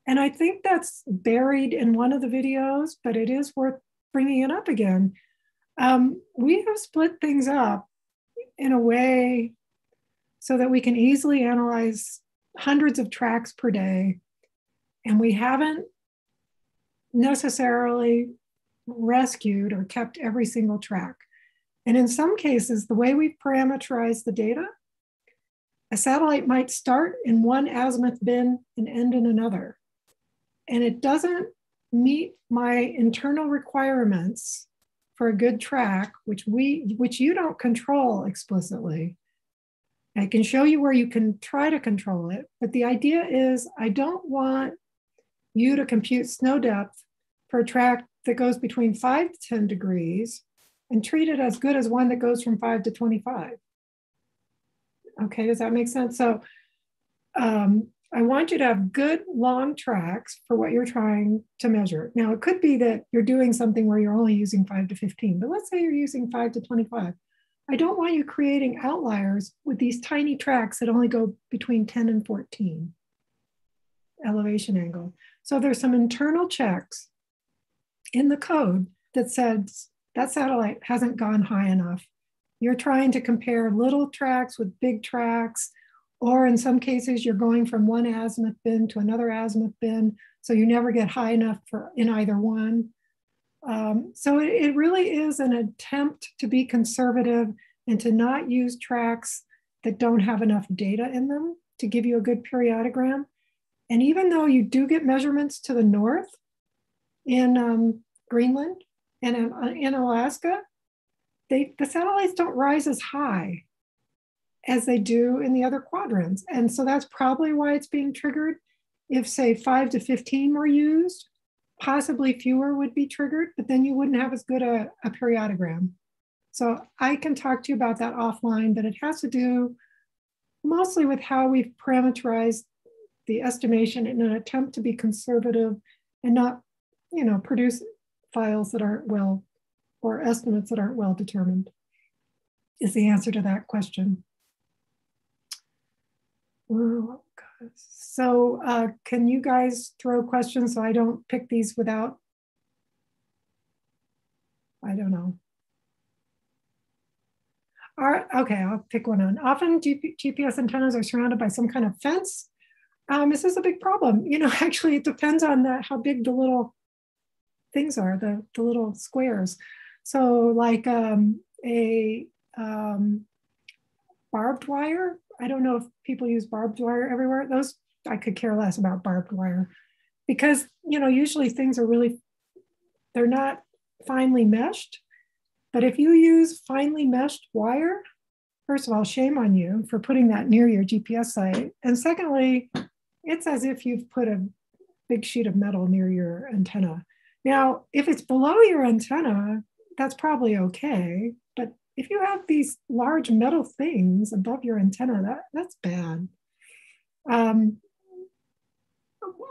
And I think that's buried in one of the videos, but it is worth bringing it up again. Um, we have split things up in a way so that we can easily analyze hundreds of tracks per day. And we haven't necessarily rescued or kept every single track. And in some cases, the way we parameterize the data, a satellite might start in one azimuth bin and end in another. And it doesn't meet my internal requirements for a good track, which we which you don't control explicitly. I can show you where you can try to control it, but the idea is I don't want you to compute snow depth for a track that goes between five to 10 degrees and treat it as good as one that goes from five to 25. Okay, does that make sense? So um, I want you to have good long tracks for what you're trying to measure. Now, it could be that you're doing something where you're only using 5 to 15, but let's say you're using 5 to 25. I don't want you creating outliers with these tiny tracks that only go between 10 and 14 elevation angle. So there's some internal checks in the code that says that satellite hasn't gone high enough. You're trying to compare little tracks with big tracks, or in some cases, you're going from one azimuth bin to another azimuth bin, so you never get high enough for in either one. Um, so it, it really is an attempt to be conservative and to not use tracks that don't have enough data in them to give you a good periodogram. And even though you do get measurements to the north in um, Greenland, and in, in Alaska, they, the satellites don't rise as high as they do in the other quadrants. And so that's probably why it's being triggered. If, say, 5 to 15 were used, possibly fewer would be triggered, but then you wouldn't have as good a, a periodogram. So I can talk to you about that offline, but it has to do mostly with how we've parameterized the estimation in an attempt to be conservative and not, you know, produce files that aren't well, or estimates that aren't well determined, is the answer to that question. So uh, can you guys throw questions so I don't pick these without? I don't know. Are, okay, I'll pick one on. Often GPS antennas are surrounded by some kind of fence. Um, this is a big problem. *laughs* You know, actually, it depends on the, how big the little things are, the, the little squares. So like um, a um, barbed wire, I don't know if people use barbed wire everywhere. Those, I could care less about barbed wire because, you know, usually things are really, they're not finely meshed. But if you use finely meshed wire, first of all, shame on you for putting that near your GPS site. And secondly, it's as if you've put a big sheet of metal near your antenna. Now, if it's below your antenna, that's probably okay. But if you have these large metal things above your antenna, that, that's bad. Um,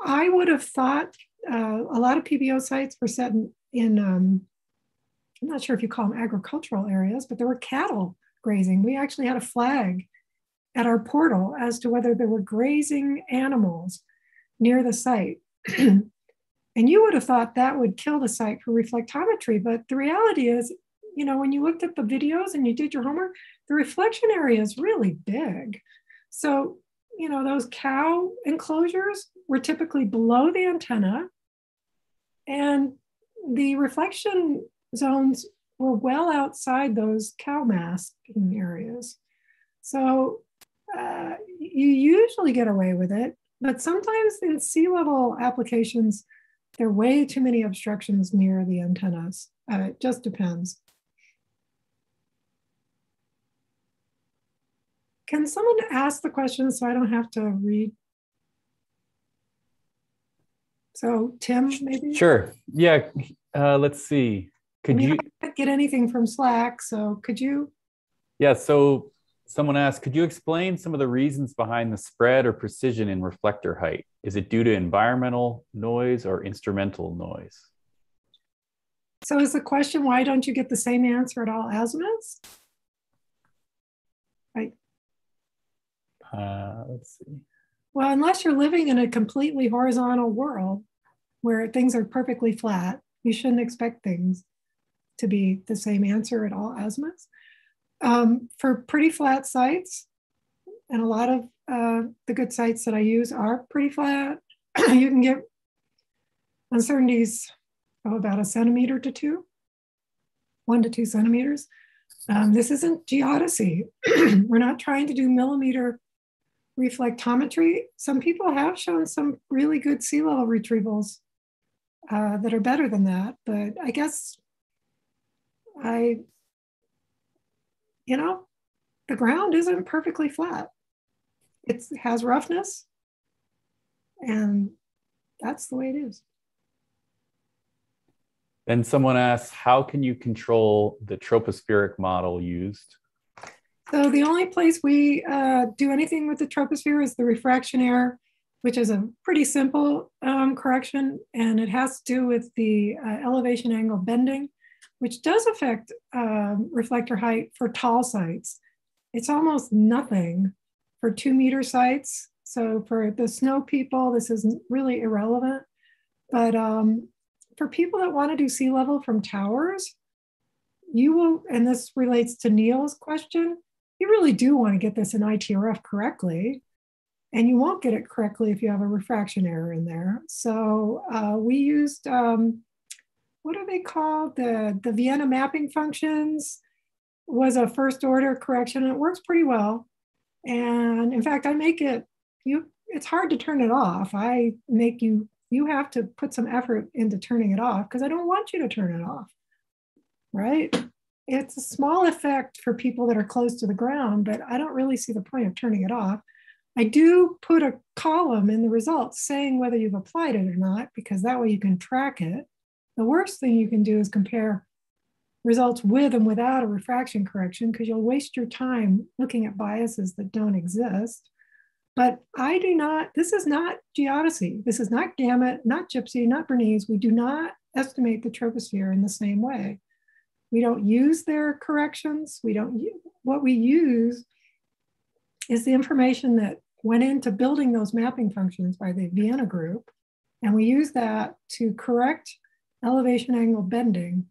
I would have thought uh, a lot of PBO sites were set in, in um, I'm not sure if you call them agricultural areas, but there were cattle grazing. We actually had a flag at our portal as to whether there were grazing animals near the site. *clears throat* And you would have thought that would kill the site for reflectometry. But the reality is, you know, when you looked at the videos and you did your homework, the reflection area is really big. So, you know, those cow enclosures were typically below the antenna. And the reflection zones were well outside those cow masking areas. So uh, you usually get away with it, but sometimes in sea level applications, there are way too many obstructions near the antennas. Uh, it just depends. Can someone ask the question so I don't have to read? So Tim, maybe? Sure. Yeah. Uh, let's see. Could you get anything from Slack? So could you? Yeah. So Someone asked, could you explain some of the reasons behind the spread or precision in reflector height? Is it due to environmental noise or instrumental noise? So is the question, why don't you get the same answer at all azimuths? Right. Uh, let's see. Well, unless you're living in a completely horizontal world where things are perfectly flat, you shouldn't expect things to be the same answer at all azimuths. Um, for pretty flat sites, and a lot of uh, the good sites that I use are pretty flat, *clears throat* you can get uncertainties of about a centimeter to two, one to two centimeters. Um, this isn't geodesy. *clears throat* We're not trying to do millimeter reflectometry. Some people have shown some really good sea level retrievals uh, that are better than that, but I guess I you know, the ground isn't perfectly flat. It has roughness, and that's the way it is. Then someone asks, how can you control the tropospheric model used? So the only place we uh, do anything with the troposphere is the refraction error, which is a pretty simple um, correction, and it has to do with the uh, elevation angle bending which does affect um, reflector height for tall sites. It's almost nothing for two meter sites. So for the snow people, this is really irrelevant. But um, for people that want to do sea level from towers, you will, and this relates to Neil's question, you really do want to get this in ITRF correctly. And you won't get it correctly if you have a refraction error in there. So uh, we used um, what are they called? The, the Vienna mapping functions was a first order correction and it works pretty well. And in fact, I make it, you, it's hard to turn it off. I make you, you have to put some effort into turning it off because I don't want you to turn it off, right? It's a small effect for people that are close to the ground, but I don't really see the point of turning it off. I do put a column in the results saying whether you've applied it or not, because that way you can track it. The worst thing you can do is compare results with and without a refraction correction because you'll waste your time looking at biases that don't exist. But I do not, this is not geodesy. This is not GAMIT, not GIPSY, not Bernese. We do not estimate the troposphere in the same way. We don't use their corrections. We don't, what we use is the information that went into building those mapping functions by the Vienna group. And we use that to correct elevation angle bending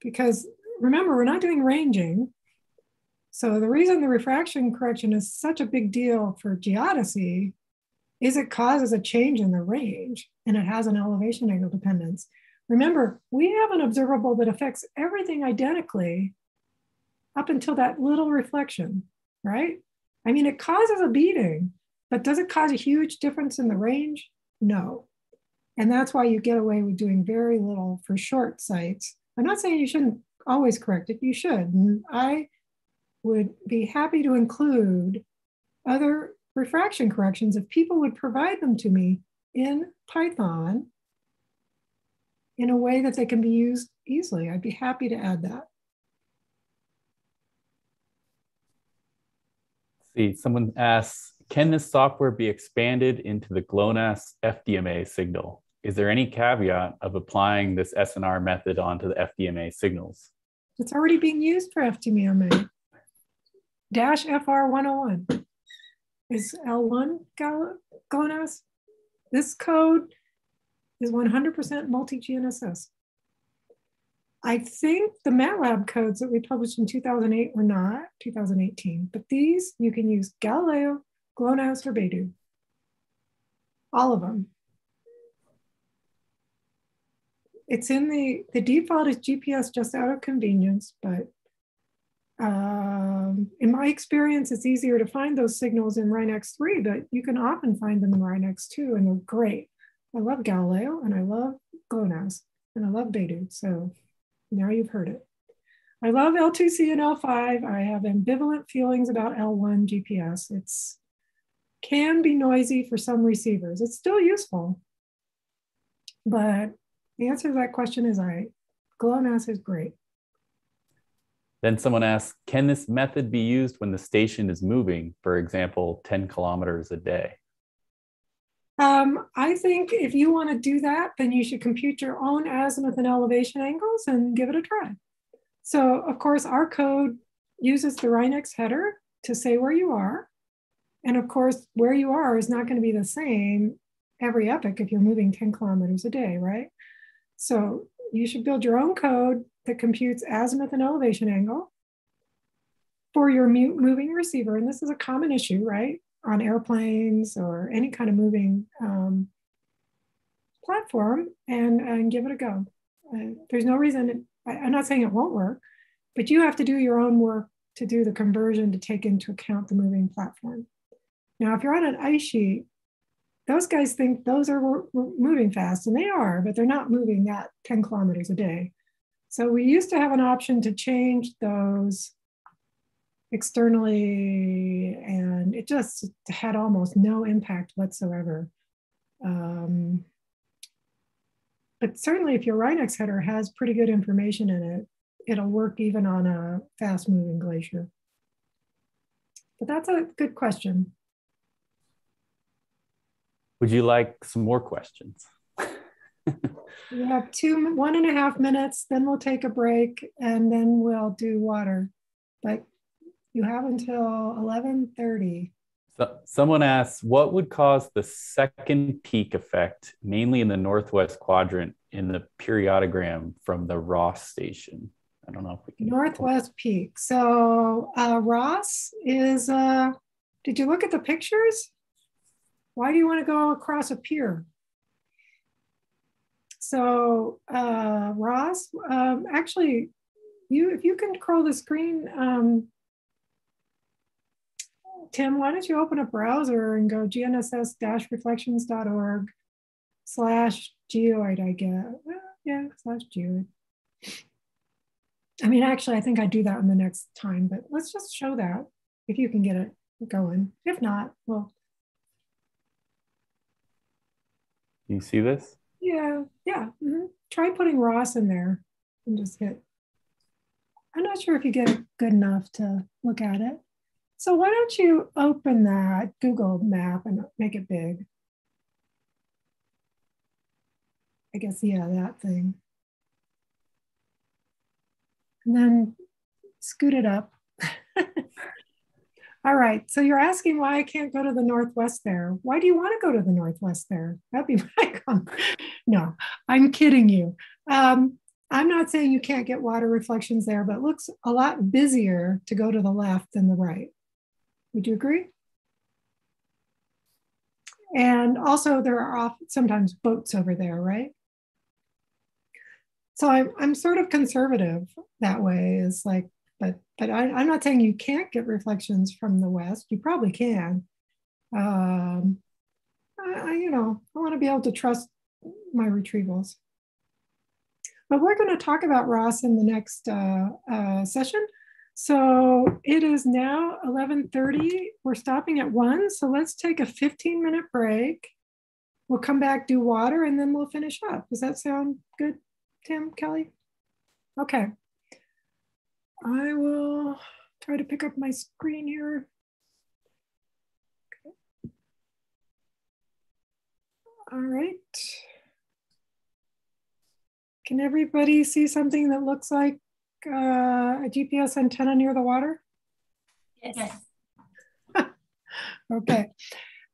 because remember, we're not doing ranging. So the reason the refraction correction is such a big deal for geodesy is it causes a change in the range and it has an elevation angle dependence. Remember, we have an observable that affects everything identically up until that little reflection, right? I mean, it causes a beating, but does it cause a huge difference in the range? No. And that's why you get away with doing very little for short sites. I'm not saying you shouldn't always correct it, you should. And I would be happy to include other refraction corrections if people would provide them to me in Python in a way that they can be used easily. I'd be happy to add that. see, someone asks, can this software be expanded into the GLONASS FDMA signal? Is there any caveat of applying this SNR method onto the FDMA signals? It's already being used for FDMA. Dash FR 101 is L1 GLONASS. This code is 100% multi-GNSS. I think the MATLAB codes that we published in 2008 were not 2018, but these you can use Galileo, GLONASS, or Beidou. All of them. It's in the, the default is GPS just out of convenience, but um, in my experience, it's easier to find those signals in RINEX 3, but you can often find them in RINEX 2, and they're great. I love Galileo, and I love GLONASS, and I love Beidou. So now you've heard it. I love L2C and L5. I have ambivalent feelings about L1 GPS. It's can be noisy for some receivers. It's still useful. But the answer to that question is I. GLONASS is great. Then someone asks, can this method be used when the station is moving, for example, 10 kilometers a day? Um, I think if you want to do that, then you should compute your own azimuth and elevation angles and give it a try. So of course, our code uses the RINEX header to say where you are. And of course, where you are is not going to be the same every epoch if you're moving 10 kilometers a day, right? So you should build your own code that computes azimuth and elevation angle for your moving receiver. And this is a common issue, right? on airplanes or any kind of moving um, platform and, and give it a go. Uh, there's no reason, I, I'm not saying it won't work, but you have to do your own work to do the conversion to take into account the moving platform. Now, if you're on an ice sheet, those guys think those are moving fast, and they are, but they're not moving that 10 kilometers a day. So we used to have an option to change those externally, and it just had almost no impact whatsoever. Um, but certainly, if your RINEX header has pretty good information in it, it'll work even on a fast moving glacier. But that's a good question. Would you like some more questions? *laughs* we have two, one and a half minutes, then we'll take a break and then we'll do water. But you have until 11:30. So someone asks, what would cause the second peak effect, mainly in the northwest quadrant, in the periodogram from the Ross station? I don't know if we can. Northwest peak. So uh, Ross is. Uh, did you look at the pictures? Why do you want to go across a pier? So uh, Ross, um, actually, you if you can scroll the screen. Um, Tim, why don't you open a browser and go gnss-reflections.org slash geoid, I guess. Well, yeah, slash geoid. I mean, actually, I think I'd do that in the next time, but let's just show that if you can get it going. If not, well. You see this? Yeah, yeah. Mm-hmm. Try putting Ross in there and just hit. I'm not sure if you get it good enough to look at it. So why don't you open that Google map and make it big? I guess, yeah, that thing. And then scoot it up. *laughs* All right, so you're asking why I can't go to the Northwest there. Why do you want to go to the Northwest there? That'd be *laughs* my comment. No, I'm kidding you. Um, I'm not saying you can't get water reflections there, but it looks a lot busier to go to the left than the right. Would you agree? And also there are sometimes boats over there, right? So I'm, I'm sort of conservative that way is like, but, but I, am not saying you can't get reflections from the West. You probably can. Um, I, you know, I want to be able to trust my retrievals. But we're going to talk about Ross in the next uh, uh, session. So it is now 11.30. We're stopping at 1. So let's take a 15 minute break. We'll come back, do water, and then we'll finish up. Does that sound good, Tim, Kelly? Okay. I will try to pick up my screen here. Okay. All right. Can everybody see something that looks like uh, a GPS antenna near the water? Yes. *laughs* okay.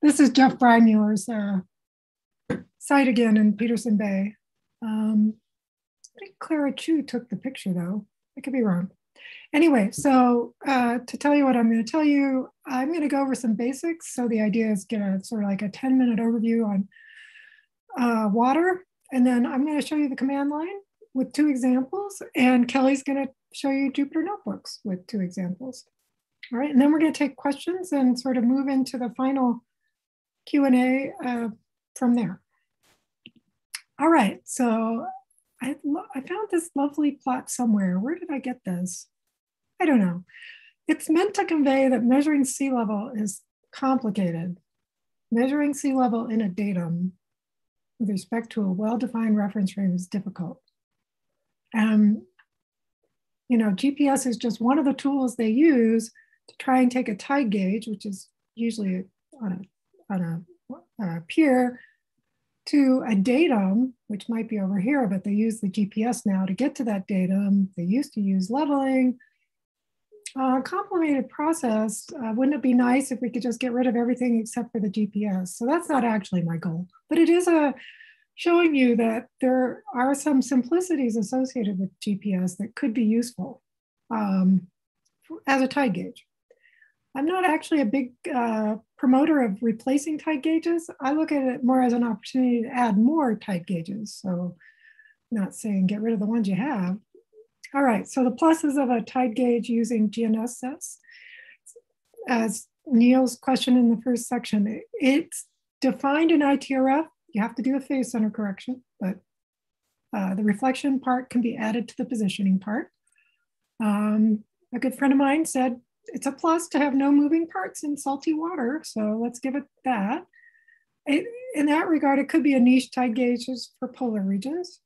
This is Jeff Freymueller's uh, site again in Peterson Bay. Um, I think Clara Chu took the picture though. I could be wrong. Anyway, so uh, to tell you what I'm going to tell you, I'm going to go over some basics. So the idea is get a sort of like a 10 minute overview on uh, water and then I'm going to show you the command line with two examples, and Kelly's going to show you Jupyter Notebooks with two examples. All right, and then we're going to take questions and sort of move into the final Q&A uh, from there. All right, so I, I found this lovely plot somewhere. Where did I get this? I don't know. It's meant to convey that measuring sea level is complicated. Measuring sea level in a datum with respect to a well-defined reference frame is difficult. Um, you know, GPS is just one of the tools they use to try and take a tide gauge, which is usually on a, on a, a pier, to a datum, which might be over here, but they use the GPS now to get to that datum. They used to use leveling. Uh, complicated process. Uh, wouldn't it be nice if we could just get rid of everything except for the GPS? So that's not actually my goal, but it is a showing you that there are some simplicities associated with GPS that could be useful um, as a tide gauge. I'm not actually a big uh, promoter of replacing tide gauges. I look at it more as an opportunity to add more tide gauges. So not saying get rid of the ones you have, all right, so the pluses of a tide gauge using GNSS, as Neil's question in the first section, it's defined in ITRF. You have to do a phase center correction, but uh, the reflection part can be added to the positioning part. Um, a good friend of mine said it's a plus to have no moving parts in salty water, so let's give it that. It, in that regard, it could be a niche tide gauges for polar regions.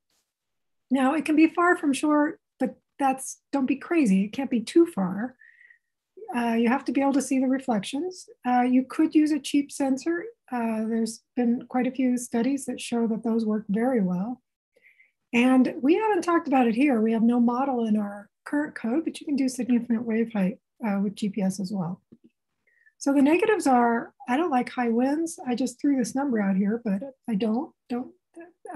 Now, it can be far from shore that's don't be crazy. It can't be too far. Uh, you have to be able to see the reflections. Uh, you could use a cheap sensor. Uh, there's been quite a few studies that show that those work very well. And we haven't talked about it here. We have no model in our current code, but you can do significant wave height uh, with GPS as well. So the negatives are, I don't like high winds. I just threw this number out here, but I don't. Don't.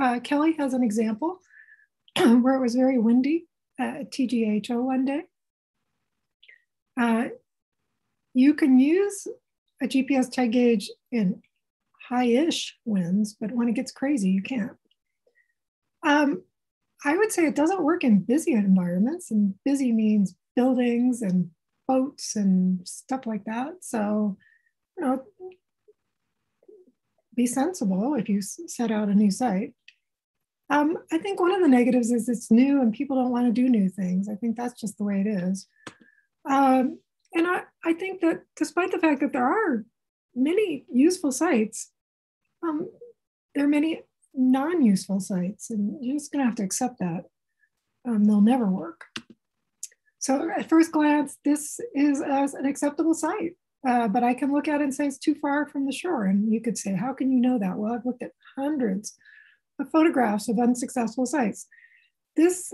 Uh, Kelly has an example *clears throat* where it was very windy at TGHO one day. Uh, you can use a GPS tide gauge in high-ish winds, but when it gets crazy, you can't. Um, I would say it doesn't work in busy environments, and busy means buildings and boats and stuff like that. So, you know, be sensible if you set out a new site. Um, I think one of the negatives is it's new and people don't want to do new things. I think that's just the way it is. Um, and I, I think that despite the fact that there are many useful sites, um, there are many non-useful sites and you're just gonna have to accept that. Um, they'll never work. So at first glance, this is as an acceptable site, uh, but I can look at it and say it's too far from the shore. And you could say, how can you know that? Well, I've looked at hundreds of photographs of unsuccessful sites. This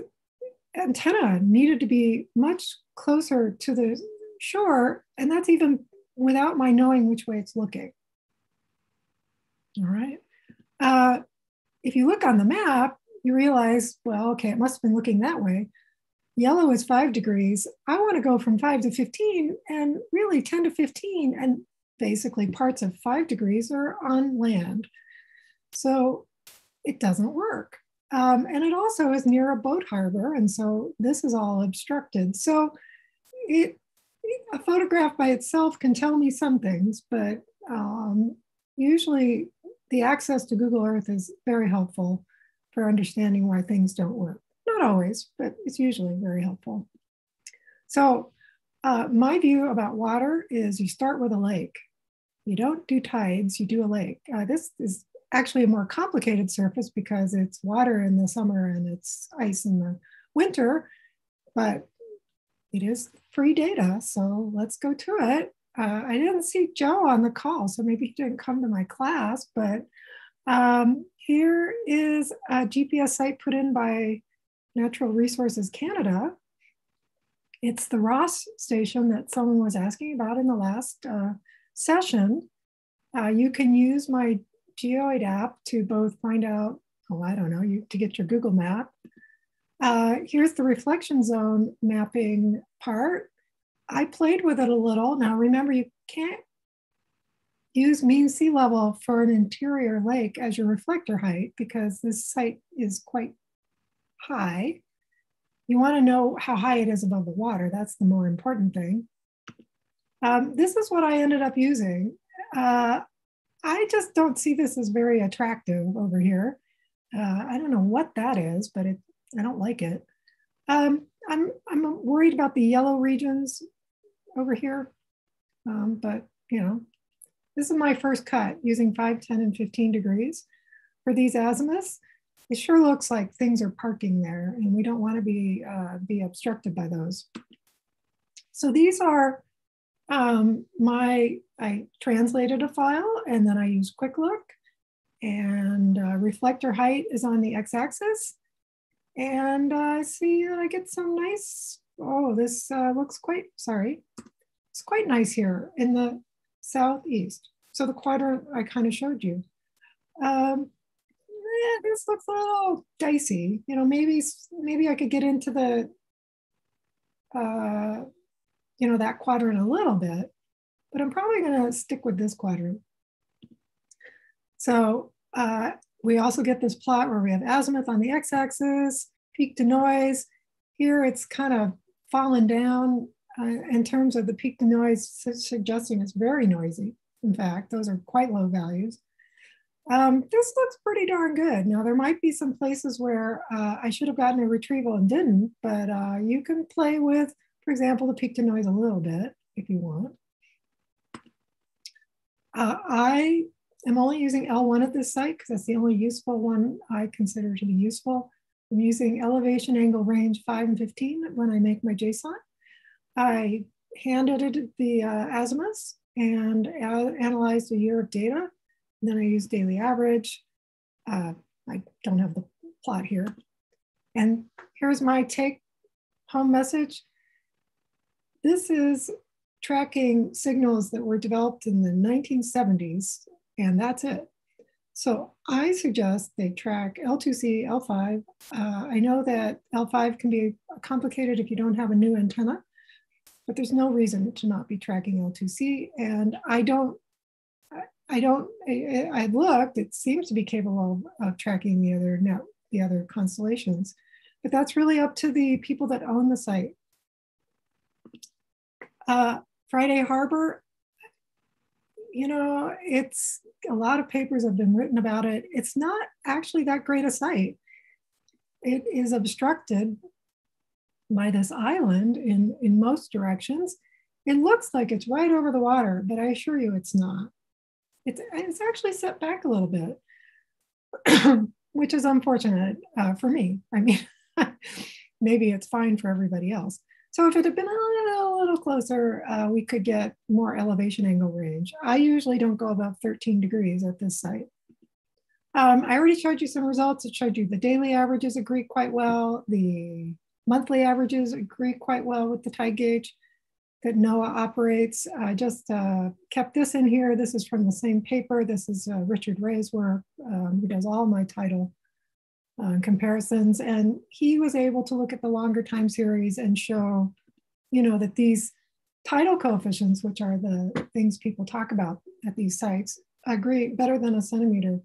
antenna needed to be much closer to the shore, and that's even without my knowing which way it's looking. All right. Uh, if you look on the map, you realize, well, okay, it must have been looking that way. Yellow is five degrees. I want to go from five to 15 and really 10 to 15. And basically parts of five degrees are on land. So it doesn't work. Um, and it also is near a boat harbor. And so this is all obstructed. So it, a photograph by itself can tell me some things, but um, usually the access to Google Earth is very helpful for understanding why things don't work. Not always, but it's usually very helpful. So uh, my view about water is you start with a lake. You don't do tides, you do a lake. Uh, this is actually a more complicated surface because it's water in the summer and it's ice in the winter, but it is free data, so let's go to it. Uh, I didn't see Joe on the call, so maybe he didn't come to my class, but um, here is a GPS site put in by Natural Resources Canada. It's the Ross station that someone was asking about in the last uh, session. Uh, you can use my Geoid app to both find out, oh, I don't know, you, to get your Google map. Uh, here's the reflection zone mapping part. I played with it a little. Now remember, you can't use mean sea level for an interior lake as your reflector height because this site is quite high. You want to know how high it is above the water. That's the more important thing. Um, this is what I ended up using. Uh, I just don't see this as very attractive over here. Uh, I don't know what that is, but it, I don't like it. Um, I'm, I'm worried about the yellow regions over here, um, but you know, this is my first cut using 5, 10, and 15 degrees. For these azimuths, it sure looks like things are parking there and we don't want to be, uh, be obstructed by those. So these are um, my, I translated a file and then I use Quick Look and uh, reflector height is on the x-axis. And I uh, see that I get some nice, oh, this uh, looks quite, sorry, it's quite nice here in the southeast. So the quadrant I kind of showed you. Um, yeah, this looks a little dicey. You know, maybe maybe I could get into the, uh, you know, that quadrant a little bit, but I'm probably going to stick with this quadrant. So uh, we also get this plot where we have azimuth on the x-axis, peak to noise. Here it's kind of fallen down uh, in terms of the peak to noise, suggesting it's very noisy. In fact, those are quite low values. Um, this looks pretty darn good. Now, there might be some places where uh, I should have gotten a retrieval and didn't, but uh, you can play with, for example, the peak to noise a little bit if you want. Uh, I am only using L1 at this site because that's the only useful one I consider to be useful. I'm using elevation angle range 5 and 15 when I make my JSON. I hand edited the uh, azimuths and analyzed a year of data. Then I used daily average. Uh, I don't have the plot here. And here's my take home message. This is tracking signals that were developed in the 1970s, and that's it. So I suggest they track L2C, L5. Uh, I know that L5 can be complicated if you don't have a new antenna but there's no reason to not be tracking L2C. And I don't, I don't, I, I looked, it seems to be capable of, tracking the other net, the other constellations, but that's really up to the people that own the site. Uh, Friday Harbor, you know, it's a lot of papers have been written about it. It's not actually that great a site. It is obstructed by this island in, in most directions. It looks like it's right over the water, but I assure you it's not. It's, it's actually set back a little bit, *clears throat* which is unfortunate uh, for me. I mean, *laughs* maybe it's fine for everybody else. So if it had been a little, a little closer, uh, we could get more elevation angle range. I usually don't go above 13 degrees at this site. Um, I already showed you some results. It showed you the daily averages agree quite well. The monthly averages agree quite well with the tide gauge that NOAA operates. I just uh, kept this in here. This is from the same paper. This is uh, Richard Ray's work, um, who does all my tidal uh, comparisons. And he was able to look at the longer time series and show, you know, that these tidal coefficients, which are the things people talk about at these sites, agree better than a centimeter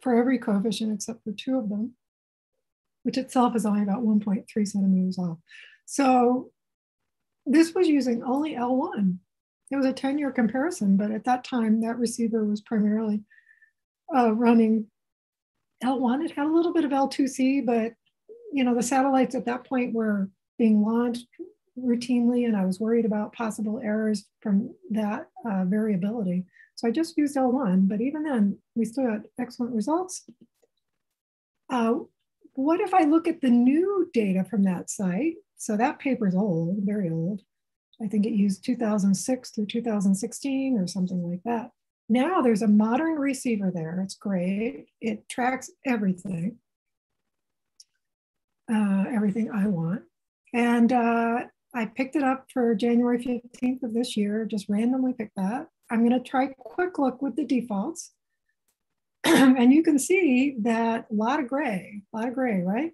for every coefficient except for two of them, which itself is only about 1.3 centimeters off. So this was using only L1. It was a 10 year comparison, but at that time, that receiver was primarily uh, running L1. It had a little bit of L2C, but you know, the satellites at that point were being launched routinely, and I was worried about possible errors from that uh, variability. So I just used L1, but even then, we still got excellent results. Uh, what if I look at the new data from that site? So that paper is old, very old. I think it used 2006 through 2016 or something like that. Now there's a modern receiver there. It's great. It tracks everything, uh, everything I want. And uh, I picked it up for January 15th of this year, just randomly picked that. I'm going to try quick look with the defaults. *clears throat* and you can see that a lot of gray, a lot of gray, right?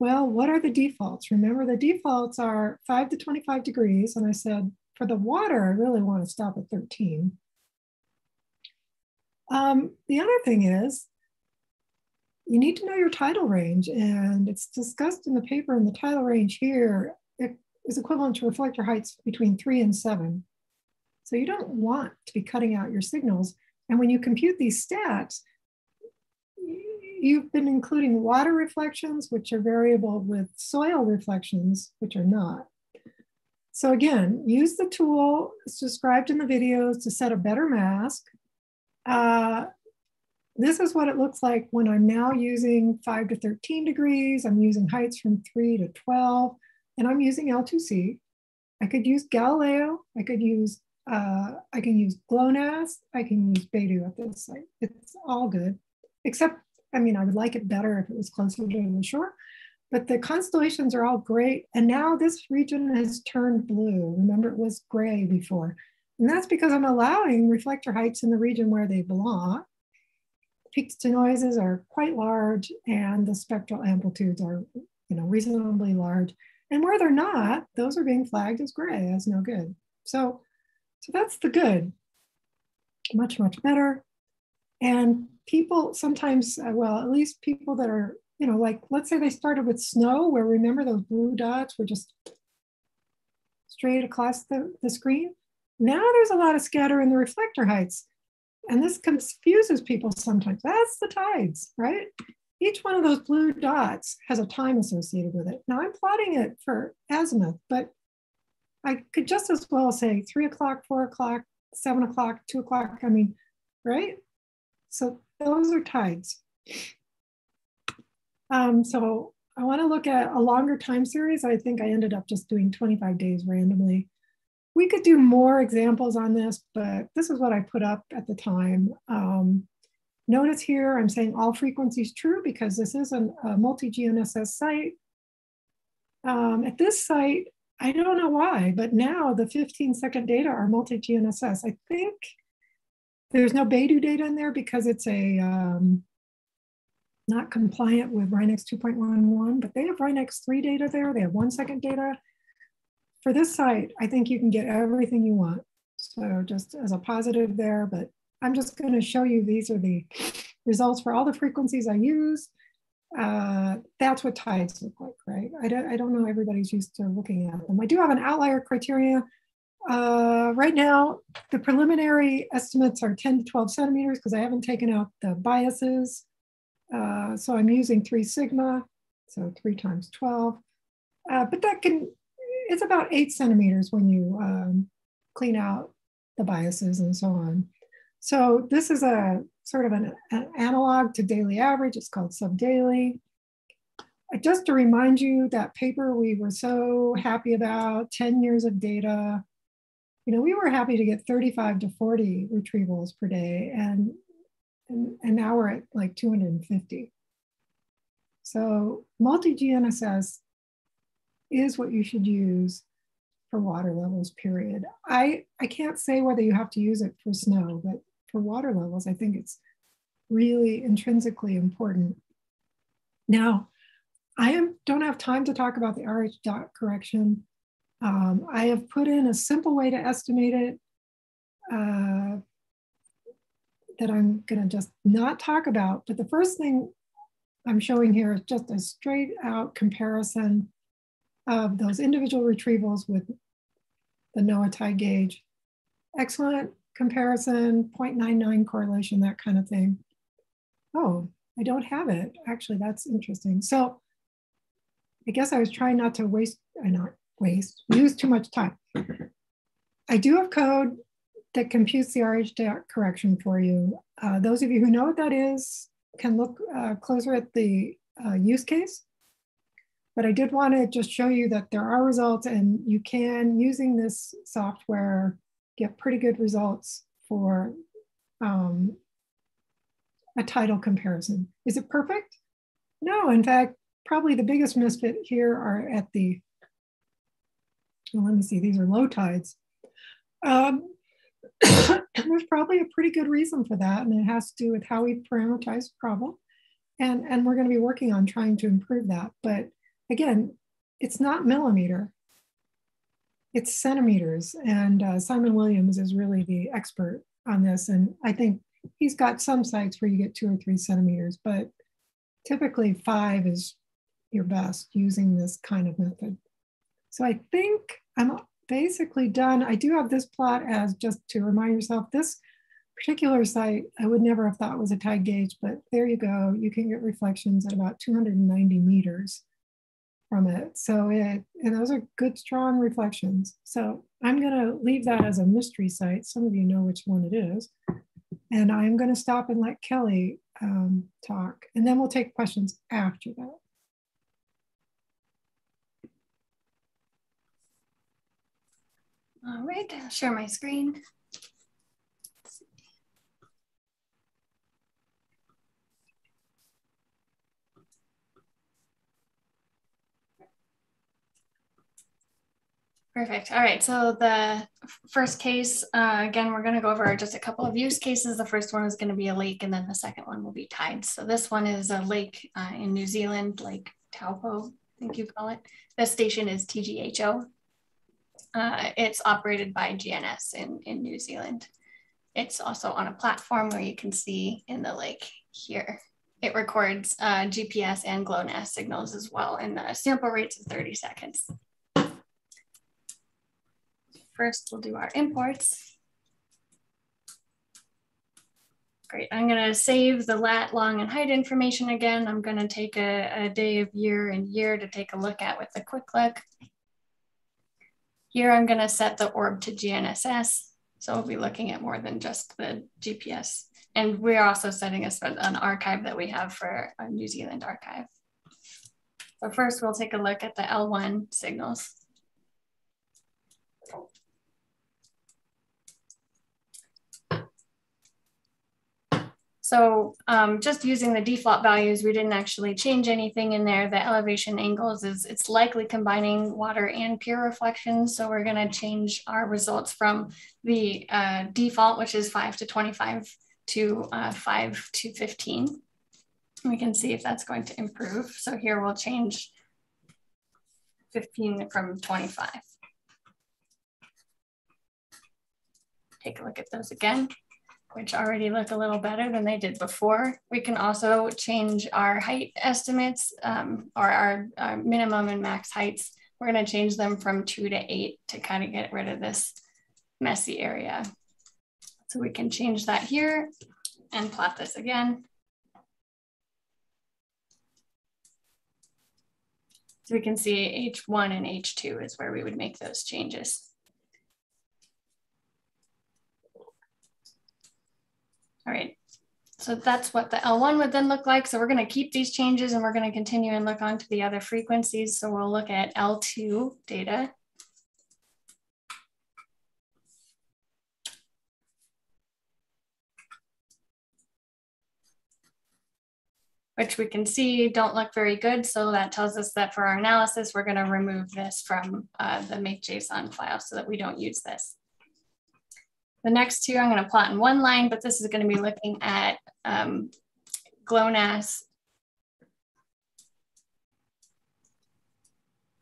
Well, what are the defaults? Remember, the defaults are 5 to 25 degrees. And I said, for the water, I really want to stop at 13. Um, the other thing is, you need to know your tidal range. And it's discussed in the paper in the tidal range here is equivalent to reflector heights between 3 and 7. So you don't want to be cutting out your signals. And when you compute these stats, you've been including water reflections, which are variable with soil reflections, which are not. So again, use the tool described in the videos to set a better mask. Uh, this is what it looks like when I'm now using 5 to 13 degrees. I'm using heights from 3 to 12, and I'm using L2C. I could use Galileo. I could use uh, I can use GLONASS. I can use Beidou at this site. It's all good, except I mean, I would like it better if it was closer to the shore, but the constellations are all great. And now this region has turned blue. Remember, it was gray before. And that's because I'm allowing reflector heights in the region where they belong. Peaks to noises are quite large and the spectral amplitudes are you know, reasonably large. And where they're not, those are being flagged as gray, as no good. So, so that's the good. Much, much better. And people sometimes, uh, well, at least people that are, you know, like let's say they started with snow, where remember those blue dots were just straight across the, the screen. Now there's a lot of scatter in the reflector heights. And this confuses people sometimes. That's the tides, right? Each one of those blue dots has a time associated with it. Now I'm plotting it for azimuth, but I could just as well say three o'clock, four o'clock, seven o'clock, two o'clock. I mean, right? So those are tides. Um, so I want to look at a longer time series. I think I ended up just doing 25 days randomly. We could do more examples on this, but this is what I put up at the time. Um, notice here, I'm saying all frequencies true because this is a, a multi-GNSS site. Um, at this site, I don't know why, but now the 15 second data are multi-GNSS. I think there's no Beidou data in there because it's a um, not compliant with RINEX 2.11, but they have RINEX 3 data there. They have one second data. For this site, I think you can get everything you want. So just as a positive there, but I'm just going to show you these are the results for all the frequencies I use. Uh, that's what tides look like, right? I don't, I don't know everybody's used to looking at them. I do have an outlier criteria uh, right now, the preliminary estimates are 10 to 12 centimeters because I haven't taken out the biases. Uh, so I'm using three sigma, so three times 12. Uh, but that can, it's about eight centimeters when you um, clean out the biases and so on. So this is a sort of an, an analog to daily average. It's called subdaily. Just to remind you, that paper we were so happy about, 10 years of data, you know, we were happy to get 35 to 40 retrievals per day, and, and, and now we're at like 250. So multi-GNSS is what you should use for water levels, period. I, I can't say whether you have to use it for snow, but for water levels, I think it's really intrinsically important. Now, I am, don't have time to talk about the RH dot correction. Um, I have put in a simple way to estimate it uh, that I'm going to just not talk about. But the first thing I'm showing here is just a straight out comparison of those individual retrievals with the NOAA gauge. Excellent comparison, 0.99 correlation, that kind of thing. Oh, I don't have it. Actually, that's interesting. So I guess I was trying not to waste, I uh, not waste, use too much time. I do have code that computes the RH correction for you. Uh, those of you who know what that is can look uh, closer at the uh, use case. But I did want to just show you that there are results and you can, using this software, get pretty good results for um, a tidal comparison. Is it perfect? No, in fact, probably the biggest misfit here are at the, well, let me see, these are low tides. Um, *coughs* there's probably a pretty good reason for that, and it has to do with how we parameterize the problem. And, and we're going to be working on trying to improve that. But again, it's not millimeter, it's centimeters. And uh, Simon Williams is really the expert on this. And I think he's got some sites where you get two or three centimeters, but typically five is your best using this kind of method. So I think I'm basically done. I do have this plot as just to remind yourself, this particular site I would never have thought was a tide gauge, but there you go. You can get reflections at about 290 meters from it. So it, and those are good, strong reflections. So I'm gonna leave that as a mystery site. Some of you know which one it is. And I'm gonna stop and let Kelly um, talk, and then we'll take questions after that. All right, share my screen. Perfect. All right. So the first case, uh, again, we're going to go over just a couple of use cases. The first one is going to be a lake, and then the second one will be tides. So this one is a lake uh, in New Zealand, Lake Taupo, I think you call it. The station is TGHO. Uh, it's operated by GNS in, in New Zealand. It's also on a platform where you can see in the lake here. It records uh, GPS and GLONASS signals as well, and the sample rates of 30 seconds. First, we'll do our imports. Great, I'm gonna save the lat, long, and height information again. I'm gonna take a, a day of year and year to take a look at with a quick look. Here I'm gonna set the orb to GNSS. So we'll be looking at more than just the GPS. And we're also setting a, an archive that we have for New Zealand archive. So first we'll take a look at the L1 signals. So um, just using the default values, we didn't actually change anything in there. The elevation angles is it's likely combining water and pure reflections. So we're gonna change our results from the uh, default, which is five to 25 to uh, five to 15. We can see if that's going to improve. So here we'll change 15 from 25. Take a look at those again which already look a little better than they did before. We can also change our height estimates um, or our, our, minimum and max heights. We're gonna change them from two to eight to kind of get rid of this messy area. So we can change that here and plot this again. So we can see H1 and H2 is where we would make those changes. All right, so that's what the L1 would then look like. So we're gonna keep these changes and we're gonna continue and look onto the other frequencies. So we'll look at L2 data. which we can see don't look very good. So that tells us that for our analysis, we're gonna remove this from uh, the make JSON file so that we don't use this. The next two I'm going to plot in one line, but this is going to be looking at um, GLONASS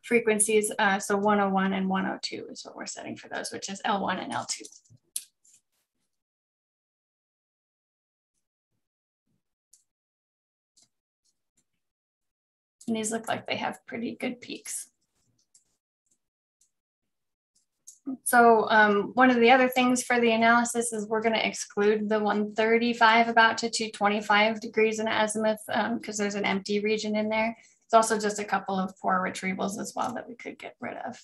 frequencies. Uh, so 101 and 102 is what we're setting for those, which is L1 and L2. And these look like they have pretty good peaks. So um, one of the other things for the analysis is we're going to exclude the 135 about to 225 degrees in azimuth because um, there's an empty region in there. It's also just a couple of poor retrievals as well that we could get rid of.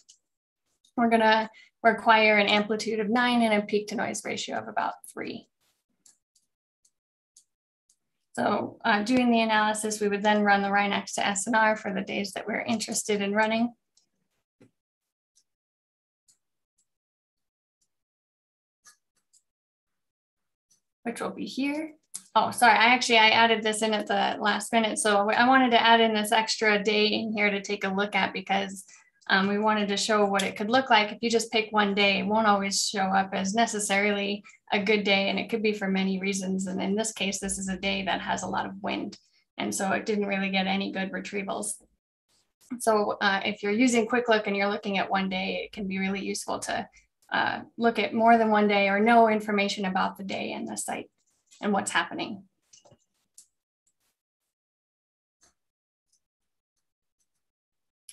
We're going to require an amplitude of nine and a peak to noise ratio of about three. So uh, doing the analysis, we would then run the RINEX to SNR for the days that we're interested in running. Which will be here. Oh, sorry, I actually, I added this in at the last minute. So I wanted to add in this extra day in here to take a look at because um, we wanted to show what it could look like. If you just pick one day, it won't always show up as necessarily a good day and it could be for many reasons. And in this case, this is a day that has a lot of wind. And so it didn't really get any good retrievals. So uh, if you're using Quick Look and you're looking at one day, it can be really useful to uh, look at more than one day or know information about the day and the site and what's happening.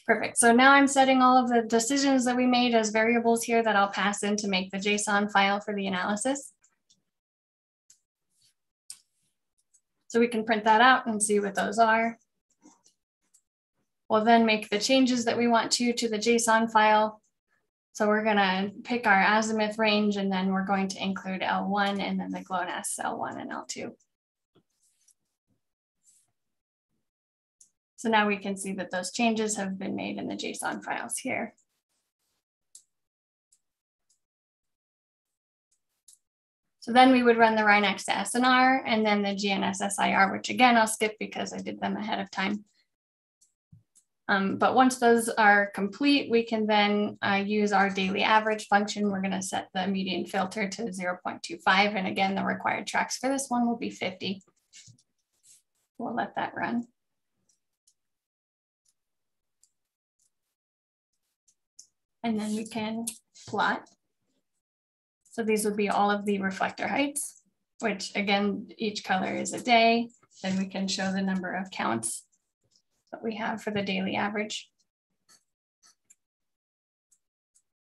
Perfect. So now I'm setting all of the decisions that we made as variables here that I'll pass in to make the JSON file for the analysis. So we can print that out and see what those are. We'll then make the changes that we want to to the JSON file. So we're gonna pick our azimuth range and then we're going to include L1 and then the GLONASS L1 and L2. So now we can see that those changes have been made in the JSON files here. So then we would run the RINEX to SNR and then the GNSSIR, which again, I'll skip because I did them ahead of time. Um, but once those are complete, we can then uh, use our daily average function. We're gonna set the median filter to 0.25. And again, the required tracks for this one will be 50. We'll let that run. and then we can plot. So these would be all of the reflector heights, which again, each color is a day. Then we can show the number of counts that we have for the daily average.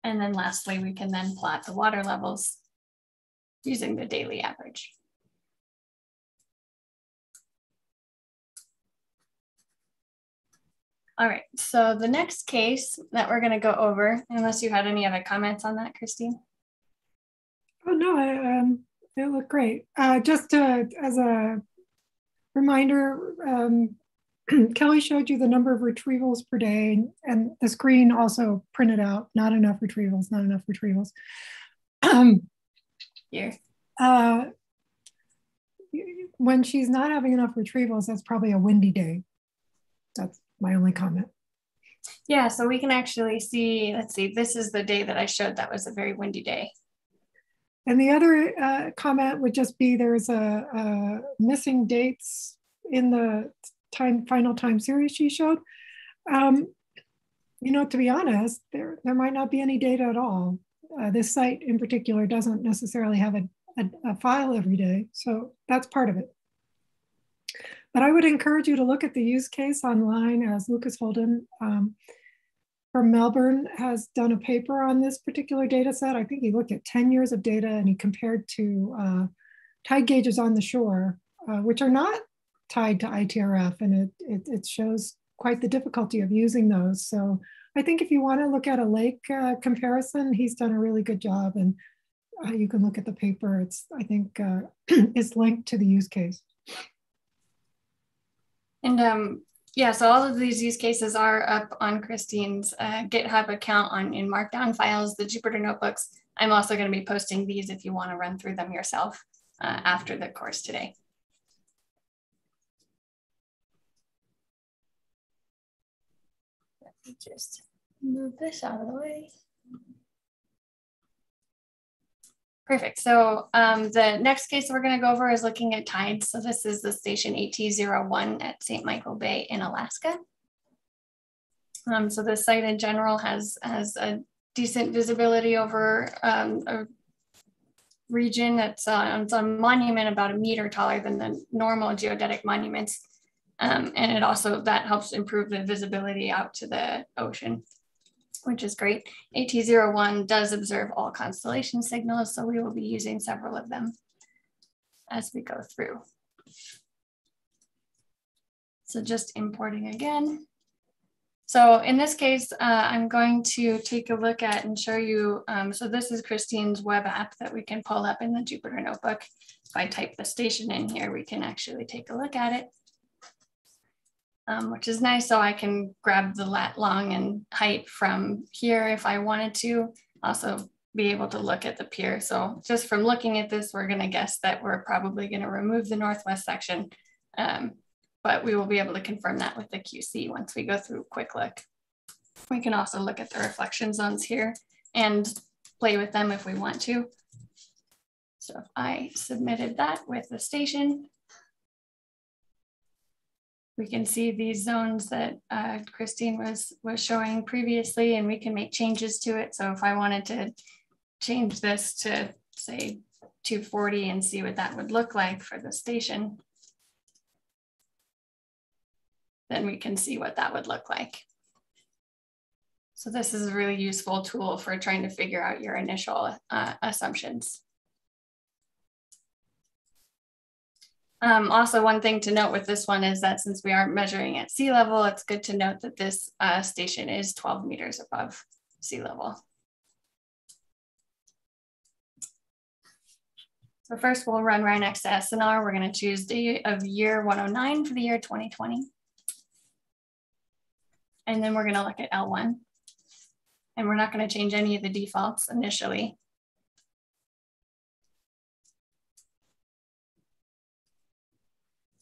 And then lastly, we can then plot the water levels using the daily average. All right, so the next case that we're going to go over, unless you had any other comments on that, Kristine. Oh no, I, um, it looked great. Uh, just uh, as a reminder, um, *clears throat* Kelly showed you the number of retrievals per day, and the screen also printed out not enough retrievals, not enough retrievals. *clears throat* Um, Here. Uh, when she's not having enough retrievals, that's probably a windy day. That's my only comment. Yeah, so we can actually see, let's see, this is the day that I showed that was a very windy day. And the other uh, comment would just be there's a, a, missing dates in the time final time series she showed. Um, you know, to be honest, there, there might not be any data at all. Uh, this site in particular doesn't necessarily have a, a, a file every day. So that's part of it. But I would encourage you to look at the use case online as Lucas Holden um, from Melbourne has done a paper on this particular data set. I think he looked at 10 years of data and he compared to uh, tide gauges on the shore, uh, which are not tied to ITRF and it, it, it, shows quite the difficulty of using those. So I think if you wanna look at a lake uh, comparison, he's done a really good job and uh, you can look at the paper. It's, I think, uh, *clears throat* it's linked to the use case. And um, yeah, so all of these use cases are up on Kristine's uh, GitHub account on in Markdown files, the Jupyter notebooks. I'm also going to be posting these if you want to run through them yourself uh, after the course today. Let me just move this out of the way. Perfect. So um, the next case we're going to go over is looking at tides. So this is the station AT01 at St. Michael Bay in Alaska. Um, so the site in general has, has a decent visibility over um, a region that's uh, it's a monument about a meter taller than the normal geodetic monuments. Um, and it also, that helps improve the visibility out to the ocean, which is great. AT01 does observe all constellation signals, so we will be using several of them as we go through. So just importing again. So in this case, uh, I'm going to take a look at and show you, um, so this is Kristine's web app that we can pull up in the Jupyter Notebook. If I type the station in here, we can actually take a look at it, um, which is nice. So I can grab the lat long and height from here if I wanted to. Also be able to look at the pier. So just from looking at this, we're gonna guess that we're probably gonna remove the Northwest section um, but we will be able to confirm that with the QC once we go through quick look. We can also look at the reflection zones here and play with them if we want to. So if I submitted that with the station, we can see these zones that uh, Kristine was, was showing previously and we can make changes to it. So if I wanted to change this to say 240 and see what that would look like for the station, then we can see what that would look like. So this is a really useful tool for trying to figure out your initial uh, assumptions. Um, also, one thing to note with this one is that since we aren't measuring at sea level, it's good to note that this uh, station is 12 meters above sea level. So first we'll run RINEX to SNR. We're gonna choose day of year 109 for the year 2020. And then we're gonna look at L1. And we're not gonna change any of the defaults initially.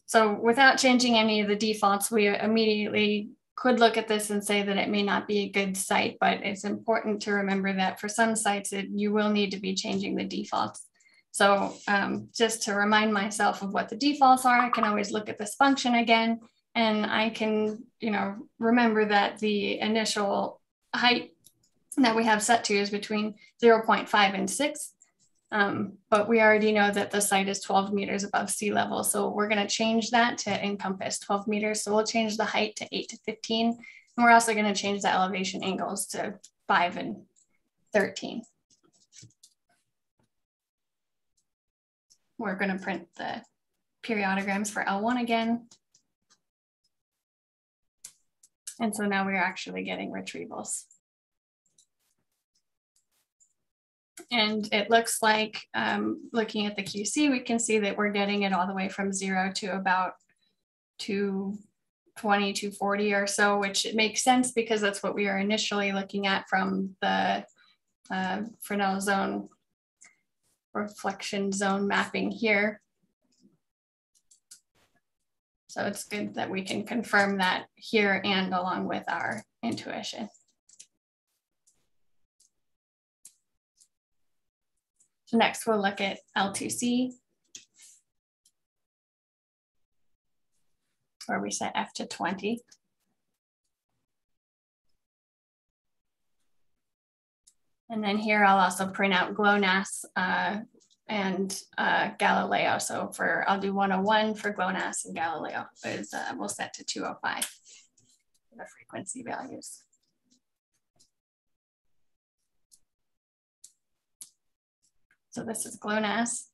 So without changing any of the defaults, we immediately could look at this and say that it may not be a good site, but it's important to remember that for some sites, it, you will need to be changing the defaults. So um, just to remind myself of what the defaults are, I can always look at this function again and I can, you know, remember that the initial height that we have set to is between 0.5 and 6. Um, but we already know that the site is 12 meters above sea level. So we're going to change that to encompass 12 meters. So we'll change the height to 8 to 15. And we're also going to change the elevation angles to 5 and 13. We're going to print the periodograms for L1 again. And so now we're actually getting retrievals. And it looks like um, looking at the QC, we can see that we're getting it all the way from zero to about 220, 240 or so, which it makes sense because that's what we are initially looking at from the uh, Fresnel zone reflection zone mapping here. So it's good that we can confirm that here and along with our intuition. Next we'll look at L2C, where we set F to 20. And then here I'll also print out GLONASS uh, and uh, Galileo. So for, I'll do 101 for GLONASS and Galileo, is uh, we'll set to 205 the frequency values. So this is GLONASS.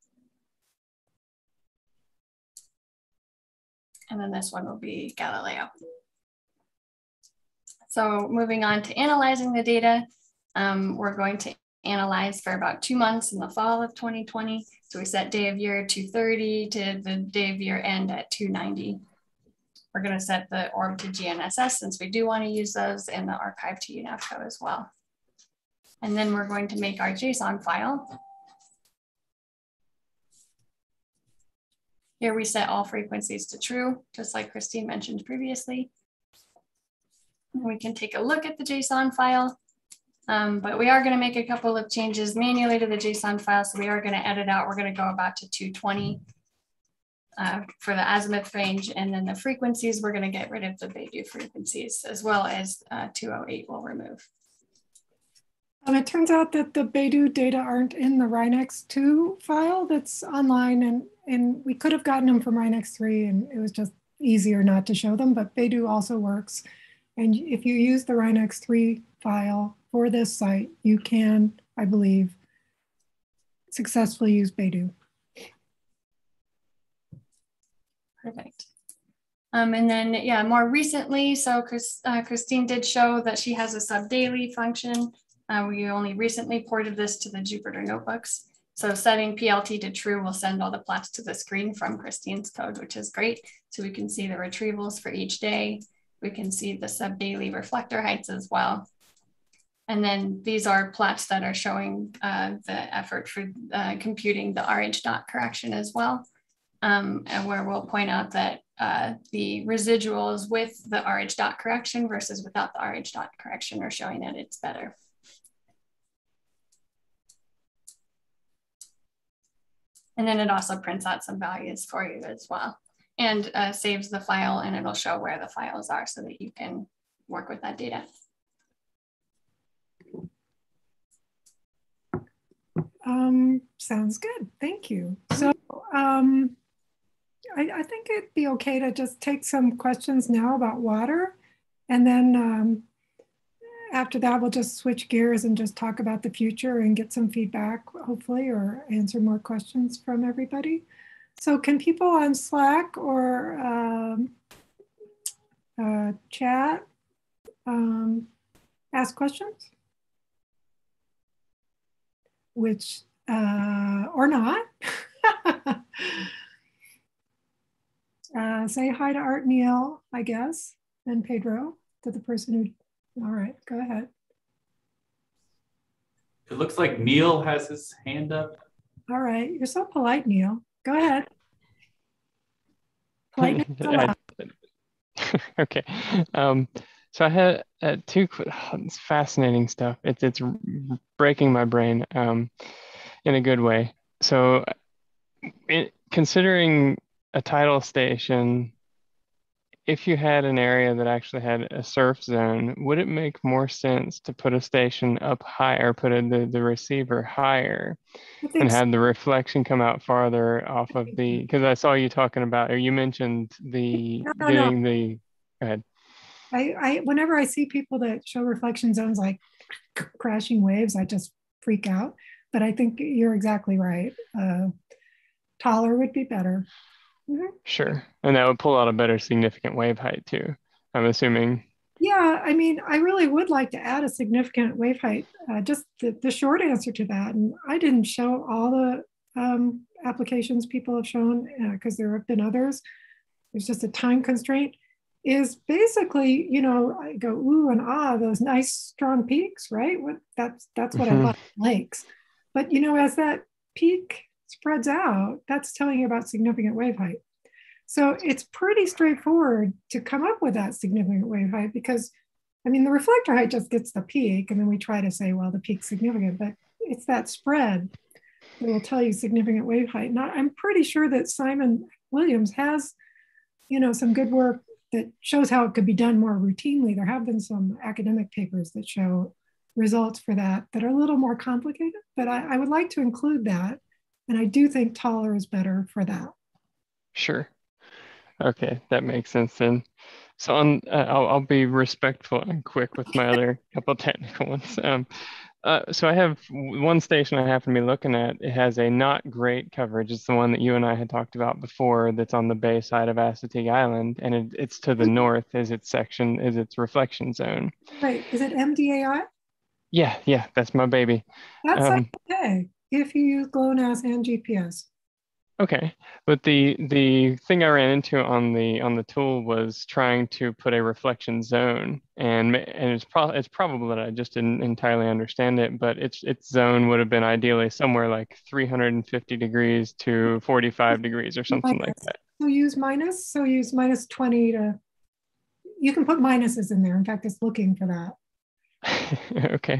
And then this one will be Galileo. So moving on to analyzing the data, um, we're going to analyze for about two months in the fall of 2020. So we set day of year 230 to the day of year end at 290. We're going to set the orb to GNSS since we do want to use those and the archive to UNAVCO as well. And then we're going to make our JSON file. Here we set all frequencies to true, just like Kristine mentioned previously. We can take a look at the JSON file um, but we are going to make a couple of changes manually to the JSON file. So we are going to edit out, we're going to go about to 220 uh, for the azimuth range. And then the frequencies, we're going to get rid of the Beidou frequencies as well as uh, 208 will remove. It turns out that the Beidou data aren't in the RINEX2 file that's online, and, and we could have gotten them from RINEX3, and it was just easier not to show them, but Beidou also works. And if you use the RINEX3 file for this site, you can, I believe, successfully use Beidou. Perfect. Um, and then, yeah, more recently, so Chris, uh, Kristine did show that she has a sub daily function. Uh, we only recently ported this to the Jupyter notebooks. So setting PLT to true will send all the plots to the screen from Kristine's code, which is great. So we can see the retrievals for each day. We can see the sub daily reflector heights as well. And then these are plots that are showing uh, the effort for uh, computing the RH dot correction as well. Um, and where we'll point out that uh, the residuals with the RH dot correction versus without the RH dot correction are showing that it's better. And then it also prints out some values for you as well and uh, saves the file and it'll show where the files are so that you can work with that data. Um, sounds good. Thank you. So um, I, I, think it'd be okay to just take some questions now about water. And then um, after that, we'll just switch gears and just talk about the future and get some feedback, hopefully, or answer more questions from everybody. So can people on Slack or um, uh, chat um, ask questions? Which, uh, or not. *laughs* uh, say hi to Art Neil, I guess, and Pedro, to the person who, all right, go ahead. It looks like Neil has his hand up. All right, you're so polite, Neil. Go ahead. *laughs* *laughs* okay. Um, so I had uh, two it's *sighs* fascinating stuff. It's it's breaking my brain um, in a good way. So, it, considering a tidal station if you had an area that actually had a surf zone, would it make more sense to put a station up higher, put a, the, the receiver higher and have the reflection come out farther off of the, *laughs* because I saw you talking about, or you mentioned the, no, no, getting no. the, go ahead. I, I, whenever I see people that show reflection zones like crashing waves, I just freak out. But I think you're exactly right. Uh, taller would be better. Mm-hmm. Sure. And that would pull out a better significant wave height too, I'm assuming. Yeah, I mean, I really would like to add a significant wave height. Uh, just the, the short answer to that, and I didn't show all the um, applications people have shown because uh, there have been others. There's just a time constraint. Is basically, you know, I go ooh and ah, those nice strong peaks, right? What that's that's what mm-hmm. I love lakes. But you know, as that peak spreads out, that's telling you about significant wave height. So it's pretty straightforward to come up with that significant wave height because, I mean, the reflector height just gets the peak, and then we try to say, well, the peak's significant, but it's that spread that will tell you significant wave height. And I'm pretty sure that Simon Williams has, you know, some good work that shows how it could be done more routinely. There have been some academic papers that show results for that that are a little more complicated, but I, I would like to include that and I do think taller is better for that. Sure. Okay, that makes sense then. So on, uh, I'll, I'll be respectful and quick with my other *laughs* couple technical ones. Um, uh, so I have one station I happen to be looking at. It has a not great coverage. It's the one that you and I had talked about before. That's on the bay side of Assateague Island, and it, it's to the north. Is its section? Is its reflection zone? Right. Is it MDAI? Yeah, yeah, that's my baby. That's um, okay if you use GLONASS and GPS. Okay, but the the thing I ran into on the on the tool was trying to put a reflection zone, and and it's probably it's probable that I just didn't entirely understand it, but its its zone would have been ideally somewhere like 350 degrees to 45 degrees or something minus. like that. So use minus. So use minus 20 to. You can put minuses in there. In fact, it's looking for that. *laughs* okay.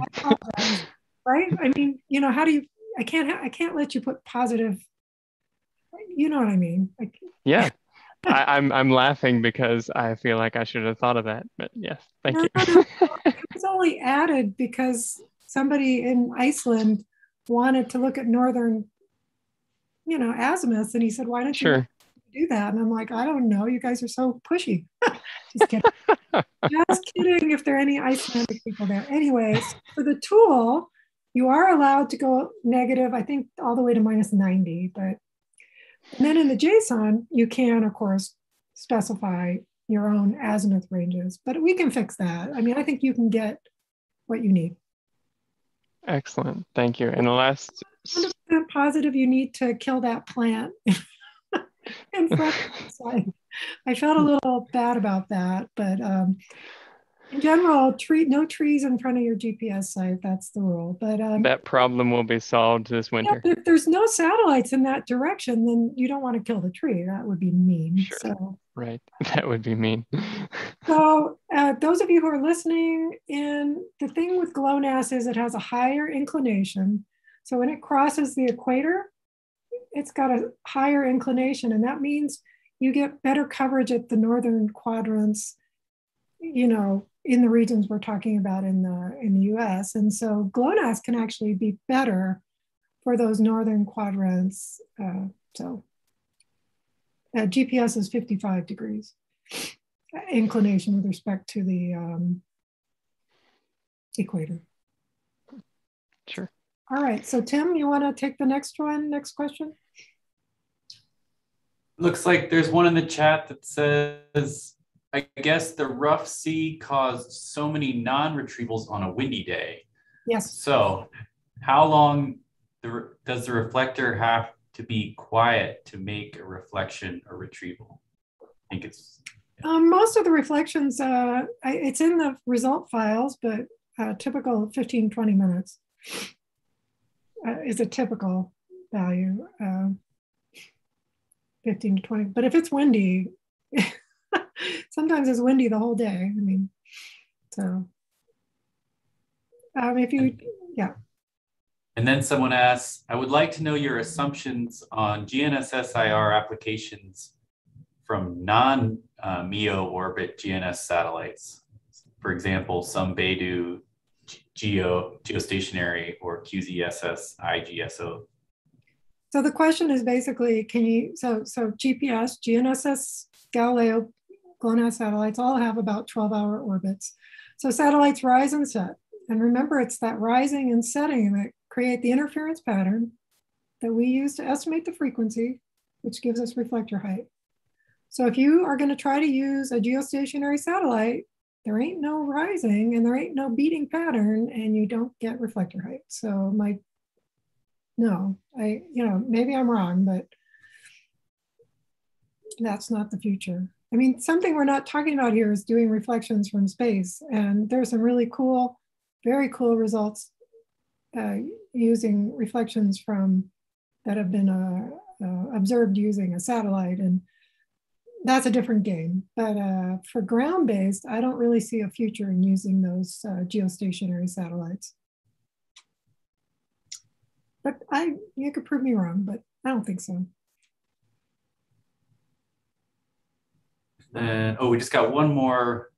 right. I mean, you know, how do you I can't I can't let you put positive you know what I mean. Like, yeah. *laughs* I, am I'm, I'm laughing because I feel like I should have thought of that. But yes, thank no, you. *laughs* it was only added because somebody in Iceland wanted to look at northern, you know, azimuths, and he said, "Why don't sure. you do that?" And I'm like, "I don't know. You guys are so pushy." *laughs* Just kidding. Just kidding. If there are any Icelandic people there, anyways, for the tool, you are allowed to go negative. I think all the way to minus 90, but and then in the JSON, you can, of course, specify your own azimuth ranges, but we can fix that. I mean, I think you can get what you need. Excellent. Thank you. And the last positive you need to kill that plant *laughs* in front I felt a little bad about that, but um, in general, tree no trees in front of your GPS site. That's the rule. But um, that problem will be solved this winter. Yeah, if there's no satellites in that direction, then you don't want to kill the tree. That would be mean. Sure. So right, *laughs* that would be mean. *laughs* so uh, those of you who are listening, in the thing with GLONASS is it has a higher inclination. So when it crosses the equator, it's got a higher inclination, and that means you get better coverage at the northern quadrants you know in the regions we're talking about in the in the US. And so GLONASS can actually be better for those northern quadrants. Uh, so uh, GPS is 55 degrees inclination with respect to the um, equator. Sure. All right. So Tim, you want to take the next one? Next question. Looks like there's one in the chat that says I guess the rough sea caused so many non-retrievals on a windy day. Yes. So how long the, does the reflector have to be quiet to make a reflection a retrieval? I think it's. Um, most of the reflections, uh, I, it's in the result files, but uh, typical 15, 20 minutes uh, is a typical value. Um, 15 to 20, but if it's windy, *laughs* sometimes it's windy the whole day. I mean, so um, if you, yeah. And then someone asks, I would like to know your assumptions on GNSS-IR applications from non-MEO orbit GNS satellites. For example, some Beidou geo geostationary or QZSS IGSO. So the question is basically, can you, so, so GPS, GNSS, Galileo, GLONASS satellites all have about 12 hour orbits. So satellites rise and set. And remember, it's that rising and setting that create the interference pattern that we use to estimate the frequency, which gives us reflector height. So if you are going to try to use a geostationary satellite, there ain't no rising and there ain't no beating pattern and you don't get reflector height. So my, no, I, you know, maybe I'm wrong, but that's not the future. I mean, something we're not talking about here is doing reflections from space. And there's some really cool, very cool results uh, using reflections from that have been uh, uh, observed using a satellite. And that's a different game. But uh, for ground-based, I don't really see a future in using those uh, geostationary satellites. But I, you could prove me wrong, but I don't think so. And oh, we just got one more.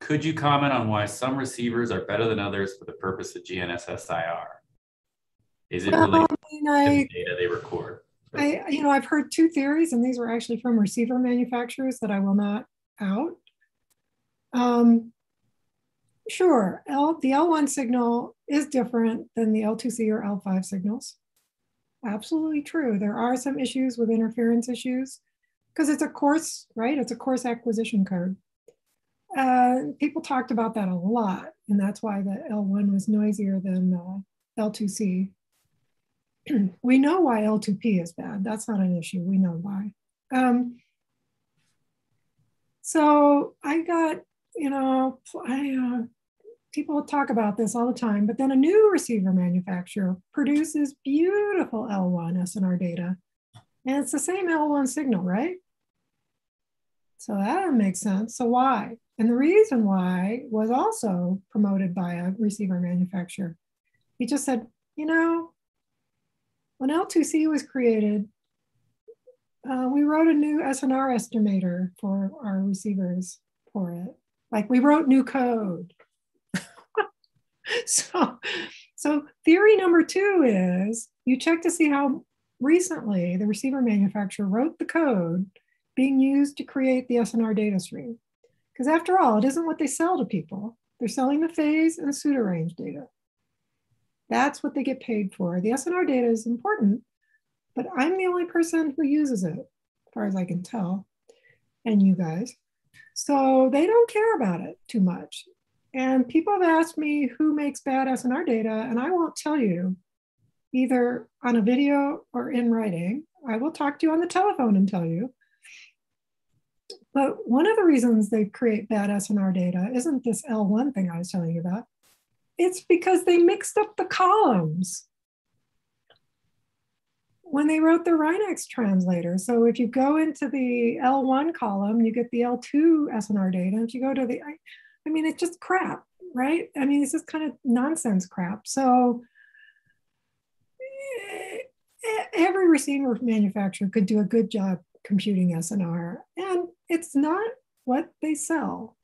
Could you comment on why some receivers are better than others for the purpose of GNSS-IR? Is it related *laughs* to the data they record? I, you know, I've heard two theories, and these were actually from receiver manufacturers that I will not out. Um, sure, L, the L1 signal is different than the L2C or L5 signals. Absolutely true. There are some issues with interference issues because it's a coarse, right? It's a coarse acquisition card. Uh, people talked about that a lot, and that's why the L1 was noisier than uh, L2C. *clears throat* we know why L2P is bad. That's not an issue. We know why. Um, so I got, you know, I, uh, people talk about this all the time, but then a new receiver manufacturer produces beautiful L1 SNR data and it's the same L1 signal, right? So that makes sense. So why? And the reason why was also promoted by a receiver manufacturer. He just said, you know, when L2C was created, uh, we wrote a new SNR estimator for our receivers for it. Like we wrote new code. *laughs* so, so theory number two is you check to see how recently the receiver manufacturer wrote the code being used to create the SNR data stream. Because after all, it isn't what they sell to people. They're selling the phase and pseudo range data. That's what they get paid for. The SNR data is important, but I'm the only person who uses it, as far as I can tell, and you guys. So they don't care about it too much. And people have asked me who makes bad SNR data, and I won't tell you either on a video or in writing. I will talk to you on the telephone and tell you. But one of the reasons they create bad SNR data isn't this L1 thing I was telling you about. It's because they mixed up the columns when they wrote the RINEX translator. So if you go into the L1 column, you get the L2 SNR data. If you go to the, I, I mean, it's just crap, right? I mean, it's just kind of nonsense crap. So every receiver manufacturer could do a good job computing SNR, and it's not what they sell.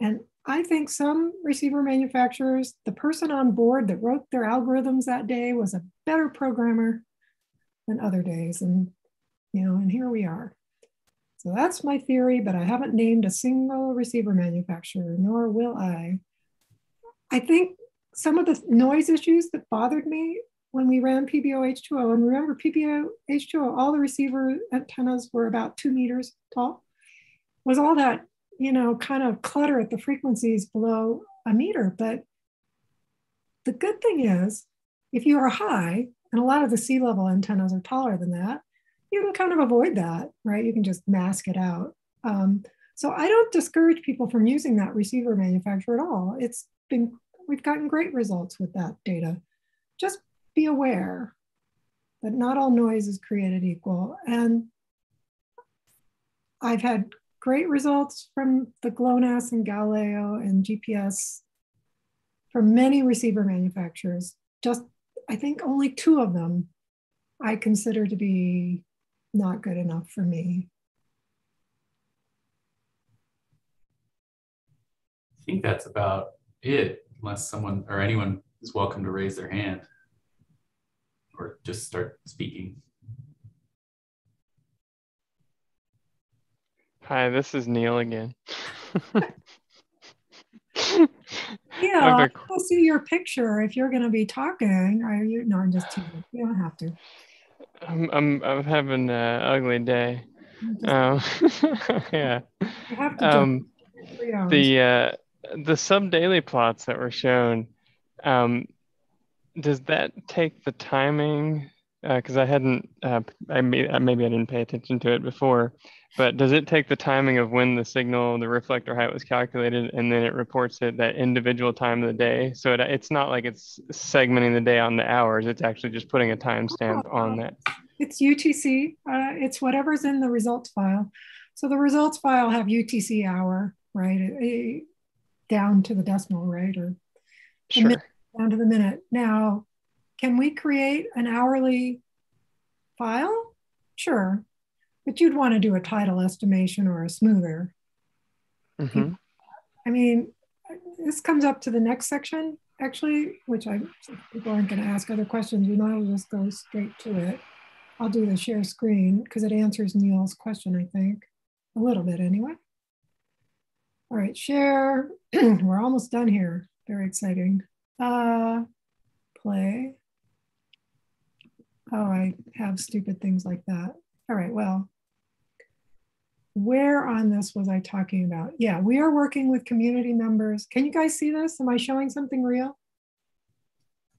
And I think some receiver manufacturers, the person on board that wrote their algorithms that day was a better programmer than other days. And, you know, and here we are. So that's my theory, but I haven't named a single receiver manufacturer, nor will I. I think some of the noise issues that bothered me when we ran PBO-H2O, and remember PBO-H2O, all the receiver antennas were about two meters tall, was all that, you know, kind of clutter at the frequencies below a meter. But the good thing is, if you are high, and a lot of the sea level antennas are taller than that, you can kind of avoid that, right? You can just mask it out. Um, so I don't discourage people from using that receiver manufacturer at all. It's been, we've gotten great results with that data. Just be aware that not all noise is created equal. And I've had great results from the GLONASS and Galileo and GPS from many receiver manufacturers. Just, I think only two of them I consider to be not good enough for me. I think that's about it, unless someone or anyone is welcome to raise their hand or just start speaking. Hi, this is Neil again. *laughs* yeah, I'll see your picture if you're going to be talking. Are you? No, I'm just teasing. You don't have to. I'm I'm, I'm having an ugly day. Um, *laughs* yeah. Um, the uh, the sub daily plots that were shown. Um, does that take the timing? Because uh, I hadn't, uh, I may, maybe I didn't pay attention to it before, but does it take the timing of when the signal, the reflector height was calculated, and then it reports it that individual time of the day? So it, it's not like it's segmenting the day on the hours. It's actually just putting a timestamp on that. It's UTC. Uh, it's whatever's in the results file. So the results file have UTC hour, right? It, it, down to the decimal, right? Or sure down to the minute. Now, can we create an hourly file? Sure, but you'd want to do a tidal estimation or a smoother. Mm-hmm. I mean, this comes up to the next section, actually, which I people aren't going to ask other questions. We might as well just go straight to it. I'll do the share screen because it answers Neil's question, I think, a little bit anyway. All right, share. *clears throat* We're almost done here. Very exciting. Uh, play. Oh, I have stupid things like that. All right, well, where on this was I talking about? Yeah, we are working with community members. Can you guys see this? Am I showing something real?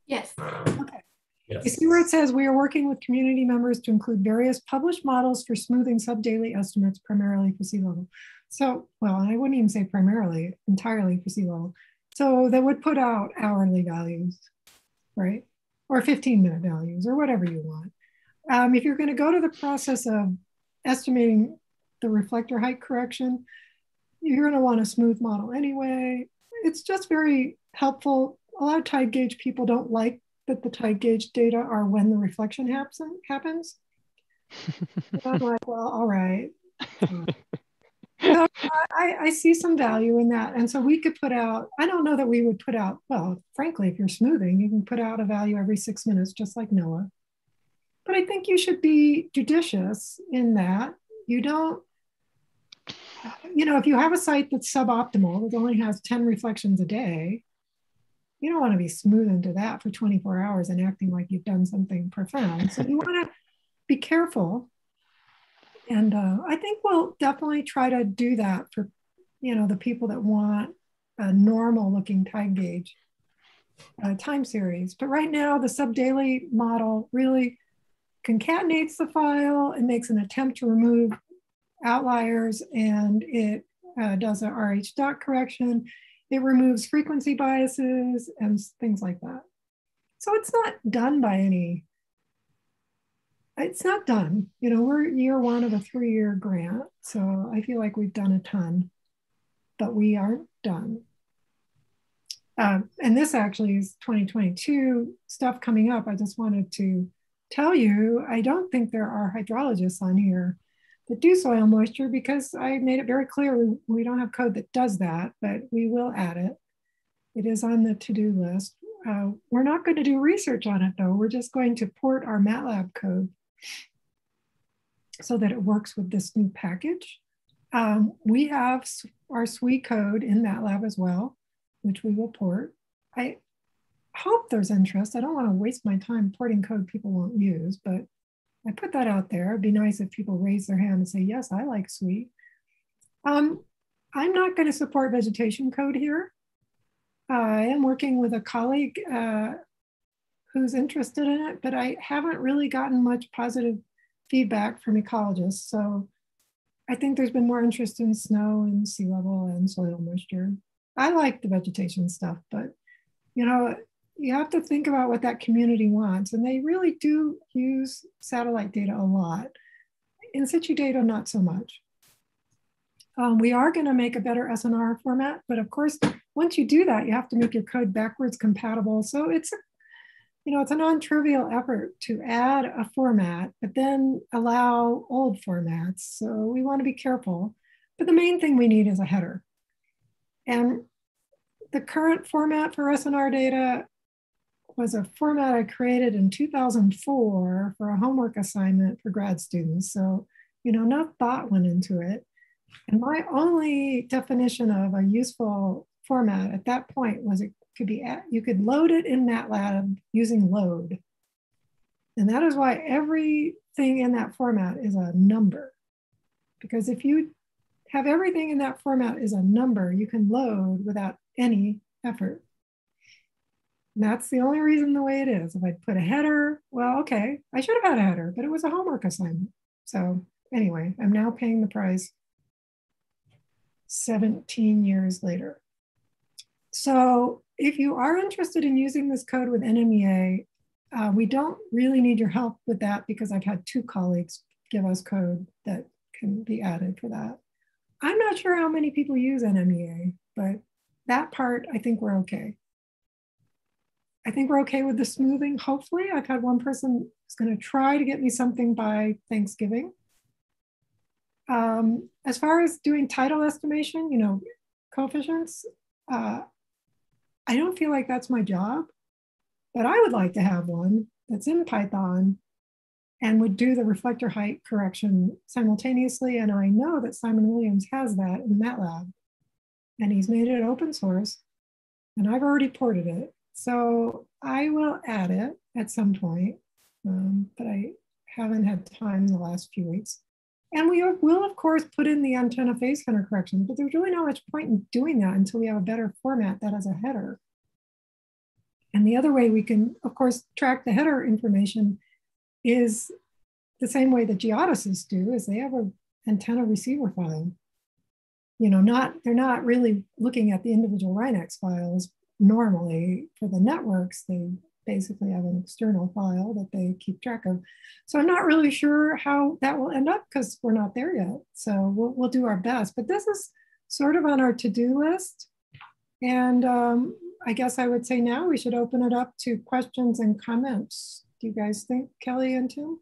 Yes. Okay. Yes. You see where it says we are working with community members to include various published models for smoothing sub-daily estimates, primarily for sea level. So, well, I wouldn't even say primarily, entirely for sea level. So that would put out hourly values, right? Or 15 minute values or whatever you want. Um, if you're going to go to the process of estimating the reflector height correction, you're going to want a smooth model anyway. It's just very helpful. A lot of tide gauge people don't like that the tide gauge data are when the reflection happen, happens. *laughs* I'm like, well, all right. *laughs* so uh, I, I see some value in that. And so we could put out, I don't know that we would put out, well, frankly, if you're smoothing, you can put out a value every six minutes, just like NOAA. But I think you should be judicious in that. You don't, you know, if you have a site that's suboptimal, that only has 10 reflections a day, you don't want to be smooth into that for 24 hours and acting like you've done something profound. So you want to be careful. And uh, I think we'll definitely try to do that for, you know, the people that want a normal looking tide gauge uh, time series. But right now, the subdaily model really concatenates the file and makes an attempt to remove outliers and it uh, does a RH dot correction. It removes frequency biases and things like that. So it's not done by any it's not done. You know, we're year one of a three year grant. So I feel like we've done a ton, but we aren't done. Um, and this actually is 2022 stuff coming up. I just wanted to tell you, I don't think there are hydrologists on here that do soil moisture because I made it very clear we, we don't have code that does that, but we will add it. It is on the to-do list. Uh, we're not going to do research on it though. We're just going to port our MATLAB code so that it works with this new package. Um, we have our SWE code in MATLAB as well, which we will port. I hope there's interest. I don't want to waste my time porting code people won't use, but I put that out there. It'd be nice if people raise their hand and say, yes, I like SWE. Um, I'm not going to support vegetation code here. I am working with a colleague uh, who's interested in it, but I haven't really gotten much positive feedback from ecologists. So I think there's been more interest in snow and sea level and soil moisture. I like the vegetation stuff, but you know, you have to think about what that community wants. And they really do use satellite data a lot. In situ data, not so much. Um, we are going to make a better SNR format, but of course, once you do that, you have to make your code backwards compatible. So it's a you know, it's a non-trivial effort to add a format, but then allow old formats. So we want to be careful. But the main thing we need is a header. And the current format for SNR data was a format I created in 2004 for a homework assignment for grad students. So, you know, enough thought went into it. And my only definition of a useful format at that point was it could be, at, you could load it in MATLAB using load. And that is why everything in that format is a number. Because if you have everything in that format is a number, you can load without any effort. And that's the only reason the way it is. If I put a header, well, okay, I should have had a header, but it was a homework assignment. So anyway, I'm now paying the price 17 years later. So if you are interested in using this code with NMEA, uh, we don't really need your help with that because I've had two colleagues give us code that can be added for that. I'm not sure how many people use NMEA, but that part, I think we're okay. I think we're okay with the smoothing. Hopefully, I've had one person who's going to try to get me something by Thanksgiving. Um, as far as doing tidal estimation, you know, coefficients, uh, I don't feel like that's my job, but I would like to have one that's in Python and would do the reflector height correction simultaneously. And I know that Simon Williams has that in MATLAB and he's made it open source and I've already ported it. So I will add it at some point, um, but I haven't had time in the last few weeks. And we will, of course, put in the antenna phase center correction, but there's really not much point in doing that until we have a better format that has a header. And the other way we can, of course, track the header information is the same way the geodesists do, is they have an antenna receiver file. You know, not they're not really looking at the individual RINEX files normally for the networks. They basically have an external file that they keep track of. So I'm not really sure how that will end up because we're not there yet. So we'll, we'll do our best. But this is sort of on our to-do list. And um, I guess I would say now we should open it up to questions and comments. Do you guys think, Kelly and Tim?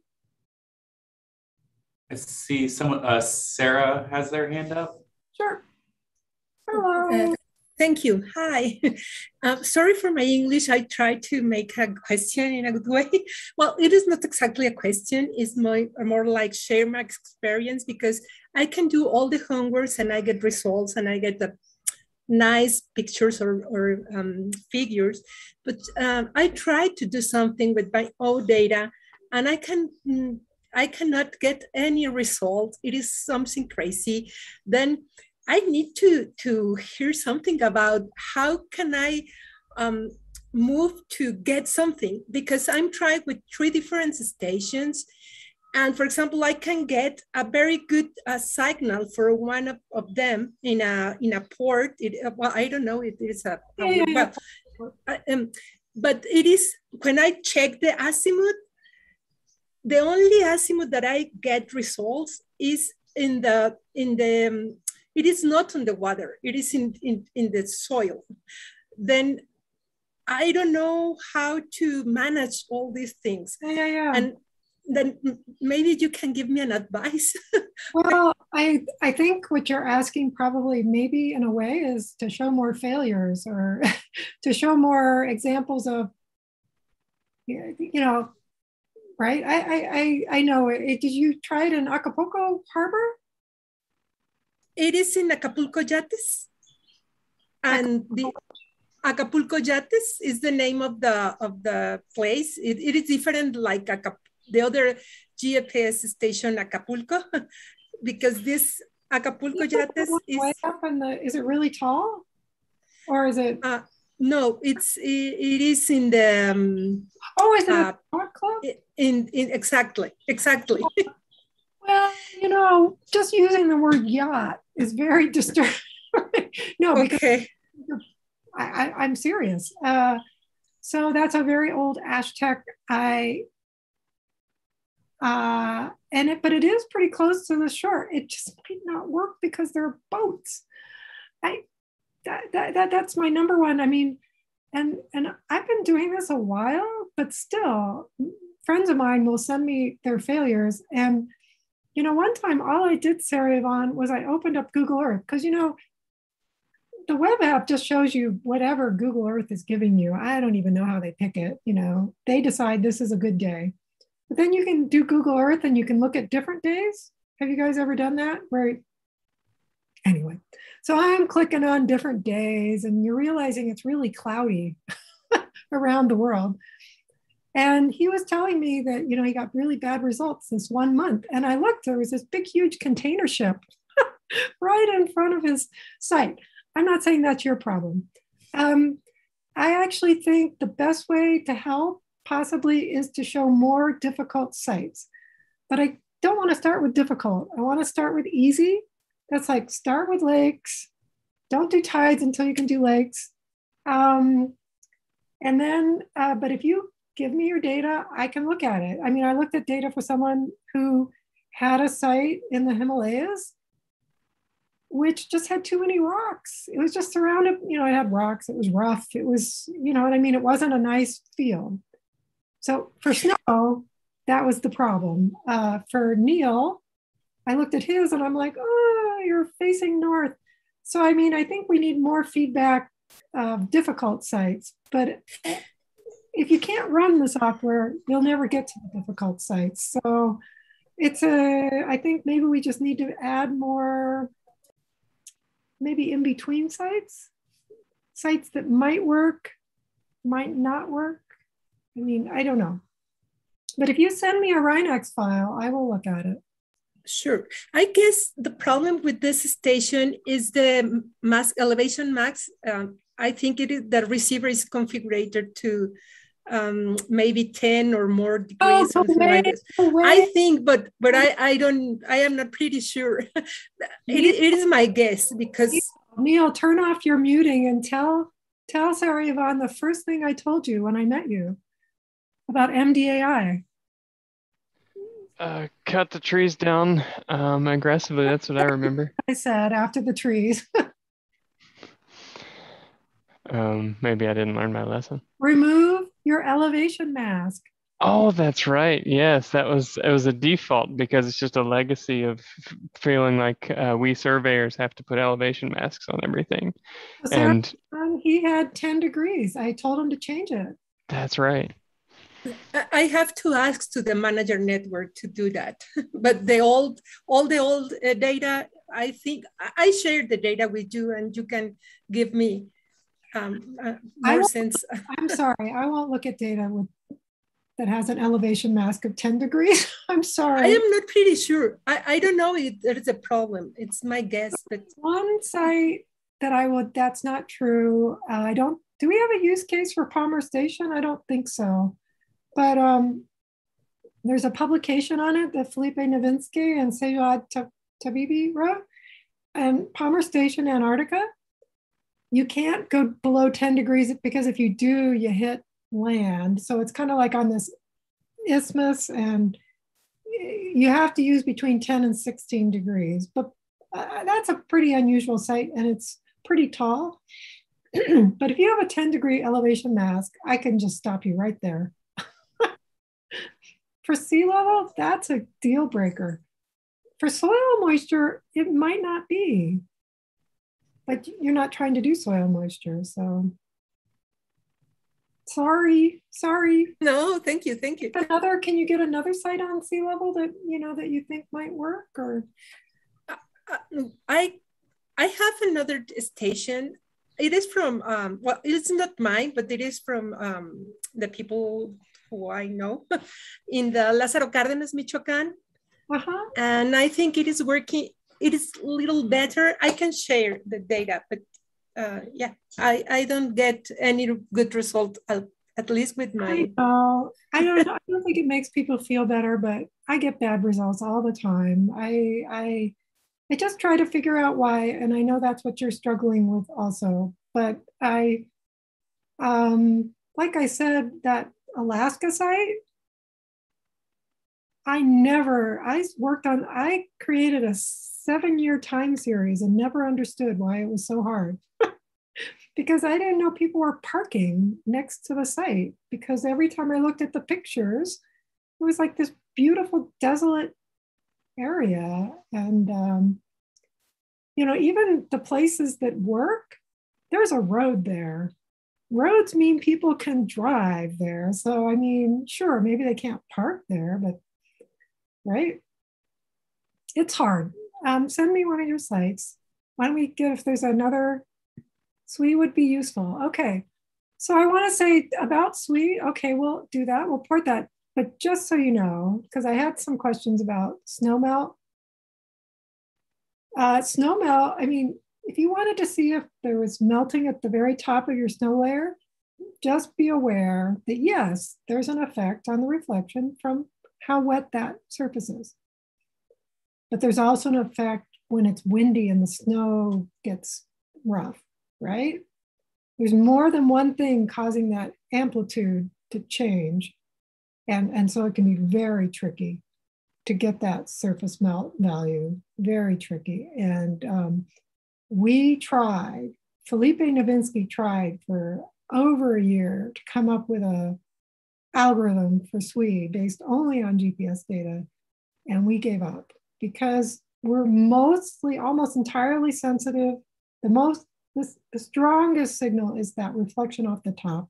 I see someone, uh, Sarah has their hand up. Sure. Hello. Thank you. Hi. *laughs* Um, sorry for my English. I try to make a question in a good way. *laughs* Well, it is not exactly a question. It's more, more like share my experience because I can do all the homeworks and I get results and I get the nice pictures or, or um, figures. But um, I try to do something with my own data and I can mm, I cannot get any result. It is something crazy. Then I need to, to hear something about how can I um, move to get something because I'm trying with three different stations. And for example, I can get a very good uh, signal for one of, of, them in a in a port. It, well, I don't know if it is a, yeah, yeah, well, um, but it is when I check the azimuth, the only azimuth that I get results is in the in the um, it is not on the water it is in, in in the soil then i don't know how to manage all these things yeah yeah, yeah. and then maybe you can give me an advice *laughs* well i i think what you're asking probably maybe in a way is to show more failures or *laughs* to show more examples of you know right? I I I, I know it. Did you try it in Acapulco Harbor? It is in Acapulco Yates, and the Acapulco Yates is the name of the of the place. It, it is different, like Acap the other GPS station Acapulco, *laughs* because this Acapulco Yates is way up in the. Is it really tall, or is it? Uh, no, it's it, it is in the. Um, oh, is it uh, a club? In in exactly exactly. *laughs* well, you know, just using the word yacht is very *laughs* disturbing. no, okay. I, I, am serious. Uh, so that's a very old Aztec. I uh, and it, but it is pretty close to the shore. It just might not work because there are boats. I that, that, that that's my number one. I mean, and and I've been doing this a while, but still, friends of mine will send me their failures. And you know, one time all I did, Sarah Yvonne, was I opened up Google Earth because you know, the web app just shows you whatever Google Earth is giving you. I don't even know how they pick it. You know, they decide this is a good day. But then you can do Google Earth and you can look at different days. Have you guys ever done that? Where anyway, so I'm clicking on different days and you're realizing it's really cloudy *laughs* around the world. And he was telling me that, you know, he got really bad results this one month. And I looked, there was this big, huge container ship *laughs* right in front of his site. I'm not saying that's your problem. Um, I actually think the best way to help possibly is to show more difficult sites. But I don't want to start with difficult. I want to start with easy that's like start with lakes, don't do tides until you can do lakes. Um, and then, uh, but if you give me your data, I can look at it. I mean, I looked at data for someone who had a site in the Himalayas, which just had too many rocks. It was just surrounded, you know, it had rocks, it was rough, it was, you know what I mean? It wasn't a nice field. So for snow, that was the problem. Uh, for Neil, I looked at his and I'm like, oh, you're facing north. So, I mean, I think we need more feedback of difficult sites. But if you can't run the software, you'll never get to the difficult sites. So, it's a, I think maybe we just need to add more, maybe in between sites, sites that might work, might not work. I mean, I don't know. But if you send me a RINEX file, I will look at it. Sure. I guess the problem with this station is the mass elevation max. Um, I think it is the receiver is configured to um, maybe 10 or more degrees. Oh, like I think, but but I, I don't, I am not pretty sure. *laughs* it, it is my guess because. Neil, turn off your muting and tell tell Sarah Yvonne the first thing I told you when I met you about MDAI. Uh, cut the trees down um, aggressively. That's what I remember. *laughs* I said after the trees. *laughs* um, maybe I didn't learn my lesson. Remove your elevation mask. Oh, that's right. Yes, that was it was a default because it's just a legacy of feeling like uh, we surveyors have to put elevation masks on everything. So and he had 10 degrees. I told him to change it. That's right. I have to ask to the manager network to do that. *laughs* but the old, all the old uh, data, I think I shared the data with you and you can give me um, uh, more sense. *laughs* I'm sorry, I won't look at data with that has an elevation mask of 10 degrees. *laughs* I'm sorry. I am not pretty sure. I, I don't know if there's a problem. It's my guess, but one site that I would, that's not true. Uh, I don't, do we have a use case for Palmer Station? I don't think so. But um, there's a publication on it that Felipe Nievinski and Sajad Tabibi wrote, and Palmer Station, Antarctica. You can't go below 10 degrees because if you do, you hit land. So it's kind of like on this isthmus, and you have to use between 10 and 16 degrees. But uh, that's a pretty unusual site, and it's pretty tall. *clears throat* but if you have a 10 degree elevation mask, I can just stop you right there. *laughs* For sea level, that's a deal breaker. For soil moisture, it might not be, but you're not trying to do soil moisture. So sorry, sorry. No, thank you, thank you. Another, can you get another site on sea level that you know that you think might work or? Uh, uh, I I have another station. It is from um, well, it's not mine, but it is from um, the people who I know *laughs* in the Lázaro Cárdenas, Michoacán. Uh-huh. And I think it is working, it is a little better. I can share the data, but uh, yeah, I, I don't get any good result, uh, at least with my. I, I don't I don't think it makes people feel better, but I get bad results all the time. I, I, I just try to figure out why, and I know that's what you're struggling with also. But I, um, like I said, that Alaska site, I never, I worked on, I created a seven year time series and never understood why it was so hard. *laughs* because I didn't know people were parking next to the site. Because every time I looked at the pictures, it was like this beautiful, desolate area. And, um, you know, even the places that work, there's a road there roads mean people can drive there. So, I mean, sure, maybe they can't park there, but right? It's hard. Um, send me one of your sites. Why don't we get if there's another SWE would be useful. Okay. So I want to say about SWE. Okay, we'll do that. We'll port that. But just so you know, because I had some questions about snowmelt. Uh, snowmelt, I mean, if you wanted to see if there was melting at the very top of your snow layer, just be aware that yes, there's an effect on the reflection from how wet that surface is. But there's also an effect when it's windy and the snow gets rough, right? There's more than one thing causing that amplitude to change. And, and so it can be very tricky to get that surface melt value, very tricky. And um, we tried, Felipe Nievinski tried for over a year to come up with a algorithm for SWE based only on GPS data, and we gave up because we're mostly, almost entirely sensitive. The most, the, the strongest signal is that reflection off the top.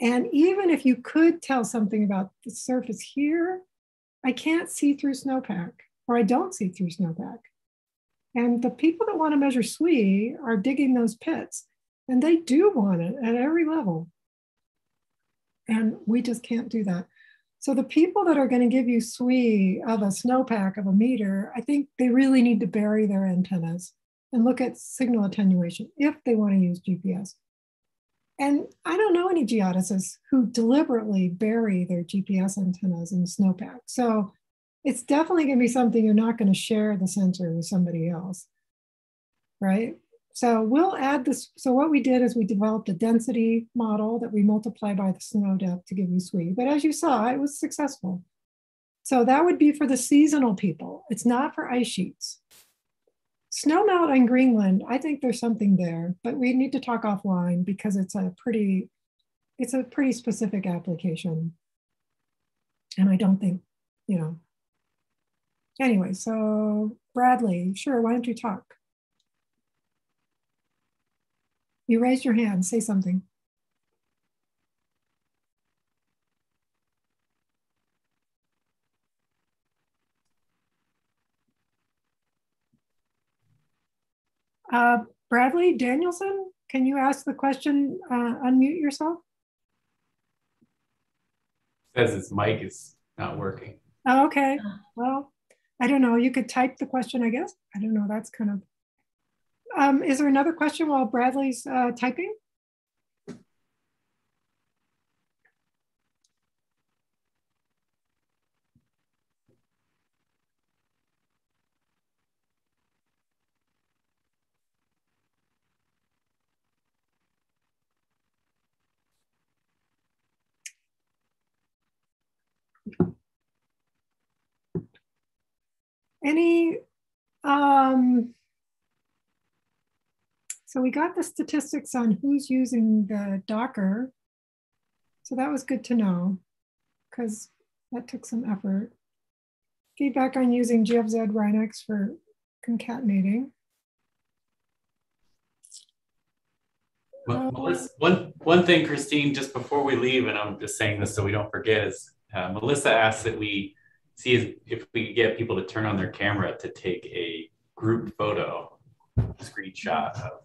And even if you could tell something about the surface here, I can't see through snowpack, or I don't see through snowpack. And the people that want to measure SWE are digging those pits, and they do want it at every level. And we just can't do that. So the people that are going to give you SWE of a snowpack of a meter, I think they really need to bury their antennas and look at signal attenuation if they want to use GPS. And I don't know any geodesists who deliberately bury their GPS antennas in snowpack. So it's definitely going to be something you're not going to share the sensor with somebody else, right? So we'll add this. So what we did is we developed a density model that we multiply by the snow depth to give you SWE. But as you saw, it was successful. So that would be for the seasonal people. It's not for ice sheets. Snowmelt in Greenland, I think there's something there, but we need to talk offline because it's a pretty, it's a pretty specific application. And I don't think, you know. Anyway, so Bradley, sure, why don't you talk? You raised your hand, say something. Uh, Bradley Danielson, can you ask the question, uh, unmute yourself? Says his mic is not working. Oh, okay, well, I don't know, you could type the question, I guess. I don't know, that's kind of, um, is there another question while Bradley's uh, typing? Any, um, so we got the statistics on who's using the Docker. So that was good to know because that took some effort. Feedback on using GFZ RINEX for concatenating. Uh, Melissa, one one thing, Kristine, just before we leave, and I'm just saying this so we don't forget, is uh, Melissa asked that we see if, if we could get people to turn on their camera to take a group photo, screenshot of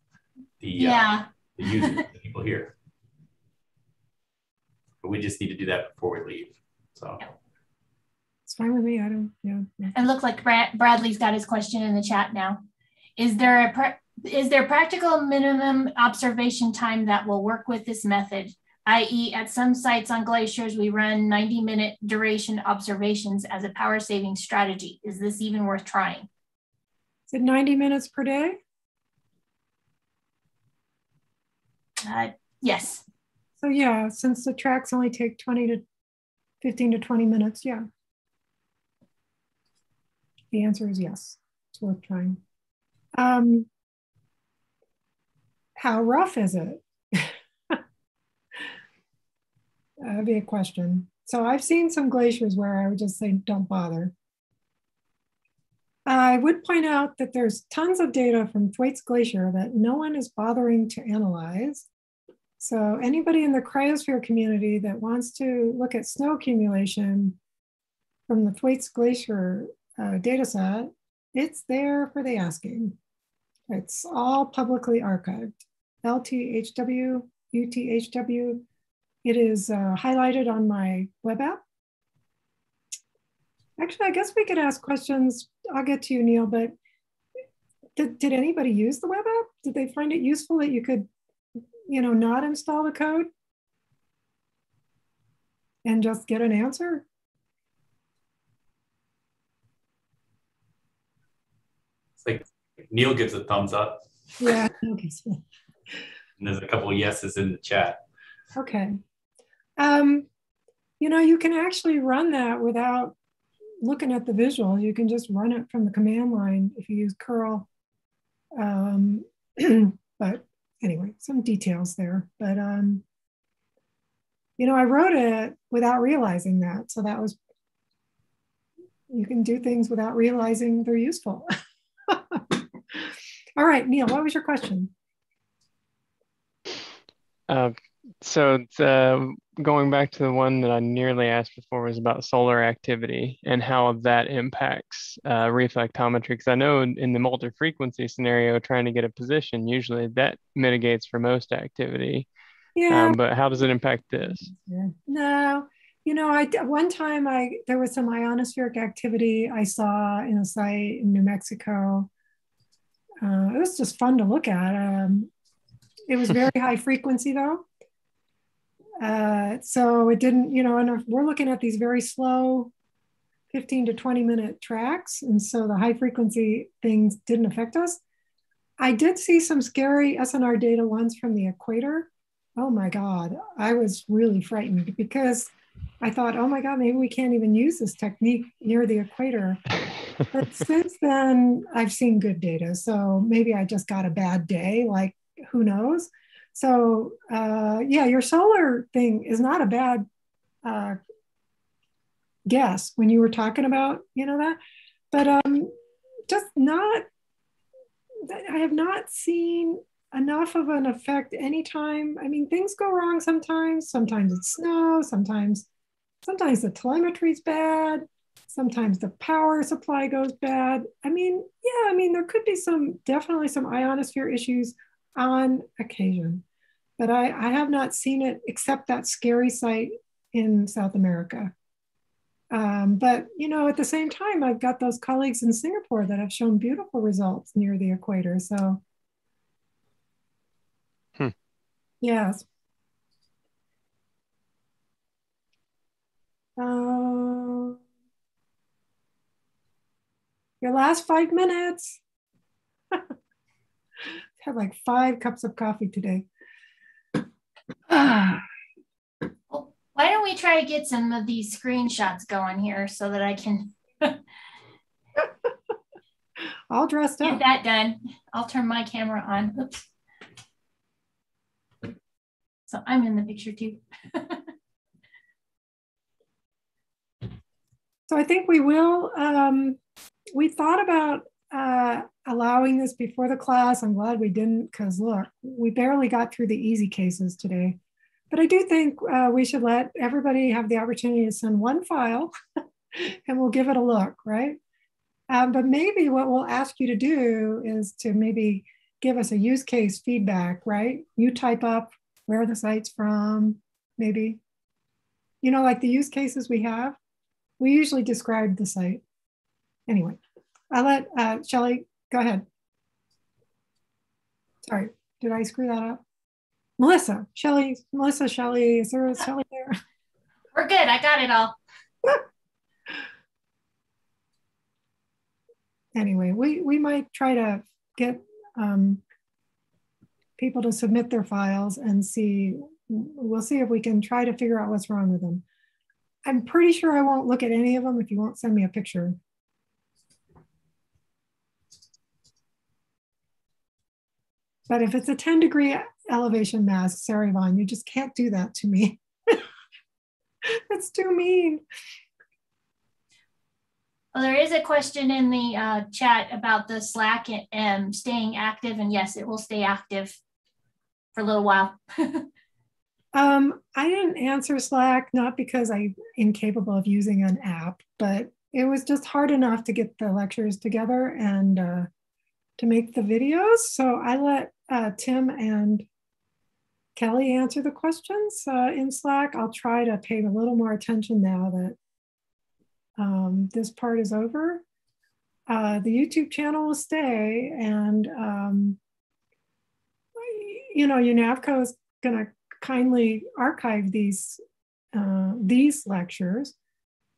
the Yeah. uh, the users, the people here. But we just need to do that before we leave. So It's fine with me. I don't, yeah. yeah. It looked like Brad, Bradley's got his question in the chat now. Is there a pra- is there practical minimum observation time that will work with this method? I.e., at some sites on glaciers, we run 90 minute duration observations as a power saving strategy. Is this even worth trying? Is it 90 minutes per day? Uh, yes. So yeah, since the tracks only take 20 to 15 to 20 minutes, yeah. The answer is yes. It's worth trying. Um, how rough is it? *laughs* That'd be a question. So I've seen some glaciers where I would just say, don't bother. I would point out that there's tons of data from Thwaites Glacier that no one is bothering to analyze. So anybody in the cryosphere community that wants to look at snow accumulation from the Thwaites Glacier uh, data set, it's there for the asking. It's all publicly archived. LTHW, UTHW. It is uh, highlighted on my web app. Actually, I guess we could ask questions. I'll get to you, Neil, but did, did anybody use the web app? Did they find it useful that you could, you know, not install the code and just get an answer? it's like Neil gives a thumbs up, Yeah. Okay. *laughs* and there's a couple of yeses in the chat. Okay. Um, you know, you can actually run that without looking at the visual. You can just run it from the command line if you use curl. Um, *clears throat* but anyway, some details there. But, um, you know, I wrote it without realizing that. So that was, you can do things without realizing they're useful. *laughs* All right, Neil, what was your question? Uh, so the, going back to the one that I nearly asked before was about solar activity and how that impacts uh, reflectometry. Because I know in, the multi-frequency scenario, trying to get a position usually that mitigates for most activity. Yeah. Um, but how does it impact this? Yeah. No, you know, I one time I there was some ionospheric activity I saw in a site in New Mexico. Uh, it was just fun to look at. Um, it was very *laughs* high frequency though, uh, so it didn't. You know, and we're looking at these very slow, fifteen to twenty minute tracks, and so the high frequency things didn't affect us. I did see some scary SNR data once from the equator oh my God, I was really frightened because I thought, oh my God, maybe we can't even use this technique near the equator. But *laughs* since then, I've seen good data. So maybe I just got a bad day, like who knows? So uh, yeah, your solar thing is not a bad uh, guess when you were talking about, you know, that. But um, just not, I have not seen enough of an effect anytime. I mean, things go wrong sometimes. Sometimes it's snow, sometimes, sometimes the telemetry is bad sometimes the power supply goes bad. I mean, yeah, I mean, there could be some, definitely some ionosphere issues on occasion, but I, I have not seen it except that scary site in South America. Um, but, you know, at the same time, I've got those colleagues in Singapore that have shown beautiful results near the equator. So, hmm. yes. Uh, your last five minutes. Had like five cups of coffee today. well, why don't we try to get some of these screenshots going here so that I can *laughs* all dressed up. Get that done. I'll turn my camera on. Oops. So I'm in the picture too. so I think we will um, we thought about uh, allowing this before the class. I'm glad we didn't because look, we barely got through the easy cases today. But I do think uh, we should let everybody have the opportunity to send one file *laughs* and we'll give it a look, right? Um, but maybe what we'll ask you to do is to maybe give us a use case feedback, right? You type up where the site's from, maybe. You know, like the use cases we have, we usually describe the site anyway, I'll let uh, Shelly go ahead. Sorry, did I screw that up? Melissa, Shelly, Melissa, Shelly, is there a Shelly there? We're good. I got it all. *laughs* anyway, we, we might try to get um, people to submit their files and see, we'll see if we can try to figure out what's wrong with them. I'm pretty sure I won't look at any of them if you won't send me a picture. But if it's a 10 degree elevation mask, Sarah Yvonne, you just can't do that to me. *laughs* That's too mean. Well, there is a question in the uh, chat about the Slack and um, staying active, and yes, it will stay active for a little while. *laughs* um, I didn't answer Slack not because I'm incapable of using an app, but it was just hard enough to get the lectures together and uh, to make the videos. So I let uh, Tim and Kelly answer the questions uh, in Slack. I'll try to pay a little more attention now that um, this part is over. Uh, the YouTube channel will stay, and um, you know, UNAVCO is going to kindly archive these uh, these lectures,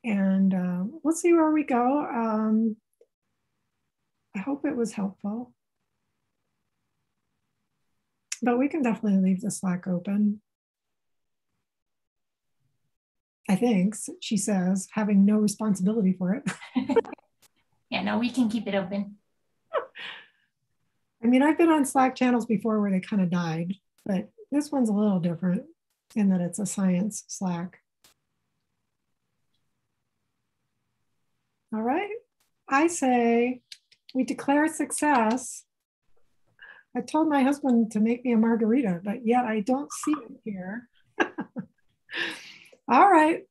and uh, we'll see where we go. Um, I hope it was helpful but we can definitely leave the Slack open. I think, she says, having no responsibility for it. *laughs* yeah, no, we can keep it open. I mean, I've been on Slack channels before where they kind of died, but this one's a little different in that it's a science Slack. All right. I say we declare success I told my husband to make me a margarita, but yet I don't see it here. *laughs* All right.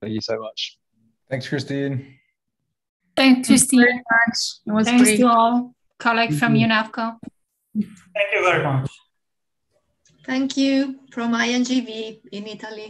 Thank you so much. Thanks, Kristine. Thanks, Kristine. very much. It was Thanks great. to all colleagues from UNAVCO. Thank you very much. Thank you from INGV in Italy.